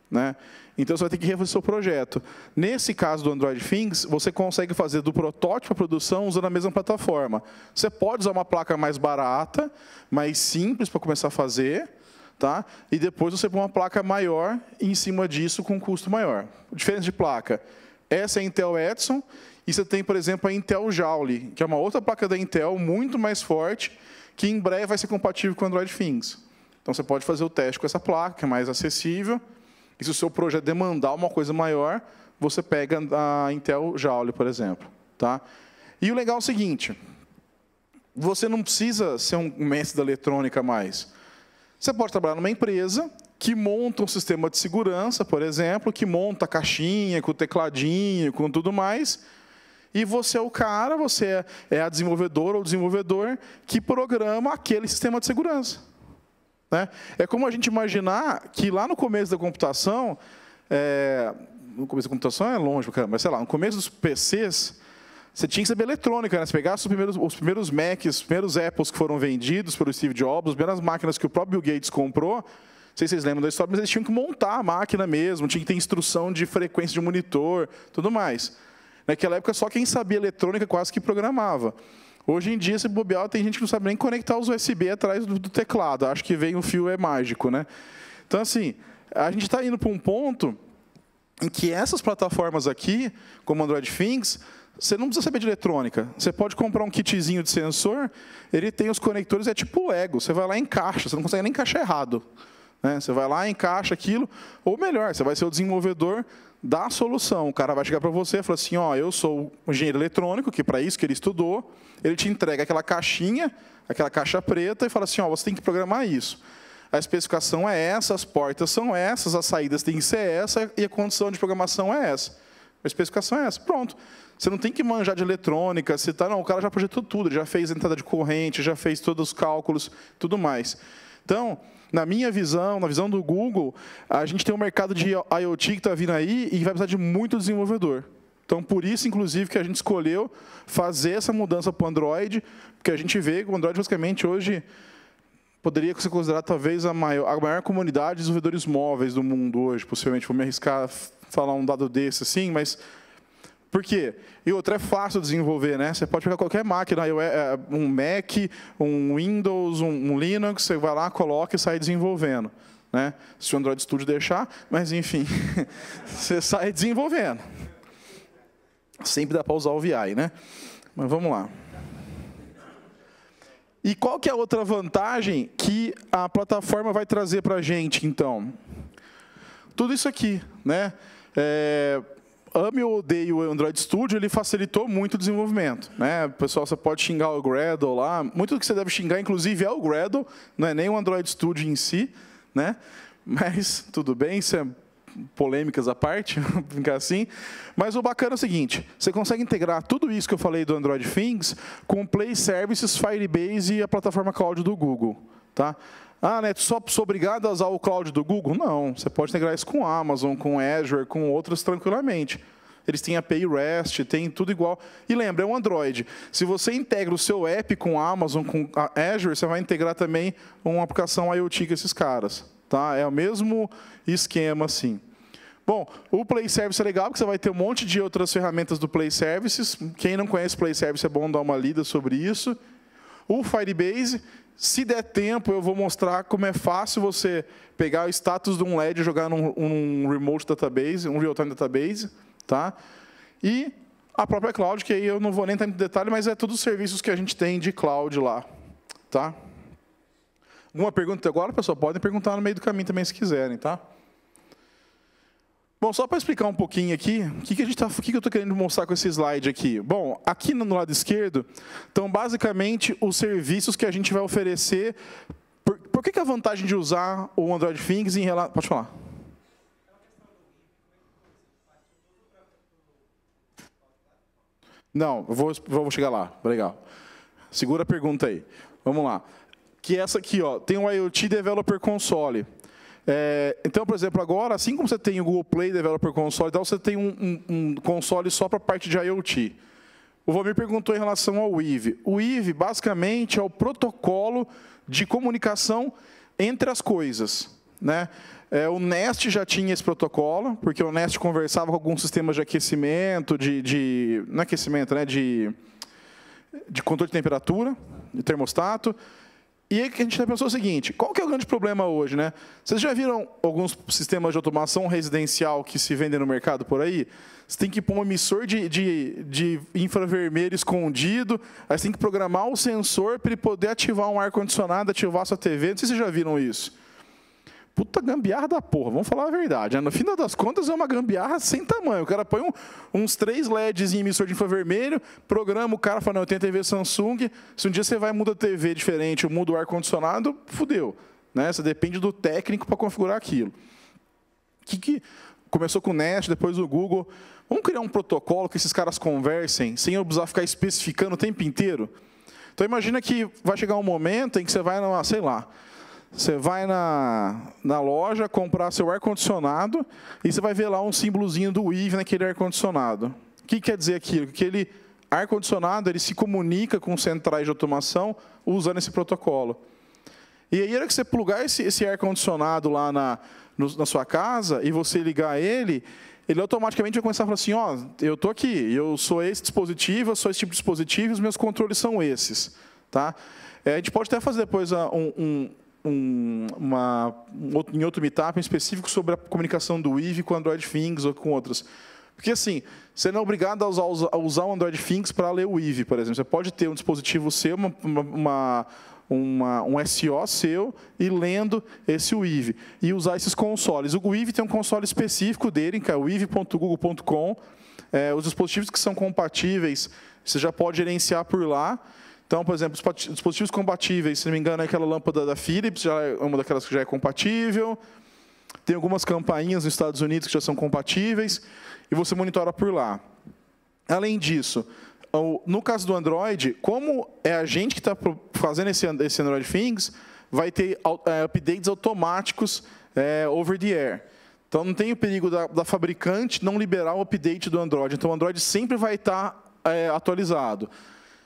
Né? Então você vai ter que refazer seu projeto. Nesse caso do Android Things, você consegue fazer do protótipo à produção usando a mesma plataforma. Você pode usar uma placa mais barata, mais simples para começar a fazer, tá? e depois você põe uma placa maior em cima disso com um custo maior. Diferença de placa. Essa é a Intel Edson, e você tem, por exemplo, a Intel Joule, que é uma outra placa da Intel muito mais forte, que em breve vai ser compatível com Android Things. Então você pode fazer o teste com essa placa, que é mais acessível, e se o seu projeto demandar uma coisa maior, você pega a Intel Joule, por exemplo. Tá? E o legal é o seguinte, você não precisa ser um mestre da eletrônica mais. Você pode trabalhar numa empresa que monta um sistema de segurança, por exemplo, que monta a caixinha com o tecladinho, com tudo mais, e você é o cara, você é, é a desenvolvedora ou desenvolvedor que programa aquele sistema de segurança. Né? É como a gente imaginar que lá no começo da computação, é, no começo da computação é longe, mas sei lá, no começo dos PCs, você tinha que saber eletrônica, né? Você pegasse os primeiros, os primeiros Macs, os primeiros Apples que foram vendidos pelo Steve Jobs, as primeiras máquinas que o próprio Bill Gates comprou, não sei se vocês lembram da história, mas eles tinham que montar a máquina mesmo, tinha que ter instrução de frequência de monitor, tudo mais. Naquela época, só quem sabia eletrônica quase que programava. Hoje em dia, se bobear, tem gente que não sabe nem conectar os USB atrás do, do teclado. Acho que vem o fio é mágico, né? Então, assim, a gente está indo para um ponto em que essas plataformas aqui, como Android Things, você não precisa saber de eletrônica. Você pode comprar um kitzinho de sensor, ele tem os conectores, é tipo Lego. Você vai lá e encaixa, você não consegue nem encaixar errado. Né? Você vai lá, encaixa aquilo, ou melhor, você vai ser o desenvolvedor da solução. O cara vai chegar para você e falar assim, ó, eu sou um engenheiro eletrônico, que para isso que ele estudou, ele te entrega aquela caixinha, aquela caixa preta, e fala assim, ó, você tem que programar isso. A especificação é essa, as portas são essas, as saídas têm que ser essa, e a condição de programação é essa. A especificação é essa. Pronto. Você não tem que manjar de eletrônica, você tá, não, o cara já projetou tudo, já fez entrada de corrente, já fez todos os cálculos, tudo mais. Então, na minha visão, na visão do Google, a gente tem um mercado de IoT que está vindo aí e vai precisar de muito desenvolvedor. Então, por isso, inclusive, que a gente escolheu fazer essa mudança para o Android, porque a gente vê que o Android, basicamente, hoje, poderia ser considerado talvez a maior, a maior comunidade de desenvolvedores móveis do mundo hoje, possivelmente. Vou me arriscar a falar um dado desse, assim, mas por quê? E outra, é fácil desenvolver, né? Você pode pegar qualquer máquina, é, um Mac, um Windows, um Linux, você vai lá, coloca e sai desenvolvendo. Né? Se o Android Studio deixar, mas enfim, [LAUGHS] você sai desenvolvendo. Sempre dá para usar o VI, né? Mas vamos lá. E qual que é a outra vantagem que a plataforma vai trazer para a gente, então? Tudo isso aqui, né? É, ame ou odeie o Android Studio, ele facilitou muito o desenvolvimento. Né? Pessoal, você pode xingar o Gradle lá. Muito do que você deve xingar, inclusive, é o Gradle, não é nem o Android Studio em si. Né? Mas [LAUGHS] tudo bem, isso é polêmicas à parte, [LAUGHS] ficar assim. Mas o bacana é o seguinte, você consegue integrar tudo isso que eu falei do Android Things com Play Services, Firebase e a plataforma cloud do Google. Tá? Ah, Neto, só sou obrigado a usar o cloud do Google? Não, você pode integrar isso com Amazon, com Azure, com outras tranquilamente. Eles têm API REST, tem tudo igual. E lembra, é um Android. Se você integra o seu app com Amazon, com Azure, você vai integrar também uma aplicação IoT com esses caras. Tá? É o mesmo esquema assim. Bom, o Play Service é legal, porque você vai ter um monte de outras ferramentas do Play Services. Quem não conhece Play Service é bom dar uma lida sobre isso. O Firebase, se der tempo, eu vou mostrar como é fácil você pegar o status de um LED e jogar num, num remote database, um real-time database, tá? E a própria cloud, que aí eu não vou nem entrar em detalhe, mas é todos os serviços que a gente tem de cloud lá, tá? Alguma pergunta agora, pessoal? Podem perguntar no meio do caminho também, se quiserem, tá? Bom, só para explicar um pouquinho aqui, o que, que, a gente tá, o que, que eu estou querendo mostrar com esse slide aqui? Bom, aqui no lado esquerdo estão basicamente os serviços que a gente vai oferecer. Por, por que, que a vantagem de usar o Android Things em relação... Pode falar. Não, vou, vou chegar lá. Legal. Segura a pergunta aí. Vamos lá. Que é essa aqui, ó, tem o IoT Developer Console. É, então, por exemplo, agora, assim como você tem o Google Play Developer Console, então você tem um, um, um console só para a parte de IoT. O Valmir perguntou em relação ao Weave. O Weave, basicamente, é o protocolo de comunicação entre as coisas. Né? É, o Nest já tinha esse protocolo, porque o Nest conversava com alguns sistemas de aquecimento, de, de não é aquecimento, né, de, de controle de temperatura, de termostato. E aí a gente pensou o seguinte, qual que é o grande problema hoje? Né? Vocês já viram alguns sistemas de automação residencial que se vendem no mercado por aí? Você tem que pôr um emissor de, de, de infravermelho escondido, aí você tem que programar o sensor para ele poder ativar um ar-condicionado, ativar a sua TV. Não sei se vocês já viram isso puta gambiarra da porra, vamos falar a verdade. Né? No final das contas, é uma gambiarra sem tamanho. O cara põe um, uns três LEDs em emissor de infravermelho, programa, o cara fala, não, eu tenho TV Samsung, se um dia você vai muda a TV diferente, muda o ar-condicionado, fudeu. Né? Você depende do técnico para configurar aquilo. Que, que começou com o Nest, depois o Google. Vamos criar um protocolo que esses caras conversem, sem eu precisar ficar especificando o tempo inteiro? Então imagina que vai chegar um momento em que você vai sei lá, você vai na, na loja comprar seu ar-condicionado e você vai ver lá um símbolozinho do Weave naquele ar-condicionado. O que quer dizer aquilo? Que aquele ar-condicionado ele se comunica com centrais de automação usando esse protocolo. E aí, hora que você plugar esse, esse ar-condicionado lá na, no, na sua casa e você ligar ele, ele automaticamente vai começar a falar assim, ó, oh, eu estou aqui, eu sou esse dispositivo, eu sou esse tipo de dispositivo, os meus controles são esses. Tá? É, a gente pode até fazer depois um, um um, uma, um, em outro meetup em específico sobre a comunicação do Weave com Android Things ou com outras. Porque, assim, você não é obrigado a usar, a usar o Android Things para ler o Weave, por exemplo. Você pode ter um dispositivo seu, uma, uma, uma, um SO seu, e lendo esse Weave. E usar esses consoles. O Weave tem um console específico dele, que é weave.google.com. É, os dispositivos que são compatíveis, você já pode gerenciar por lá. Então, por exemplo, dispositivos compatíveis, se não me engano, é aquela lâmpada da Philips, já é uma daquelas que já é compatível. Tem algumas campainhas nos Estados Unidos que já são compatíveis, e você monitora por lá. Além disso, no caso do Android, como é a gente que está fazendo esse, Android Things, vai ter é, updates automáticos é, over the air. Então, não tem o perigo da, da, fabricante não liberar o update do Android. Então, o Android sempre vai estar é, atualizado.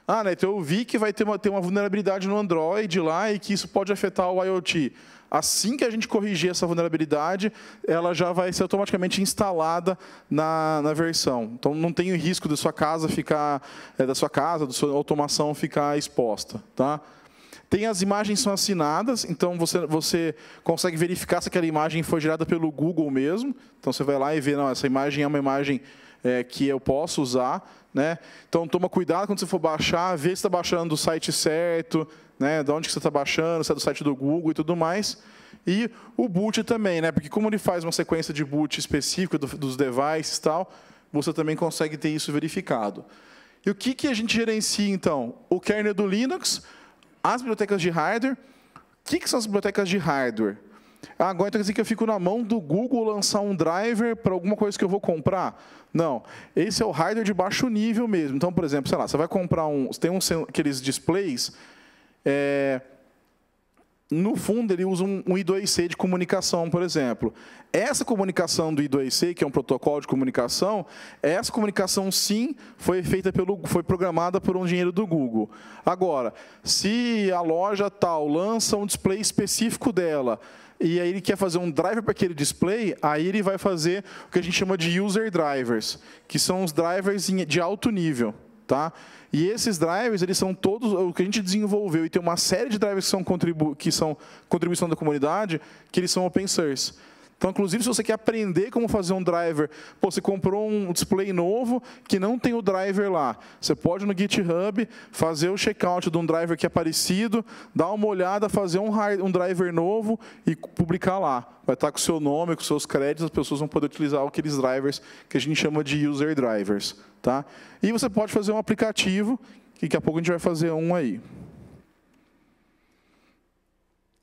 Ah, Neto, eu vi que vai ter uma, ter uma vulnerabilidade no Android lá e que isso pode afetar o IoT. Assim que a gente corrigir essa vulnerabilidade, ela já vai ser automaticamente instalada na, na versão. Então não tem o risco da sua casa ficar, é, da sua casa, da sua automação ficar exposta, tá? Tem as imagens são assinadas, então você, você consegue verificar se aquela imagem foi gerada pelo Google mesmo. Então você vai lá e vê, não, essa imagem é uma imagem é, que eu posso usar. Né? Então, toma cuidado quando você for baixar, vê se está baixando do site certo, né? de onde que você está baixando, se é do site do Google e tudo mais. E o boot também, né? porque como ele faz uma sequência de boot específica do, dos devices e tal, você também consegue ter isso verificado. E o que, que a gente gerencia, então? O kernel do Linux, as bibliotecas de hardware. O que, que são as bibliotecas de hardware? Ah, agora então quer dizer que eu fico na mão do Google lançar um driver para alguma coisa que eu vou comprar? Não. Esse é o hardware de baixo nível mesmo. Então, por exemplo, sei lá, você vai comprar um. Tem uns, aqueles displays. É, no fundo, ele usa um, um I2C de comunicação, por exemplo. Essa comunicação do I2C, que é um protocolo de comunicação, essa comunicação, sim, foi feita pelo, foi programada por um engenheiro do Google. Agora, se a loja tal lança um display específico dela, e aí ele quer fazer um driver para aquele display, aí ele vai fazer o que a gente chama de user drivers, que são os drivers de alto nível. Tá? E esses drivers, eles são todos o que a gente desenvolveu e tem uma série de drivers que são, contribu que são contribuição da comunidade, que eles são open source. Então, inclusive, se você quer aprender como fazer um driver, pô, você comprou um display novo que não tem o driver lá. Você pode no GitHub fazer o checkout de um driver que é parecido, dar uma olhada, fazer um, um driver novo e publicar lá. Vai estar com o seu nome, com seus créditos, as pessoas vão poder utilizar aqueles drivers que a gente chama de user drivers. Tá? E você pode fazer um aplicativo, que daqui a pouco a gente vai fazer um aí.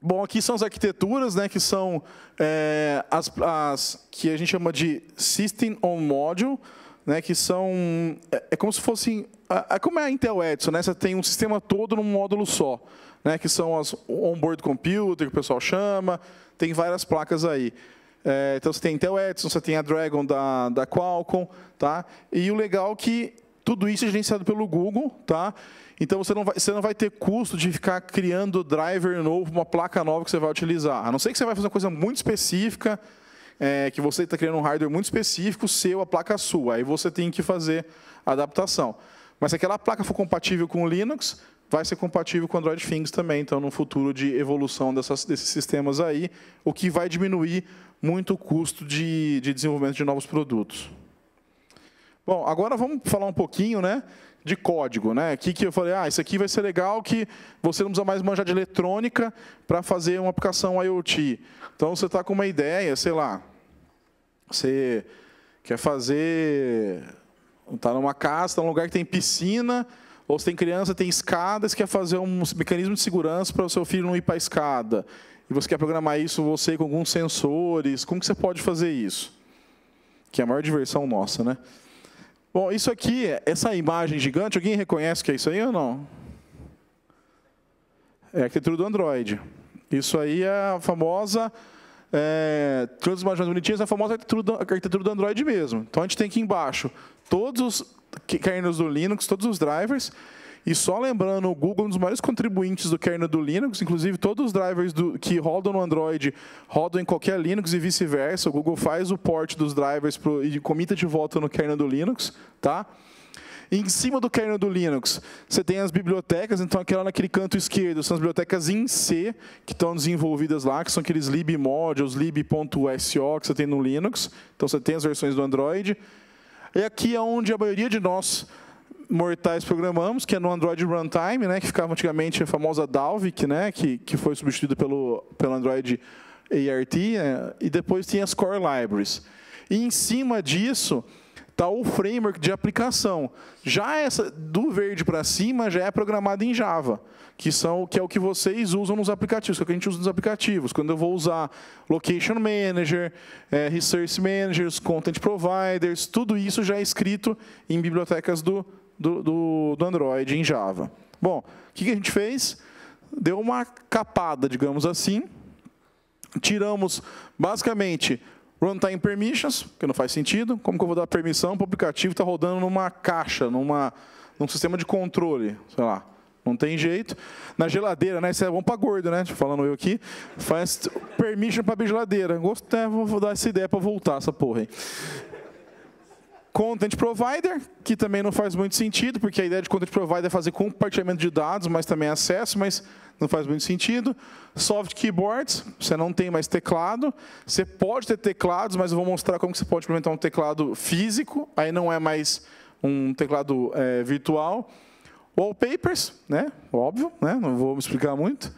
Bom, aqui são as arquiteturas, né, que são é, as, as, que a gente chama de System on Module, né, que são é, é como se fossem é, como é a Intel Edison, né? Você tem um sistema todo num módulo só, né? Que são as onboard computer que o pessoal chama, tem várias placas aí. É, então você tem Intel Edison, você tem a Dragon da, da Qualcomm, tá? E o legal é que tudo isso é gerenciado pelo Google, tá? Então você não, vai, você não vai ter custo de ficar criando driver novo, uma placa nova que você vai utilizar. A não ser que você vai fazer uma coisa muito específica, é, que você está criando um hardware muito específico, seu, a placa sua. Aí você tem que fazer a adaptação. Mas se aquela placa for compatível com o Linux, vai ser compatível com o Android Things também. Então, no futuro de evolução dessas, desses sistemas aí, o que vai diminuir muito o custo de, de desenvolvimento de novos produtos. Bom, agora vamos falar um pouquinho, né? De código, né? Aqui que eu falei, ah, isso aqui vai ser legal que você não precisa mais manjar de eletrônica para fazer uma aplicação IoT. Então você está com uma ideia, sei lá, você quer fazer, está numa casa, está num lugar que tem piscina, ou você tem criança, tem escadas, quer fazer um mecanismo de segurança para o seu filho não ir para a escada. E você quer programar isso você com alguns sensores. Como que você pode fazer isso? Que é a maior diversão nossa, né? Bom, isso aqui, essa imagem gigante, alguém reconhece que é isso aí ou não? É a arquitetura do Android. Isso aí é a famosa. É, todas as imagens bonitinhas é a famosa arquitetura do, arquitetura do Android mesmo. Então a gente tem aqui embaixo todos os kernels do Linux, todos os drivers, e só lembrando, o Google é um dos maiores contribuintes do kernel do Linux, inclusive todos os drivers do, que rodam no Android rodam em qualquer Linux e vice-versa. O Google faz o port dos drivers pro, e comita de volta no kernel do Linux. Tá? Em cima do kernel do Linux, você tem as bibliotecas, então aquela naquele canto esquerdo são as bibliotecas em C que estão desenvolvidas lá, que são aqueles libmodules, lib.so que você tem no Linux. Então você tem as versões do Android. E aqui é onde a maioria de nós mortais programamos, que é no Android Runtime, né, que ficava antigamente a famosa Dalvik, né, que, que foi substituída pelo, pelo Android ART, né, e depois tinha as Core Libraries. E em cima disso está o framework de aplicação. Já essa do verde para cima já é programado em Java, que são que é o que vocês usam nos aplicativos, que é o que a gente usa nos aplicativos. Quando eu vou usar Location Manager, é, Resource Managers, Content Providers, tudo isso já é escrito em bibliotecas do do, do, do Android em Java. Bom, o que a gente fez? Deu uma capada, digamos assim. Tiramos, basicamente, runtime permissions, que não faz sentido. Como que eu vou dar permissão para o aplicativo estar tá rodando numa caixa, numa, num sistema de controle, sei lá. Não tem jeito. Na geladeira, né? Isso é bom para gordo, né? Falando eu aqui. Faz permission para a geladeira. Gostei, vou dar essa ideia para voltar, essa porra aí. Content Provider, que também não faz muito sentido, porque a ideia de Content Provider é fazer compartilhamento de dados, mas também acesso, mas não faz muito sentido. Soft Keyboards, você não tem mais teclado. Você pode ter teclados, mas eu vou mostrar como você pode implementar um teclado físico, aí não é mais um teclado é, virtual. Wallpapers, né? óbvio, né? não vou explicar muito.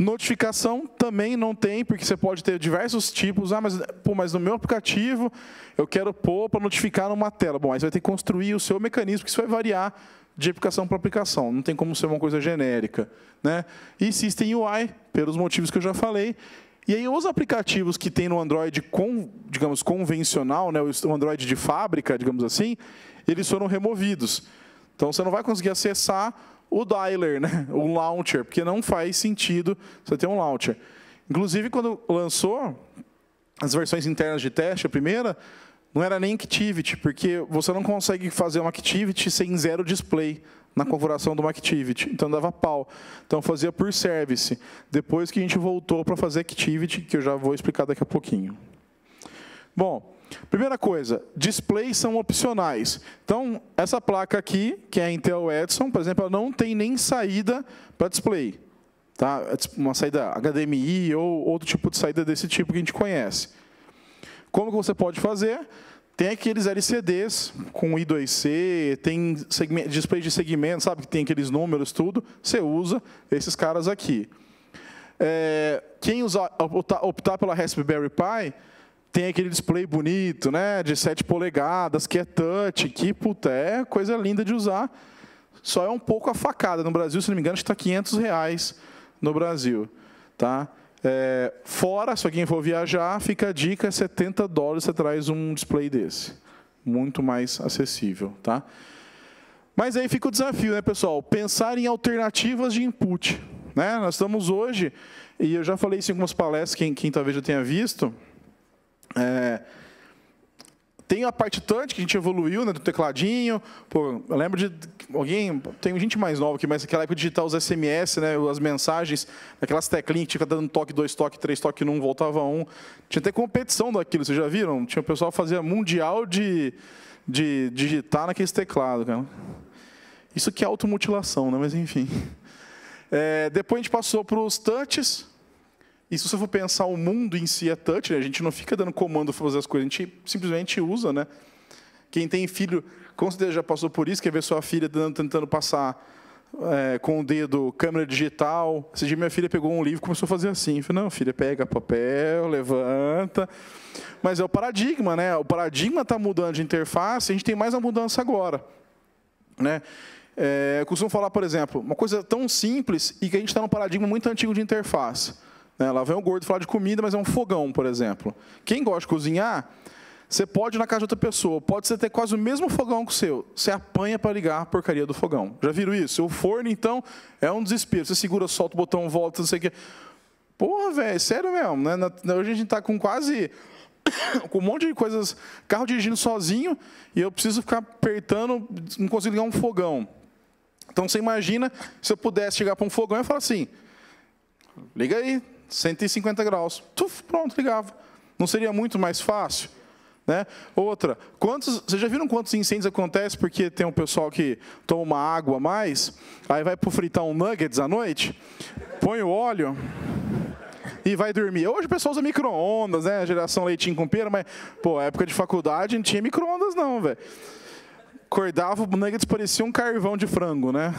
Notificação também não tem, porque você pode ter diversos tipos. Ah, mas, pô, mas no meu aplicativo eu quero pôr para notificar numa tela. Bom, aí você vai ter que construir o seu mecanismo, porque isso vai variar de aplicação para aplicação. Não tem como ser uma coisa genérica. Né? E System UI, pelos motivos que eu já falei. E aí os aplicativos que tem no Android, com, digamos, convencional, né, o Android de fábrica, digamos assim, eles foram removidos. Então você não vai conseguir acessar o dialer, né? [LAUGHS] o launcher, porque não faz sentido você ter um launcher. Inclusive, quando lançou as versões internas de teste, a primeira, não era nem Activity, porque você não consegue fazer uma Activity sem zero display na configuração do Activity. Então dava pau. Então fazia por service. Depois que a gente voltou para fazer Activity, que eu já vou explicar daqui a pouquinho. Bom, Primeira coisa, displays são opcionais. Então, essa placa aqui, que é Intel Edison, por exemplo, ela não tem nem saída para display. Tá? É uma saída HDMI ou outro tipo de saída desse tipo que a gente conhece. Como que você pode fazer? Tem aqueles LCDs com I2C, tem display de segmento, sabe que tem aqueles números, tudo. Você usa esses caras aqui. É, quem optar pela Raspberry Pi, tem aquele display bonito, né, de 7 polegadas, que é touch, que puta, é coisa linda de usar. Só é um pouco a facada. No Brasil, se não me engano, está 500 reais no Brasil. Tá? É, fora, se alguém for viajar, fica a dica, 70 dólares você traz um display desse. Muito mais acessível. Tá? Mas aí fica o desafio, né, pessoal? Pensar em alternativas de input. Né? Nós estamos hoje, e eu já falei isso em algumas palestras, quem, quem talvez já tenha visto, é, tem a parte touch que a gente evoluiu, né, do tecladinho. Pô, eu lembro de alguém, tem gente mais nova aqui, mas naquela época digitar os SMS, né, as mensagens, aquelas teclinhas que tinha dando toque, dois toque, três toque num, voltava um. Tinha até competição daquilo, vocês já viram? Tinha o pessoal fazia mundial de, de digitar naqueles teclados, cara. Isso que é automutilação, né? Mas enfim. É, depois a gente passou para os touches. E se você for pensar, o mundo em si é touch, né? a gente não fica dando comando para fazer as coisas, a gente simplesmente usa. Né? Quem tem filho, com certeza já passou por isso, quer ver sua filha tentando passar é, com o dedo câmera digital. Esse dia minha filha pegou um livro e começou a fazer assim. falei, não, filha, pega papel, levanta. Mas é o paradigma, né? O paradigma está mudando de interface, a gente tem mais a mudança agora. Né? É, eu costumo falar, por exemplo, uma coisa tão simples e que a gente está num paradigma muito antigo de interface. Né? Lá vem o gordo falar de comida, mas é um fogão, por exemplo. Quem gosta de cozinhar, você pode ir na casa de outra pessoa, pode ser ter quase o mesmo fogão que o seu. Você apanha para ligar a porcaria do fogão. Já viram isso? O forno, então, é um desespero. Você segura, solta o botão, volta, não sei o quê. Porra, velho, sério mesmo. Né? Hoje a gente está com quase [COUGHS] com um monte de coisas, carro dirigindo sozinho, e eu preciso ficar apertando, não consigo ligar um fogão. Então você imagina se eu pudesse chegar para um fogão e falar assim: liga aí, 150 graus. Tuf, pronto, ligava. Não seria muito mais fácil? Né? Outra, quantos, vocês já viram quantos incêndios acontecem porque tem um pessoal que toma uma água a mais, aí vai para fritar um nuggets à noite, põe o óleo e vai dormir. Hoje o pessoal usa micro-ondas, né? Geração leitinho com pera, mas, pô, época de faculdade não tinha micro-ondas não, velho. Acordava, o nuggets parecia um carvão de frango, né?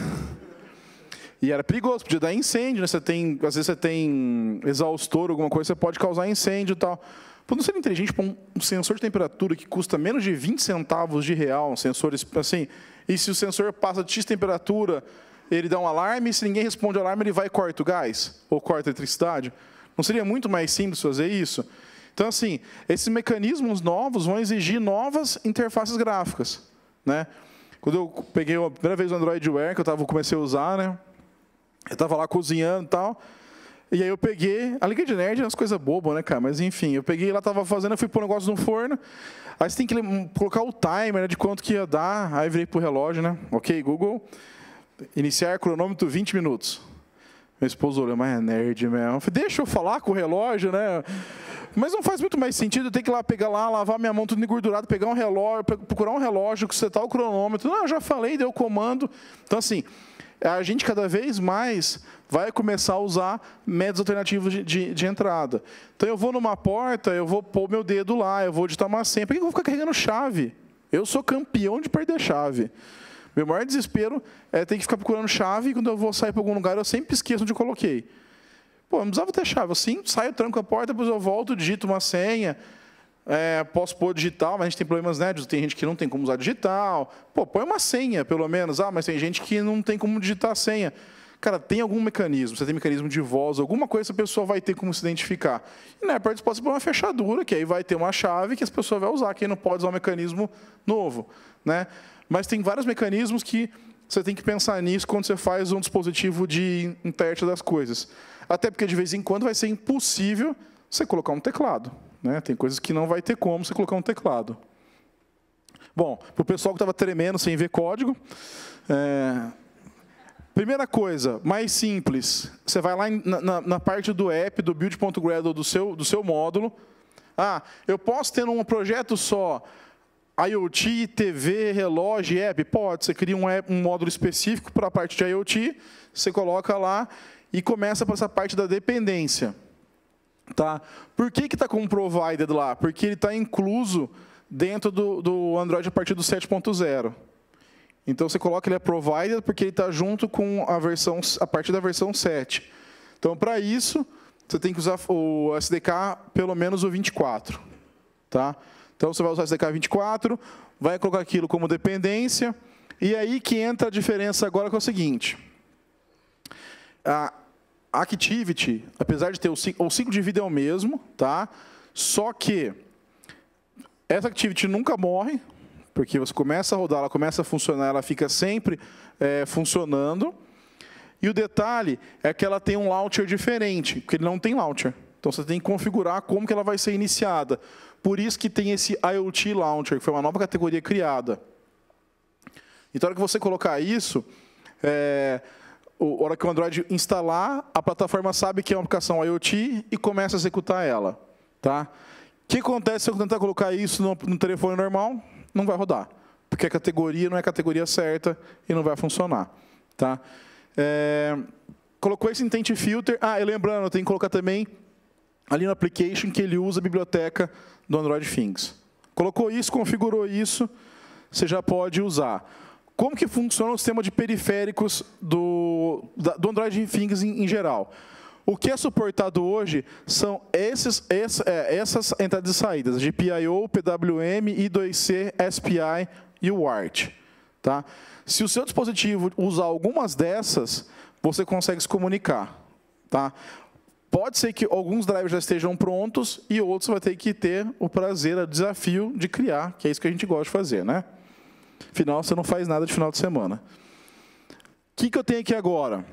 E era perigoso, podia dar incêndio, né? Você tem, às vezes você tem exaustor, alguma coisa, você pode causar incêndio e tal. Por não ser inteligente, para um sensor de temperatura que custa menos de 20 centavos de real, um sensor assim, e se o sensor passa de X temperatura, ele dá um alarme, e se ninguém responde ao alarme, ele vai e corta o gás, ou corta a eletricidade. Não seria muito mais simples fazer isso? Então, assim, esses mecanismos novos vão exigir novas interfaces gráficas. Né? Quando eu peguei a primeira vez o Android Wear, que eu tava, comecei a usar, né? Eu estava lá cozinhando e tal. E aí eu peguei, a Liga de Nerd é umas coisas bobas, né, cara? Mas enfim, eu peguei lá, estava fazendo, eu fui pôr um negócio no forno. Aí você tem que colocar o timer né, de quanto que ia dar. Aí virei pro relógio, né? Ok, Google. Iniciar cronômetro 20 minutos. Meu esposo olhou, mas é nerd mesmo. Falei, deixa eu falar com o relógio, né? Mas não faz muito mais sentido eu ter que ir lá pegar lá, lavar minha mão tudo engordurado, pegar um relógio, procurar um relógio, que setar o cronômetro. Não, eu já falei, deu comando. Então, assim, a gente cada vez mais vai começar a usar métodos alternativos de, de, de, entrada. Então, eu vou numa porta, eu vou pôr meu dedo lá, eu vou digitar uma senha. Por que eu vou ficar carregando chave? Eu sou campeão de perder chave. Meu maior desespero é ter que ficar procurando chave e quando eu vou sair para algum lugar eu sempre esqueço onde eu coloquei. Pô, não precisava ter chave. Assim, saio, tranco a porta, depois eu volto, digito uma senha. É, posso pôr digital, mas a gente tem problemas, né? Tem gente que não tem como usar digital. Pô, põe uma senha, pelo menos. Ah, mas tem gente que não tem como digitar a senha. Cara, tem algum mecanismo, você tem mecanismo de voz, alguma coisa que a pessoa vai ter como se identificar. E na AirPods pode ser uma fechadura, que aí vai ter uma chave que as pessoas vai usar, que aí não pode usar um mecanismo novo. Né? Mas tem vários mecanismos que você tem que pensar nisso quando você faz um dispositivo de intérprete das coisas. Até porque, de vez em quando, vai ser impossível você colocar um teclado. Né? Tem coisas que não vai ter como você colocar um teclado. Bom, para o pessoal que estava tremendo sem ver código, é... primeira coisa, mais simples, você vai lá na, na, na parte do app, do build.gradle do seu, do seu módulo, Ah, eu posso ter um projeto só IoT, TV, relógio, app? Pode. Você cria um, app, um módulo específico para a parte de IoT, você coloca lá e começa para essa parte da dependência. Tá? Por que está com provider lá? Porque ele está incluso dentro do, do Android a partir do 7.0. Então você coloca ele é provider porque ele está junto com a versão a partir da versão 7. Então para isso você tem que usar o SDK pelo menos o 24, tá? Então você vai usar o SDK 24, vai colocar aquilo como dependência e aí que entra a diferença agora que é o seguinte: Activity, apesar de ter o ciclo, o ciclo de vida é o mesmo, tá? Só que essa Activity nunca morre, porque você começa a rodar, ela começa a funcionar, ela fica sempre é, funcionando. E o detalhe é que ela tem um launcher diferente, porque ele não tem launcher. Então você tem que configurar como que ela vai ser iniciada. Por isso que tem esse IoT Launcher, que foi uma nova categoria criada. Então, na hora que você colocar isso, é, a hora que o Android instalar, a plataforma sabe que é uma aplicação IoT e começa a executar ela. Tá? O que acontece se eu tentar colocar isso no, no telefone normal? não vai rodar, porque a categoria não é a categoria certa e não vai funcionar. Tá? É, colocou esse intent filter. Ah, e lembrando, tem que colocar também ali no application que ele usa a biblioteca do Android Things. Colocou isso, configurou isso, você já pode usar. Como que funciona o sistema de periféricos do, do Android Things em, em geral? O que é suportado hoje são esses, é, essas entradas e saídas, GPIO, PWM, I2C, SPI e o WART. Tá? Se o seu dispositivo usar algumas dessas, você consegue se comunicar. Tá? Pode ser que alguns drivers já estejam prontos e outros vai ter que ter o prazer, o desafio de criar, que é isso que a gente gosta de fazer. Né? Afinal, você não faz nada de final de semana. O que, que eu tenho aqui agora?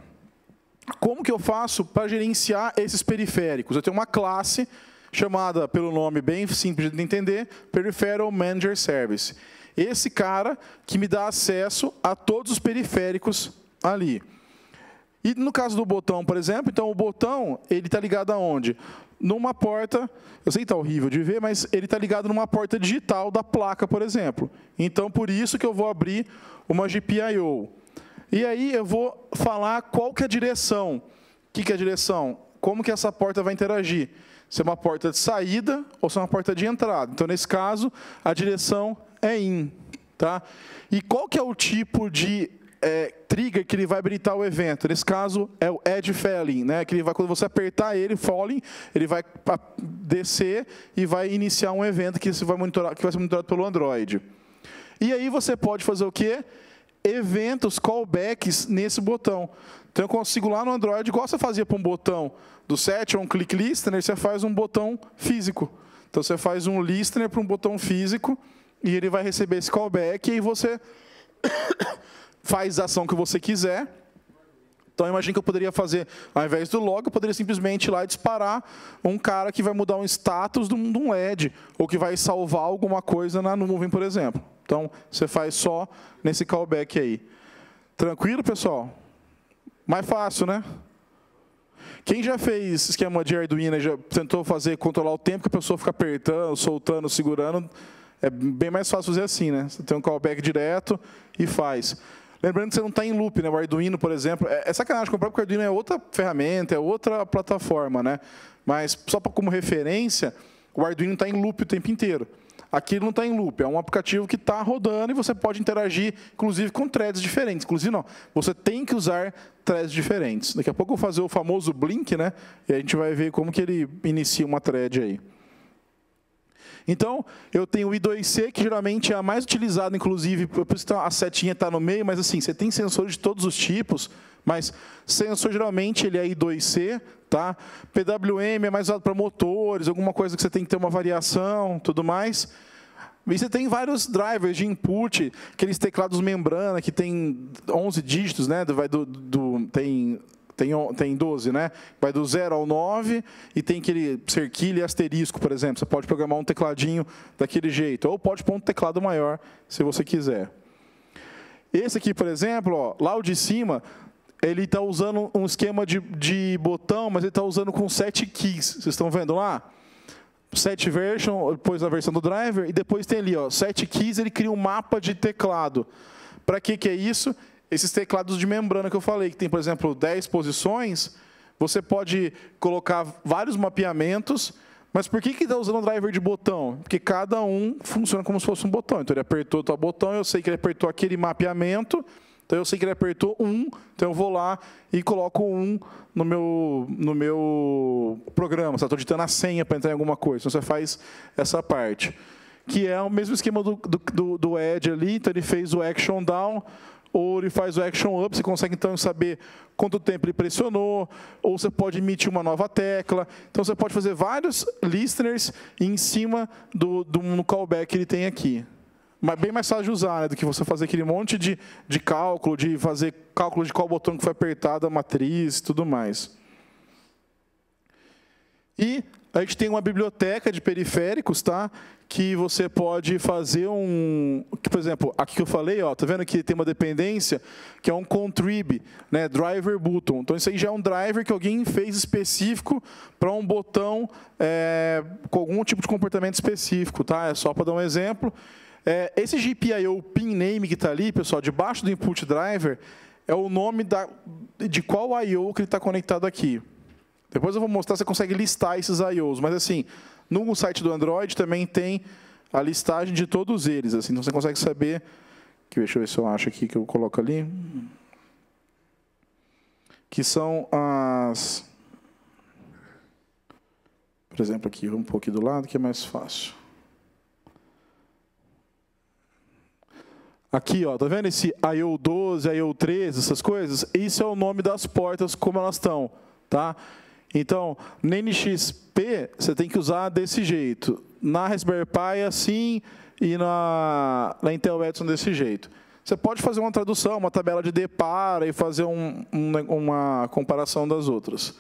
Como que eu faço para gerenciar esses periféricos? Eu tenho uma classe chamada, pelo nome bem simples de entender, Peripheral Manager Service. Esse cara que me dá acesso a todos os periféricos ali. E no caso do botão, por exemplo, então o botão ele está ligado aonde? Numa porta, eu sei que está horrível de ver, mas ele está ligado numa porta digital da placa, por exemplo. Então, por isso que eu vou abrir uma GPIO. E aí eu vou falar qual que é a direção. O que, que é a direção? Como que essa porta vai interagir? Se é uma porta de saída ou se é uma porta de entrada. Então, nesse caso, a direção é in. Tá? E qual que é o tipo de é, trigger que ele vai habilitar o evento. Nesse caso, é o edge falling, né? que ele vai, quando você apertar ele, falling, ele vai descer e vai iniciar um evento que, vai, monitorar, que vai ser monitorado pelo Android. E aí você pode fazer o quê? eventos, callbacks nesse botão. Então eu consigo lá no Android, igual você fazia para um botão do set ou um click listener, você faz um botão físico. Então você faz um listener para um botão físico e ele vai receber esse callback e aí você faz a ação que você quiser. Então imagine que eu poderia fazer, ao invés do log, eu poderia simplesmente ir lá e disparar um cara que vai mudar um status de um LED, ou que vai salvar alguma coisa na nuvem, por exemplo. Então, você faz só nesse callback aí. Tranquilo, pessoal? Mais fácil, né? Quem já fez esquema de Arduino, já tentou fazer, controlar o tempo que a pessoa fica apertando, soltando, segurando, é bem mais fácil fazer assim, né? Você tem um callback direto e faz. Lembrando que você não está em loop, né? O Arduino, por exemplo, é, é sacanagem comprar porque o Arduino é outra ferramenta, é outra plataforma, né? Mas só para como referência, o Arduino está em loop o tempo inteiro. Aquilo não está em loop, é um aplicativo que está rodando e você pode interagir, inclusive, com threads diferentes. Inclusive, não, você tem que usar threads diferentes. Daqui a pouco eu vou fazer o famoso Blink, né? E a gente vai ver como que ele inicia uma thread aí. Então, eu tenho o I2C, que geralmente é a mais utilizada, inclusive, por isso que a setinha está no meio, mas assim, você tem sensores de todos os tipos, mas sensor geralmente ele é I2C, tá? PWM é mais usado para motores, alguma coisa que você tem que ter uma variação, tudo mais. E você tem vários drivers de input, aqueles teclados membrana que tem 11 dígitos, né? Vai do, do tem tem, tem 12, né? Vai do 0 ao 9 e tem aquele cerquilho e asterisco, por exemplo. Você pode programar um tecladinho daquele jeito. Ou pode pôr um teclado maior, se você quiser. Esse aqui, por exemplo, ó, lá o de cima, ele está usando um esquema de, de botão, mas ele está usando com sete keys. Vocês estão vendo lá? set version, depois a versão do driver, e depois tem ali, ó, set keys, ele cria um mapa de teclado. Para que, que é isso? Esses teclados de membrana que eu falei, que tem, por exemplo, 10 posições, você pode colocar vários mapeamentos, mas por que está usando o driver de botão? Porque cada um funciona como se fosse um botão. Então ele apertou o botão, eu sei que ele apertou aquele mapeamento, então eu sei que ele apertou um, então eu vou lá e coloco um no meu, no meu programa. Estou digitando a senha para entrar em alguma coisa. Então você faz essa parte. Que é o mesmo esquema do, do, do Edge ali, então ele fez o action down, ou ele faz o action up, você consegue então saber quanto tempo ele pressionou, ou você pode emitir uma nova tecla. Então você pode fazer vários listeners em cima do, do no callback que ele tem aqui. Mas bem mais fácil de usar né, do que você fazer aquele monte de, de cálculo, de fazer cálculo de qual botão que foi apertado, a matriz e tudo mais. E a gente tem uma biblioteca de periféricos, tá? que você pode fazer um, por exemplo, aqui que eu falei, ó, tá vendo que tem uma dependência que é um contrib, né, driver button. Então isso aí já é um driver que alguém fez específico para um botão é, com algum tipo de comportamento específico, tá? É só para dar um exemplo. É, esse GPIO pin name que está ali, pessoal, debaixo do input driver, é o nome da, de qual I/O que ele está conectado aqui. Depois eu vou mostrar, você consegue listar esses I/Os, mas assim, no site do Android também tem a listagem de todos eles, assim, então você consegue saber. Deixa eu ver se eu acho aqui que eu coloco ali. Que são as. Por exemplo, aqui, um pouco do lado, que é mais fácil. Aqui, ó, tá vendo esse IO12, IO13, essas coisas? Isso é o nome das portas como elas estão, tá? Então, no NXP, você tem que usar desse jeito. Na Raspberry Pi, assim, e na, na Intel Edison, desse jeito. Você pode fazer uma tradução, uma tabela de depara e fazer um, um, uma comparação das outras.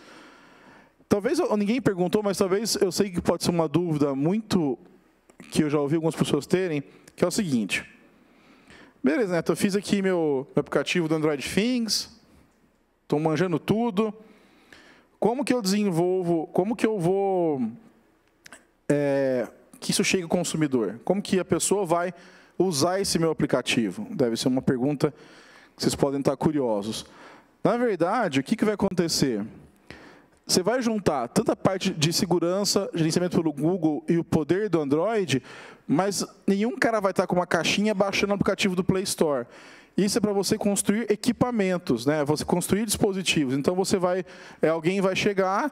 Talvez, ninguém perguntou, mas talvez eu sei que pode ser uma dúvida muito que eu já ouvi algumas pessoas terem, que é o seguinte. Beleza? Então, eu fiz aqui meu, meu aplicativo do Android Things, estou manjando tudo. Como que eu desenvolvo, como que eu vou é, que isso chegue ao consumidor? Como que a pessoa vai usar esse meu aplicativo? Deve ser uma pergunta que vocês podem estar curiosos. Na verdade, o que, que vai acontecer? Você vai juntar tanta parte de segurança, gerenciamento pelo Google e o poder do Android, mas nenhum cara vai estar com uma caixinha baixando o aplicativo do Play Store. Isso é para você construir equipamentos, né? Você construir dispositivos. Então você vai, é, alguém vai chegar,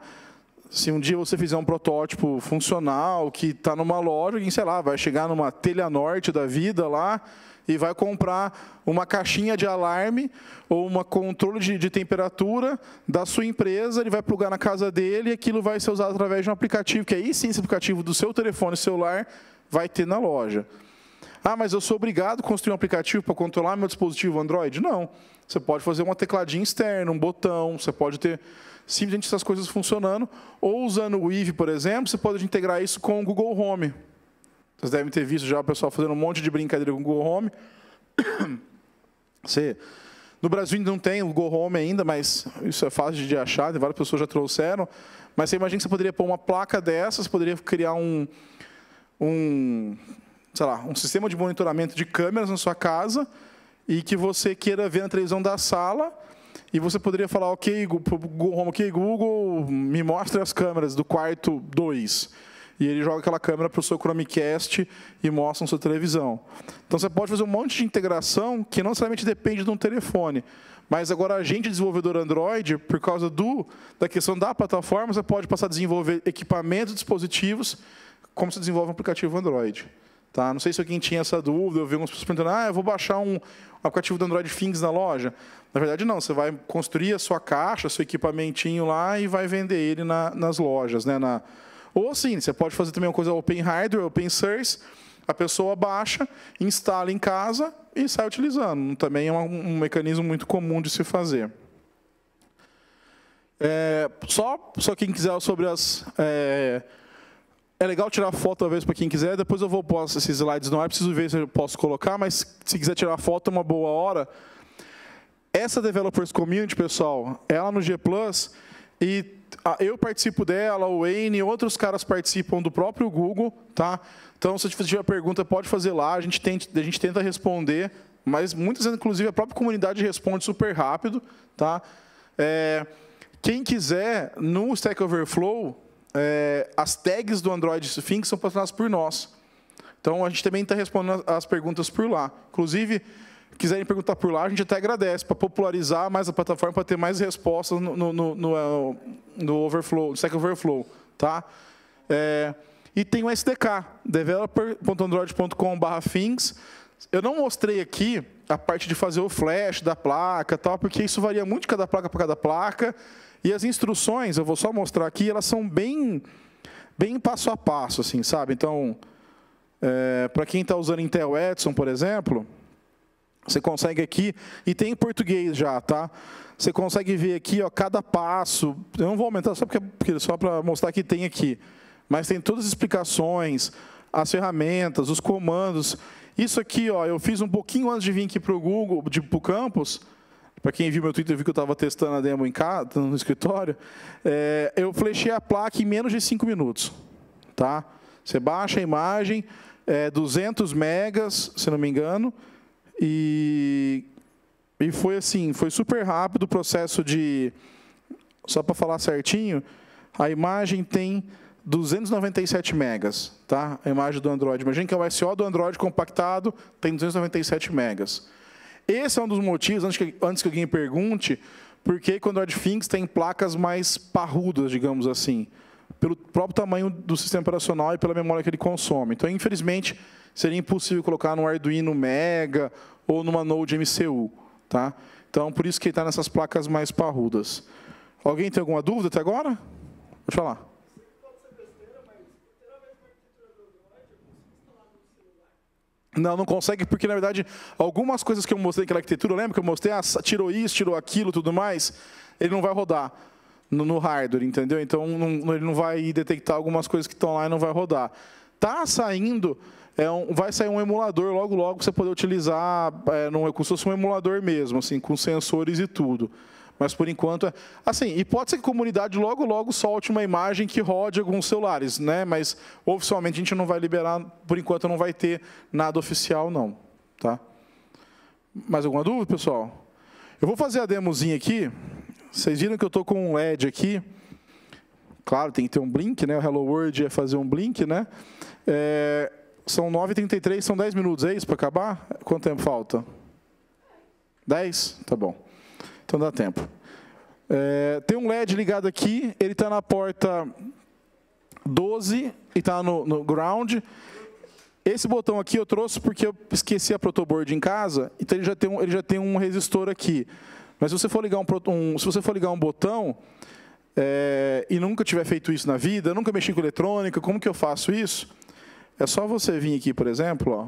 se um dia você fizer um protótipo funcional que está numa loja, alguém sei lá, vai chegar numa telha norte da vida lá e vai comprar uma caixinha de alarme ou uma controle de, de, temperatura da sua empresa, ele vai plugar na casa dele e aquilo vai ser usado através de um aplicativo, que aí sim esse aplicativo do seu telefone celular vai ter na loja. Ah, mas eu sou obrigado a construir um aplicativo para controlar meu dispositivo Android? Não. Você pode fazer uma tecladinha externa, um botão, você pode ter simplesmente essas coisas funcionando. Ou usando o Eve, por exemplo, você pode integrar isso com o Google Home. Vocês devem ter visto já o pessoal fazendo um monte de brincadeira com o Google Home. [COUGHS] Você, no Brasil ainda não tem o Google Home ainda, mas isso é fácil de achar, várias pessoas já trouxeram. Mas você imagina que você poderia pôr uma placa dessas, poderia criar um, um sei lá, um sistema de monitoramento de câmeras na sua casa e que você queira ver na televisão da sala e você poderia falar, ok, Google, ok, Google, me mostre as câmeras do quarto 2. E ele joga aquela câmera para o seu Chromecast e mostra na sua televisão. Então você pode fazer um monte de integração que não necessariamente depende de um telefone. Mas agora a gente, desenvolvedor Android, por causa do, da questão da plataforma, você pode passar a desenvolver equipamentos, dispositivos, como se desenvolve um aplicativo Android. Tá? Não sei se alguém tinha essa dúvida, eu vi algumas pessoas perguntando, ah, eu vou baixar um aplicativo do Android Things na loja. Na verdade, não, você vai construir a sua caixa, seu equipamentinho lá e vai vender ele na, nas lojas. Né? Na... Ou sim, você pode fazer também uma coisa open hardware, open source, a pessoa baixa, instala em casa e sai utilizando. Também é um, um mecanismo muito comum de se fazer. É, só, só quem quiser sobre as... É, é legal tirar foto talvez para quem quiser. Depois eu vou postar esses slides no ar. Preciso ver se eu posso colocar, mas se quiser tirar foto, é uma boa hora. Essa Developers Community, pessoal, é lá no G Plus e eu participo dela, o Wayne, outros caras participam do próprio Google, tá? Então, se tiver pergunta, pode fazer lá, a gente tenta, a gente tenta responder, mas muitas vezes, inclusive, a própria comunidade responde super rápido, tá? É, quem quiser, no Stack Overflow, é, as tags do Android Sphinx são patrocinadas por nós. Então, a gente também está respondendo as perguntas por lá. Inclusive, quiserem perguntar por lá, a gente até agradece, para popularizar mais a plataforma, para ter mais respostas no, no, no, no, no Overflow, no Stack Overflow. Tá? É, e tem o SDK, developer.android.com.br things. Eu não mostrei aqui a parte de fazer o flash da placa, tal, porque isso varia muito de cada placa para cada placa. E as instruções, eu vou só mostrar aqui, elas são bem, bem passo a passo, assim, sabe? Então, é, para quem está usando Intel Edson, por exemplo, você consegue aqui, e tem em português já, tá? Você consegue ver aqui, ó, cada passo. Eu não vou aumentar só porque, só para mostrar que tem aqui, mas tem todas as explicações, as ferramentas, os comandos. Isso aqui, ó, eu fiz um pouquinho antes de vir aqui para o Google, para o campus. Para quem viu meu Twitter, viu que eu estava testando a demo em casa, no escritório. É, eu flechei a placa em menos de 5 minutos. Tá? Você baixa a imagem, é, 200 megas, se não me engano, e, e foi assim, foi super rápido o processo de... Só para falar certinho, a imagem tem 297 megas, tá? A imagem do Android. Imagina que é o SO do Android compactado tem 297 megas. Esse é um dos motivos, antes que, antes que alguém pergunte, por que o Things tem placas mais parrudas, digamos assim, pelo próprio tamanho do sistema operacional e pela memória que ele consome. Então, infelizmente, seria impossível colocar no Arduino Mega ou numa Node MCU. Tá? Então, por isso que ele está nessas placas mais parrudas. Alguém tem alguma dúvida até agora? Pode falar. Não, não consegue, porque na verdade, algumas coisas que eu mostrei naquela arquitetura, lembra que eu mostrei, ah, tirou isso, tirou aquilo, tudo mais, ele não vai rodar no, no hardware, entendeu? Então não, ele não vai detectar algumas coisas que estão lá e não vai rodar. Tá saindo, é um, vai sair um emulador logo logo você poder utilizar, é, num, como se fosse um emulador mesmo, assim, com sensores e tudo. Mas por enquanto, é, assim, e pode ser que a comunidade logo logo solte uma imagem que rode alguns celulares, né? Mas oficialmente a gente não vai liberar, por enquanto não vai ter nada oficial não, tá? Mais alguma dúvida, pessoal? Eu vou fazer a demozinha aqui. Vocês viram que eu estou com um LED aqui. Claro, tem que ter um blink, né? O Hello World é fazer um blink, né? É, são 9h33, são 10 minutos, é isso para acabar? Quanto tempo falta? 10? Tá bom. Então dá tempo. É, tem um LED ligado aqui, ele está na porta 12 e está no, no, ground. Esse botão aqui eu trouxe porque eu esqueci a protoboard em casa, então ele já tem um, ele já tem um resistor aqui. Mas se você for ligar um, um se você for ligar um botão é, e nunca tiver feito isso na vida, nunca mexi com eletrônica, como que eu faço isso? É só você vir aqui, por exemplo, ó,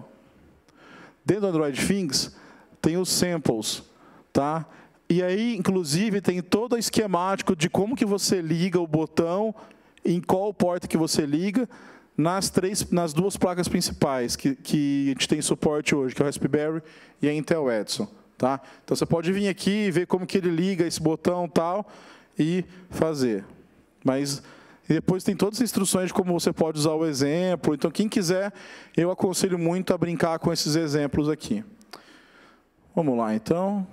dentro do Android Things tem os samples, tá? E aí, inclusive, tem todo o esquemático de como que você liga o botão, em qual porta que você liga, nas, três, nas duas placas principais que, que a gente tem suporte hoje, que é o Raspberry e a Intel Edison. Tá? Então, você pode vir aqui e ver como que ele liga esse botão tal e fazer. Mas depois tem todas as instruções de como você pode usar o exemplo. Então, quem quiser, eu aconselho muito a brincar com esses exemplos aqui. Vamos lá, então.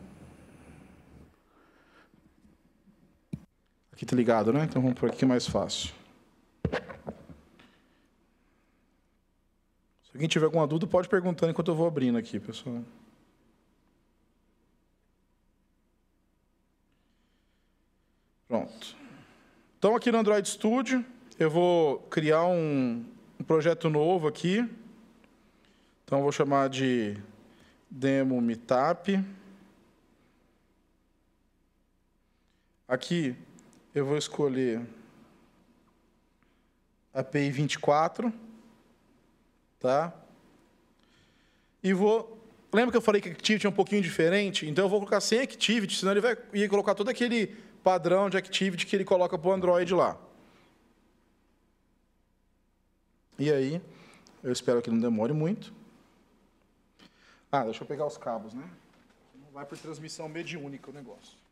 Aqui tá ligado, né? Então vamos por aqui mais fácil. Se alguém tiver alguma dúvida, pode perguntar enquanto eu vou abrindo aqui, pessoal. Pronto. Então, aqui no Android Studio, eu vou criar um, um projeto novo aqui. Então, vou chamar de Demo Meetup. Aqui, eu vou escolher API 24, tá? E vou... Lembra que eu falei que Activity é um pouquinho diferente? Então, eu vou colocar sem Activity, senão ele vai ir colocar todo aquele padrão de Activity que ele coloca para o Android lá. E aí, eu espero que não demore muito. Ah, deixa eu pegar os cabos, né? Não vai por transmissão mediúnica o negócio.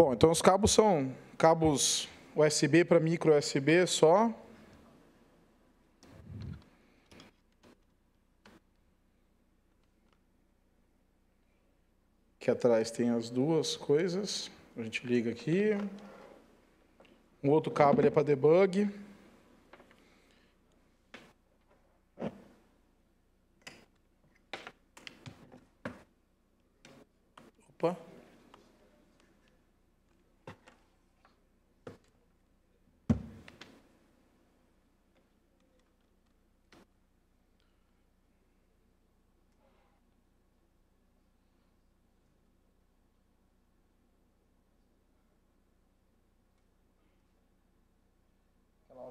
Bom, então os cabos são cabos USB para micro USB só. Aqui atrás tem as duas coisas. A gente liga aqui. Um outro cabo é para debug. Opa.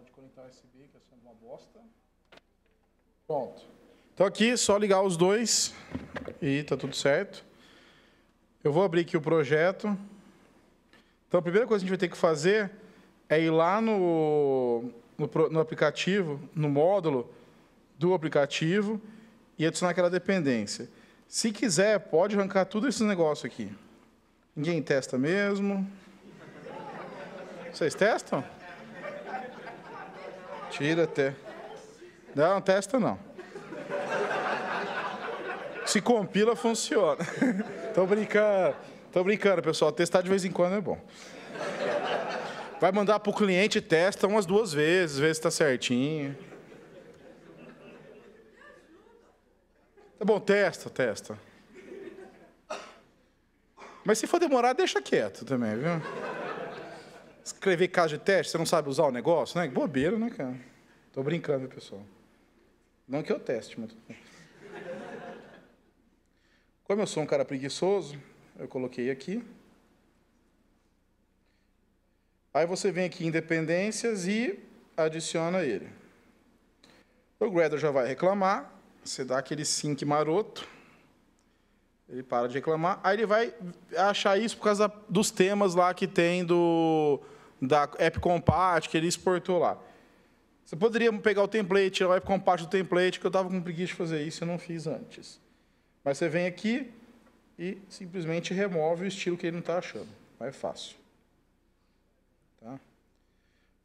de conectar USB, que é sendo uma bosta. Pronto. Então aqui, só ligar os dois e tá tudo certo. Eu vou abrir aqui o projeto. Então a primeira coisa que a gente vai ter que fazer é ir lá no, no, no aplicativo, no módulo do aplicativo e adicionar aquela dependência. Se quiser, pode arrancar tudo esse negócio aqui. Ninguém testa mesmo. Vocês testam? Tira até. Não, testa não. Se compila, funciona. [LAUGHS] Tô brincando. Tô brincando, pessoal. Testar de vez em quando é bom. Vai mandar para o cliente, testa umas duas vezes, vê se está certinho. Tá bom, testa, testa. Mas se for demorar, deixa quieto também, viu? Escrever caso de teste, você não sabe usar o negócio, né? Bobeira, né, cara? Tô brincando, pessoal. Não que eu teste, mas. Como eu sou um cara preguiçoso, eu coloquei aqui. Aí você vem aqui em dependências e adiciona ele. O Gradle já vai reclamar, você dá aquele sync maroto, ele para de reclamar, aí ele vai achar isso por causa dos temas lá que tem do da App Compat, que ele exportou lá. Você poderia pegar o template, tirar o App Compat do template, que eu estava com preguiça de fazer isso, eu não fiz antes. Mas você vem aqui e simplesmente remove o estilo que ele não está achando. É fácil. Tá?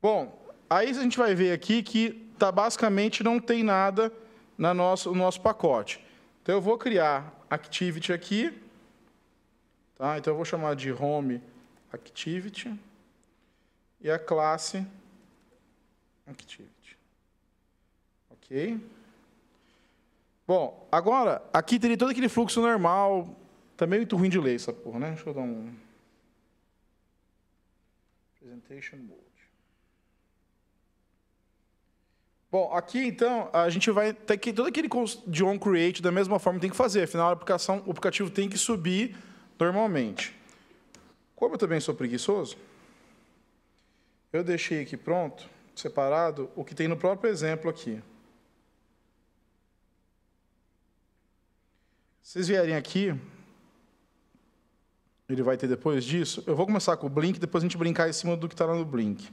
Bom, aí a gente vai ver aqui que tá, basicamente não tem nada no nosso, no nosso pacote. Então, eu vou criar Activity aqui. Tá? Então, eu vou chamar de Home Activity e a classe Activity. Ok? Bom, agora, aqui teria todo aquele fluxo normal. Tá meio muito ruim de ler essa porra, né? Deixa eu dar um... Presentation Mode. Bom, aqui então a gente vai ter que todo aquele de on create da mesma forma tem que fazer, afinal a aplicação, o aplicativo tem que subir normalmente. Como eu também sou preguiçoso, eu deixei aqui pronto, separado, o que tem no próprio exemplo aqui. Se vocês vierem aqui, ele vai ter depois disso. Eu vou começar com o Blink, depois a gente brincar em cima do que está lá no Blink.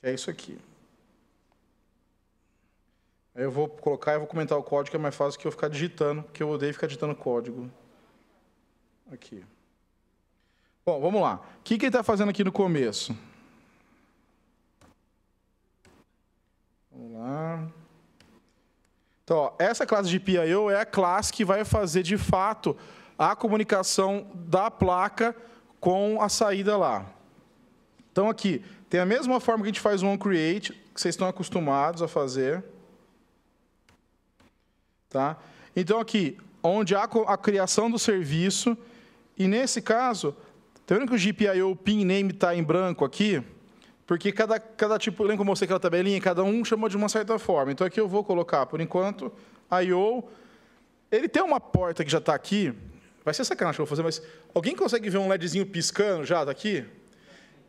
É isso aqui. Aí eu vou colocar e vou comentar o código, que é mais fácil que eu ficar digitando, porque eu odeio ficar digitando código. Aqui. Bom, vamos lá. O que, que ele está fazendo aqui no começo? Vamos lá. Então, ó, essa classe de PIO é a classe que vai fazer, de fato, a comunicação da placa com a saída lá. Então, aqui, tem a mesma forma que a gente faz o onCreate, que vocês estão acostumados a fazer. Tá? Então, aqui, onde há a criação do serviço, e nesse caso, Está vendo que o GPIO pin name está em branco aqui? Porque cada, cada tipo, lembra que eu mostrei aquela tabelinha? Cada um chamou de uma certa forma. Então aqui eu vou colocar, por enquanto, IO. Ele tem uma porta que já está aqui. Vai ser sacanagem que eu vou fazer, mas alguém consegue ver um LEDzinho piscando já daqui?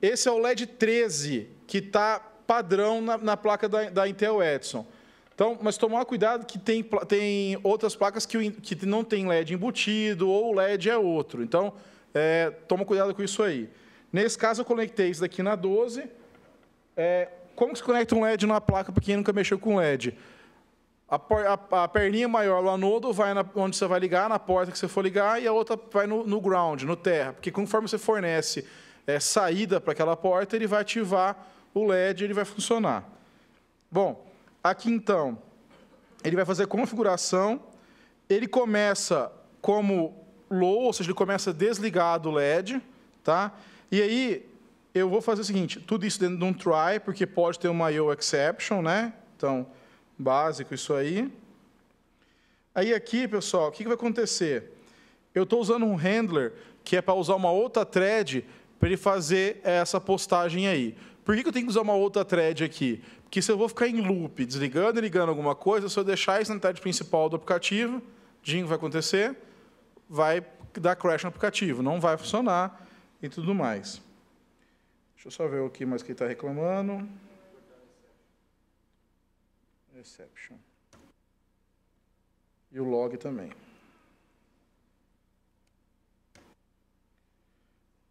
Esse é o LED 13, que está padrão na, na placa da, da, Intel Edison. Então, mas tomar cuidado que tem, tem outras placas que, que não tem LED embutido, ou o LED é outro. Então, é, toma cuidado com isso aí. Nesse caso, eu conectei isso daqui na 12. É, como que se conecta um LED numa placa para quem nunca mexeu com LED? A, a, a, perninha maior, o anodo, vai na, onde você vai ligar, na porta que você for ligar, e a outra vai no, no ground, no terra. Porque conforme você fornece é, saída para aquela porta, ele vai ativar o LED e ele vai funcionar. Bom, aqui então, ele vai fazer configuração. Ele começa como low, ou seja, ele começa desligado o LED. Tá? E aí, eu vou fazer o seguinte, tudo isso dentro de um try, porque pode ter uma IO exception, né? Então, básico isso aí. Aí aqui, pessoal, o que vai acontecer? Eu estou usando um handler que é para usar uma outra thread para ele fazer essa postagem aí. Por que eu tenho que usar uma outra thread aqui? Porque se eu vou ficar em loop, desligando e ligando alguma coisa, se eu deixar isso na thread principal do aplicativo, Jing vai acontecer, vai dar crash no aplicativo, não vai funcionar e tudo mais. Deixa eu só ver o que mais que está reclamando. Exception. E o log também.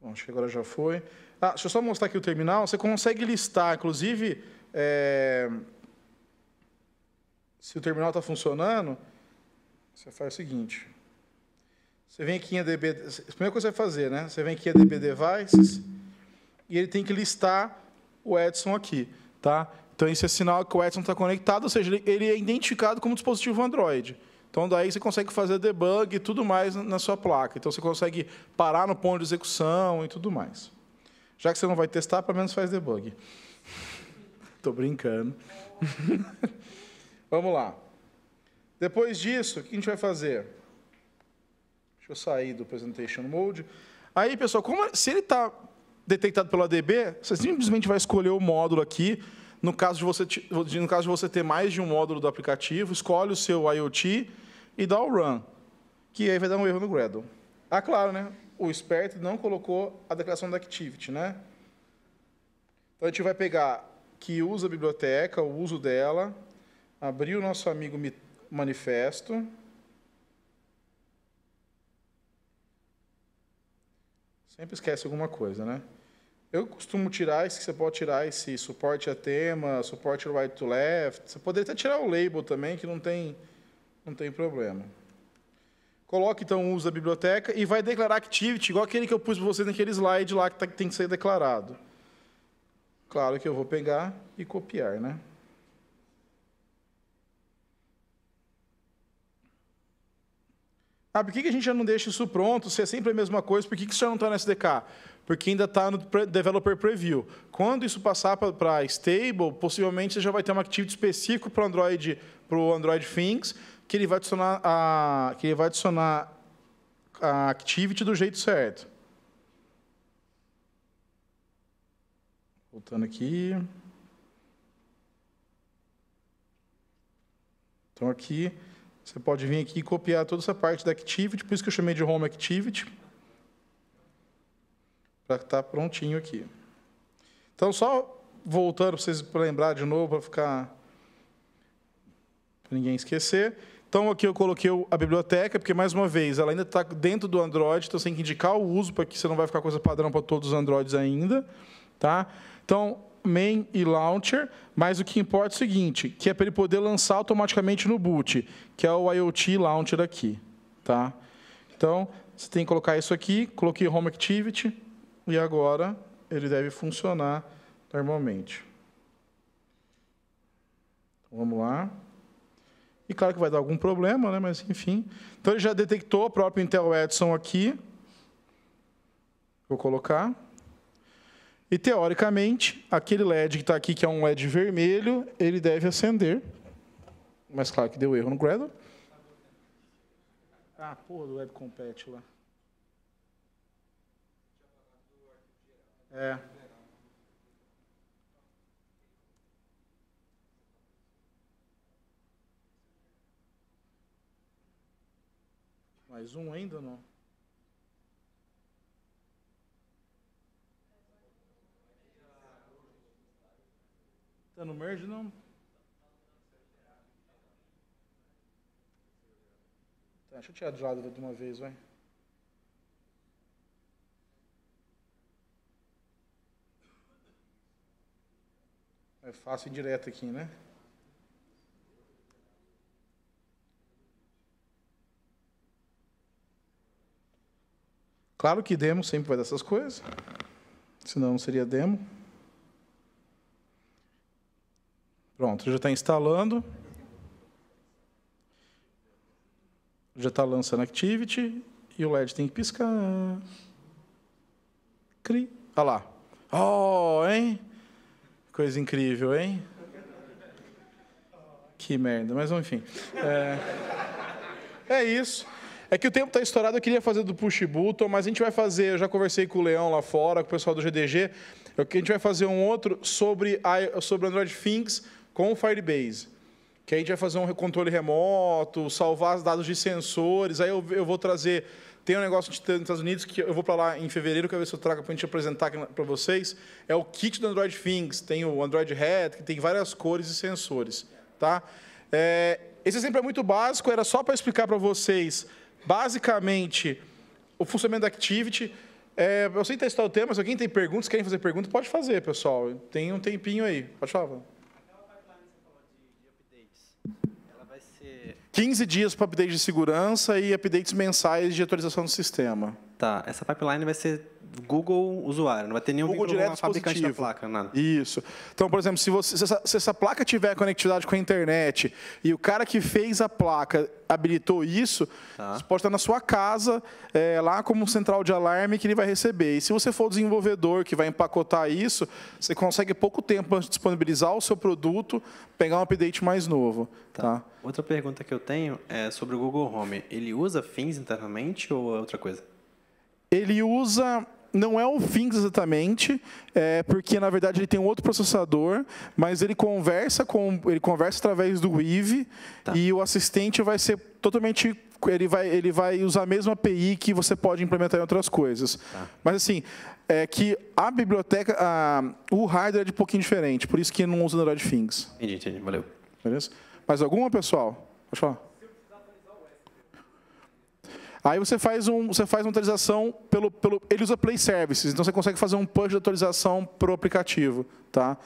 Bom, acho que agora já foi. Ah, deixa eu só mostrar aqui o terminal. Você consegue listar, inclusive, é, se o terminal está funcionando, você faz o seguinte. Você vem aqui em ADB... A primeira coisa que você vai fazer, né? Você vem aqui em ADB Devices e ele tem que listar o Edson aqui. Tá? Então, esse é sinal que o Edson está conectado, ou seja, ele é identificado como dispositivo Android. Então, daí você consegue fazer debug e tudo mais na sua placa. Então, você consegue parar no ponto de execução e tudo mais. Já que você não vai testar, pelo menos faz debug. [LAUGHS] Estou brincando. [LAUGHS] Vamos lá. Depois disso, o que a gente vai fazer? Deixa eu sair do Presentation Mode. Aí, pessoal, como, se ele está detectado pelo ADB, você simplesmente vai escolher o módulo aqui no caso, de você, no caso de você ter mais de um módulo do aplicativo, escolhe o seu IoT e dá o run, que aí vai dar um erro no Gradle. Ah, claro, né? o esperto não colocou a declaração da activity. Né? Então, a gente vai pegar que usa a biblioteca, o uso dela, abrir o nosso amigo manifesto, Sempre esquece alguma coisa, né? Eu costumo tirar esse, você pode tirar esse suporte a tema, suporte right to left. Você poderia até tirar o label também, que não tem, não tem problema. Coloque, então, usa a biblioteca e vai declarar activity, igual aquele que eu pus para vocês naquele slide lá que tá, tem que ser declarado. Claro que eu vou pegar e copiar, né? Ah, por que a gente já não deixa isso pronto? Se é sempre a mesma coisa, por que isso já não está no SDK? Porque ainda está no Developer Preview. Quando isso passar para Stable, possivelmente você já vai ter uma activity específico para o Android, Android Things, que ele vai adicionar a, que ele vai adicionar a activity do jeito certo. Voltando aqui. Então aqui você pode vir aqui e copiar toda essa parte da Activity, por isso que eu chamei de Home Activity, para estar tá prontinho aqui. Então, só voltando para vocês lembrar de novo, para ficar para ninguém esquecer. Então, aqui eu coloquei a biblioteca, porque, mais uma vez, ela ainda está dentro do Android, então você tem que indicar o uso, para que você não vai ficar coisa padrão para todos os Androids ainda. Tá? Então, main e launcher, mas o que importa é o seguinte, que é para ele poder lançar automaticamente no boot, que é o IoT Launcher aqui. Tá? Então, você tem que colocar isso aqui, coloquei Home Activity, e agora ele deve funcionar normalmente. Então, vamos lá. E claro que vai dar algum problema, né? mas enfim. Então, ele já detectou o próprio Intel Edson aqui. Vou colocar. E, teoricamente, aquele LED que está aqui, que é um LED vermelho, ele deve acender. Mas, claro que deu erro no Gradle. Ah, porra do Web Compete lá. É. Mais um ainda não? Tá no merge não? Tá, deixa eu tirar de lado de uma vez, vai. É fácil e direto aqui, né? Claro que demo sempre vai dessas coisas, senão não seria demo. Pronto, já está instalando. Já está lançando Activity e o LED tem que piscar. Cri. Olha lá. Oh, hein? Coisa incrível, hein? Que merda, mas enfim. É, é isso. É que o tempo está estourado, eu queria fazer do push button, mas a gente vai fazer, eu já conversei com o Leão lá fora, com o pessoal do GDG, a gente vai fazer um outro sobre, sobre Android Things com o Firebase. Que a gente vai fazer um controle remoto, salvar os dados de sensores, aí eu, eu vou trazer tem um negócio nos Estados Unidos que eu vou para lá em fevereiro, quero ver se eu trago para a gente apresentar para vocês. É o kit do Android Things. Tem o Android Head, que tem várias cores e sensores. Tá? É, esse exemplo é muito básico, era só para explicar para vocês, basicamente, o funcionamento da Activity. É, eu sei testar o tema, se alguém tem perguntas, querem fazer perguntas, pode fazer, pessoal. Tem um tempinho aí. Pode falar. 15 dias para update de segurança e updates mensais de atualização do sistema. Tá, essa pipeline vai ser Google usuário, não vai ter nenhum Google a fabricante da placa, nada. Isso. Então, por exemplo, se, você, se, essa, se essa placa tiver conectividade com a internet e o cara que fez a placa habilitou isso, tá. você pode estar na sua casa, é, lá como central de alarme que ele vai receber. E se você for o desenvolvedor que vai empacotar isso, você consegue pouco tempo para disponibilizar o seu produto, pegar um update mais novo. Tá. tá. Outra pergunta que eu tenho é sobre o Google Home. Ele usa fins internamente ou é outra coisa? Ele usa não é o Things exatamente, é, porque na verdade ele tem um outro processador, mas ele conversa com ele conversa através do Weave tá. e o assistente vai ser totalmente ele vai ele vai usar a mesma API que você pode implementar em outras coisas. Tá. Mas assim, é que a biblioteca, a, o hardware é de um pouquinho diferente, por isso que não usa Android Things. Entendi, entendi. Valeu. Beleza? Mais alguma, pessoal? Pode falar. Aí você faz, um, você faz uma atualização pelo, pelo. Ele usa Play Services, então você consegue fazer um push de atualização para o aplicativo. Tá?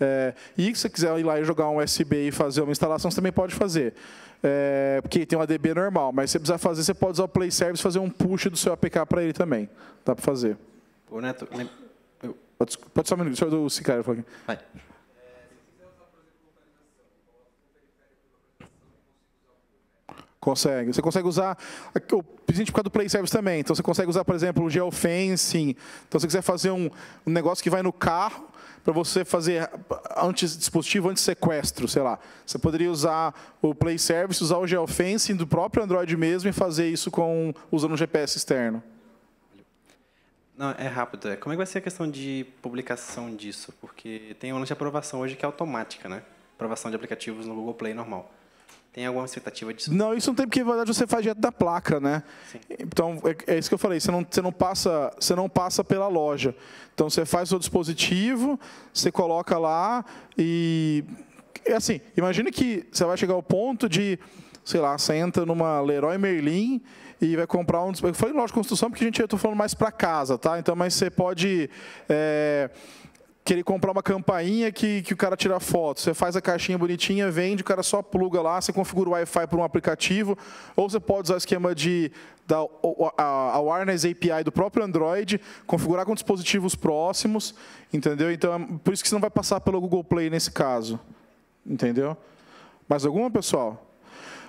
É, e se você quiser ir lá e jogar um USB e fazer uma instalação, você também pode fazer. É, porque tem um ADB normal, mas se você precisar fazer, você pode usar o Play Service e fazer um push do seu APK para ele também. Dá para fazer. Ô, Neto, pode, pode só um minuto, eu do aqui. Vai. Consegue. Você consegue usar, o principalmente por causa do Play Service também. Então, você consegue usar, por exemplo, o geofencing. Então, se você quiser fazer um, um negócio que vai no carro, para você fazer antes dispositivo anti-sequestro, sei lá. Você poderia usar o Play Service, usar o geofencing do próprio Android mesmo e fazer isso com usando um GPS externo. Não, é rápido. É. Como é que vai ser a questão de publicação disso? Porque tem uma de aprovação hoje que é automática, né? Aprovação de aplicativos no Google Play normal. Tem alguma expectativa disso? Não, isso não tem, porque na verdade você faz direto da placa, né? Sim. Então, é, é, isso que eu falei, você não, você, não passa, você não passa pela loja. Então, você faz o seu dispositivo, você coloca lá e... É assim, imagine que você vai chegar ao ponto de, sei lá, você entra numa Leroy Merlin e vai comprar um... Eu falei loja de construção porque a gente, eu estou falando mais para casa, tá? Então, mas você pode... É, querer comprar uma campainha que, que o cara tira foto. Você faz a caixinha bonitinha, vende, o cara só pluga lá, você configura o Wi-Fi por um aplicativo, ou você pode usar o esquema de da a, a Wireless API do próprio Android, configurar com dispositivos próximos, entendeu? Então, é por isso que você não vai passar pelo Google Play nesse caso, entendeu? Mais alguma, pessoal?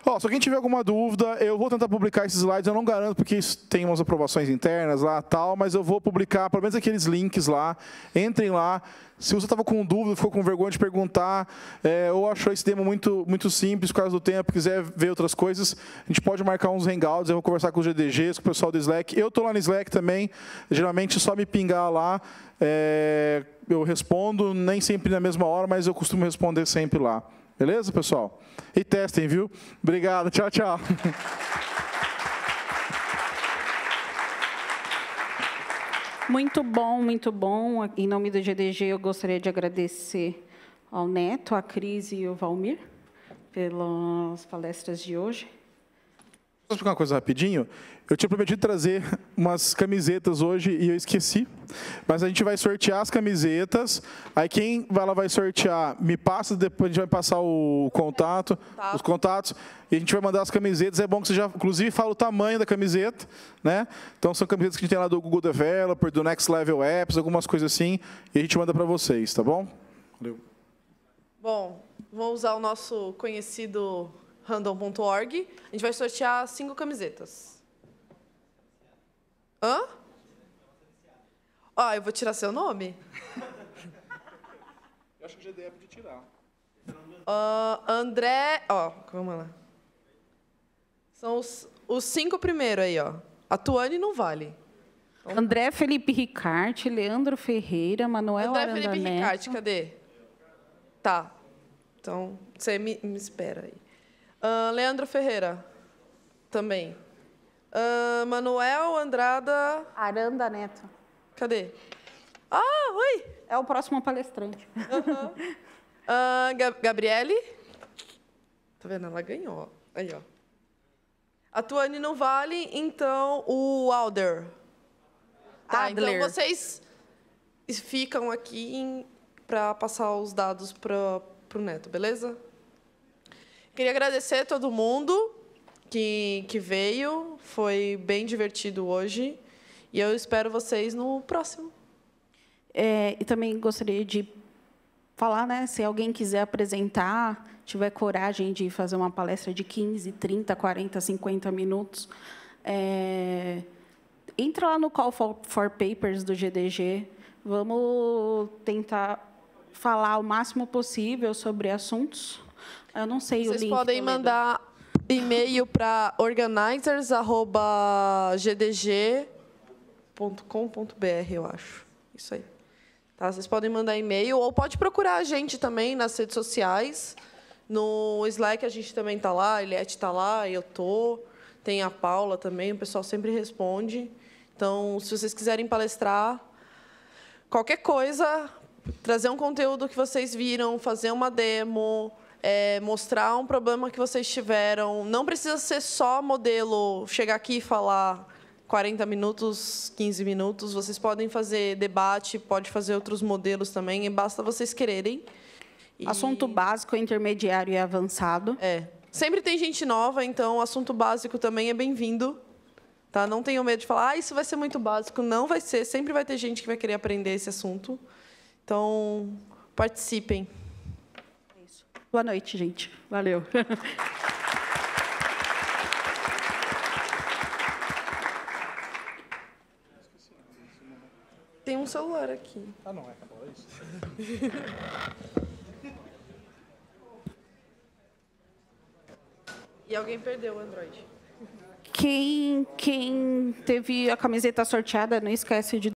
Oh, se alguém tiver alguma dúvida, eu vou tentar publicar esses slides. Eu não garanto porque tem umas aprovações internas lá tal, mas eu vou publicar pelo menos aqueles links lá. Entrem lá. Se você estava com dúvida, ficou com vergonha de perguntar, é, ou achou esse demo muito, muito simples por causa do tempo, quiser ver outras coisas, a gente pode marcar uns hangouts, eu vou conversar com os GDGs, com o pessoal do Slack. Eu estou lá no Slack também, geralmente é só me pingar lá, é, eu respondo, nem sempre na mesma hora, mas eu costumo responder sempre lá. Beleza, pessoal? E testem, viu? Obrigado. Tchau, tchau. Muito bom, muito bom. Em nome do GDG, eu gostaria de agradecer ao Neto, à Cris e ao Valmir pelas palestras de hoje. Posso explicar uma coisa rapidinho? Eu tinha prometido trazer [LAUGHS] umas camisetas hoje e eu esqueci. Mas a gente vai sortear as camisetas. Aí quem vai lá vai sortear, me passa, depois a gente vai passar o contato, tá. os contatos, e a gente vai mandar as camisetas. É bom que você já, inclusive, fala o tamanho da camiseta, né? Então são camisetas que a gente tem lá do Google Developer, do Next Level Apps, algumas coisas assim, e a gente manda para vocês, tá bom? Valeu. Bom, vou usar o nosso conhecido random.org. A gente vai sortear cinco camisetas. Hã? Ó, ah, eu vou tirar seu nome? Eu acho que o GDE tirar. Uh, André, ó, vamos lá. São os, os cinco primeiros aí, ó. A Tuane não vale. Então, André Felipe Ricarte, Leandro Ferreira, Manuel André Aranda Felipe Neto. Ricarte, cadê? Tá. Então, você me, me espera aí. Uh, Leandro Ferreira, também. Uh, Manuel Andrada. Aranda Neto. Cadê? Ah, oi! É o próximo palestrante. Uhum. Uh, [LAUGHS] Gabriele. Tá vendo? Ela ganhou. Aí, ó. A Tuane não vale, então o Alder. Tá, Adler. então vocês ficam aqui para passar os dados para o Neto, beleza? Queria agradecer a todo mundo que, que veio. Foi bem divertido hoje. E eu espero vocês no próximo. É, e também gostaria de falar, né, se alguém quiser apresentar, tiver coragem de fazer uma palestra de 15, 30, 40, 50 minutos, é, entra lá no Call for, for Papers do GDG. Vamos tentar falar o máximo possível sobre assuntos. Eu não sei Vocês o link. Vocês podem mandar e-mail para organizers@gdg.com.br, eu acho. Isso aí. Tá? Vocês podem mandar e-mail ou pode procurar a gente também nas redes sociais. No Slack a gente também está lá, a Eliette está lá, eu tô. Tem a Paula também, o pessoal sempre responde. Então, se vocês quiserem palestrar, qualquer coisa, trazer um conteúdo que vocês viram, fazer uma demo, é, mostrar um problema que vocês tiveram. Não precisa ser só modelo, chegar aqui e falar 40 minutos, 15 minutos. Vocês podem fazer debate, pode fazer outros modelos também, e basta vocês quererem. E... Assunto básico, intermediário e avançado. É. Sempre tem gente nova, então assunto básico também é bem-vindo. Tá? Não tenham medo de falar, ah, isso vai ser muito básico. Não vai ser. Sempre vai ter gente que vai querer aprender esse assunto. Então, participem. Boa noite, gente. Valeu. [LAUGHS] Tem um celular aqui. Ah, não, é isso. [LAUGHS] e alguém perdeu o Android. Quem, quem teve a camiseta sorteada, não esquece de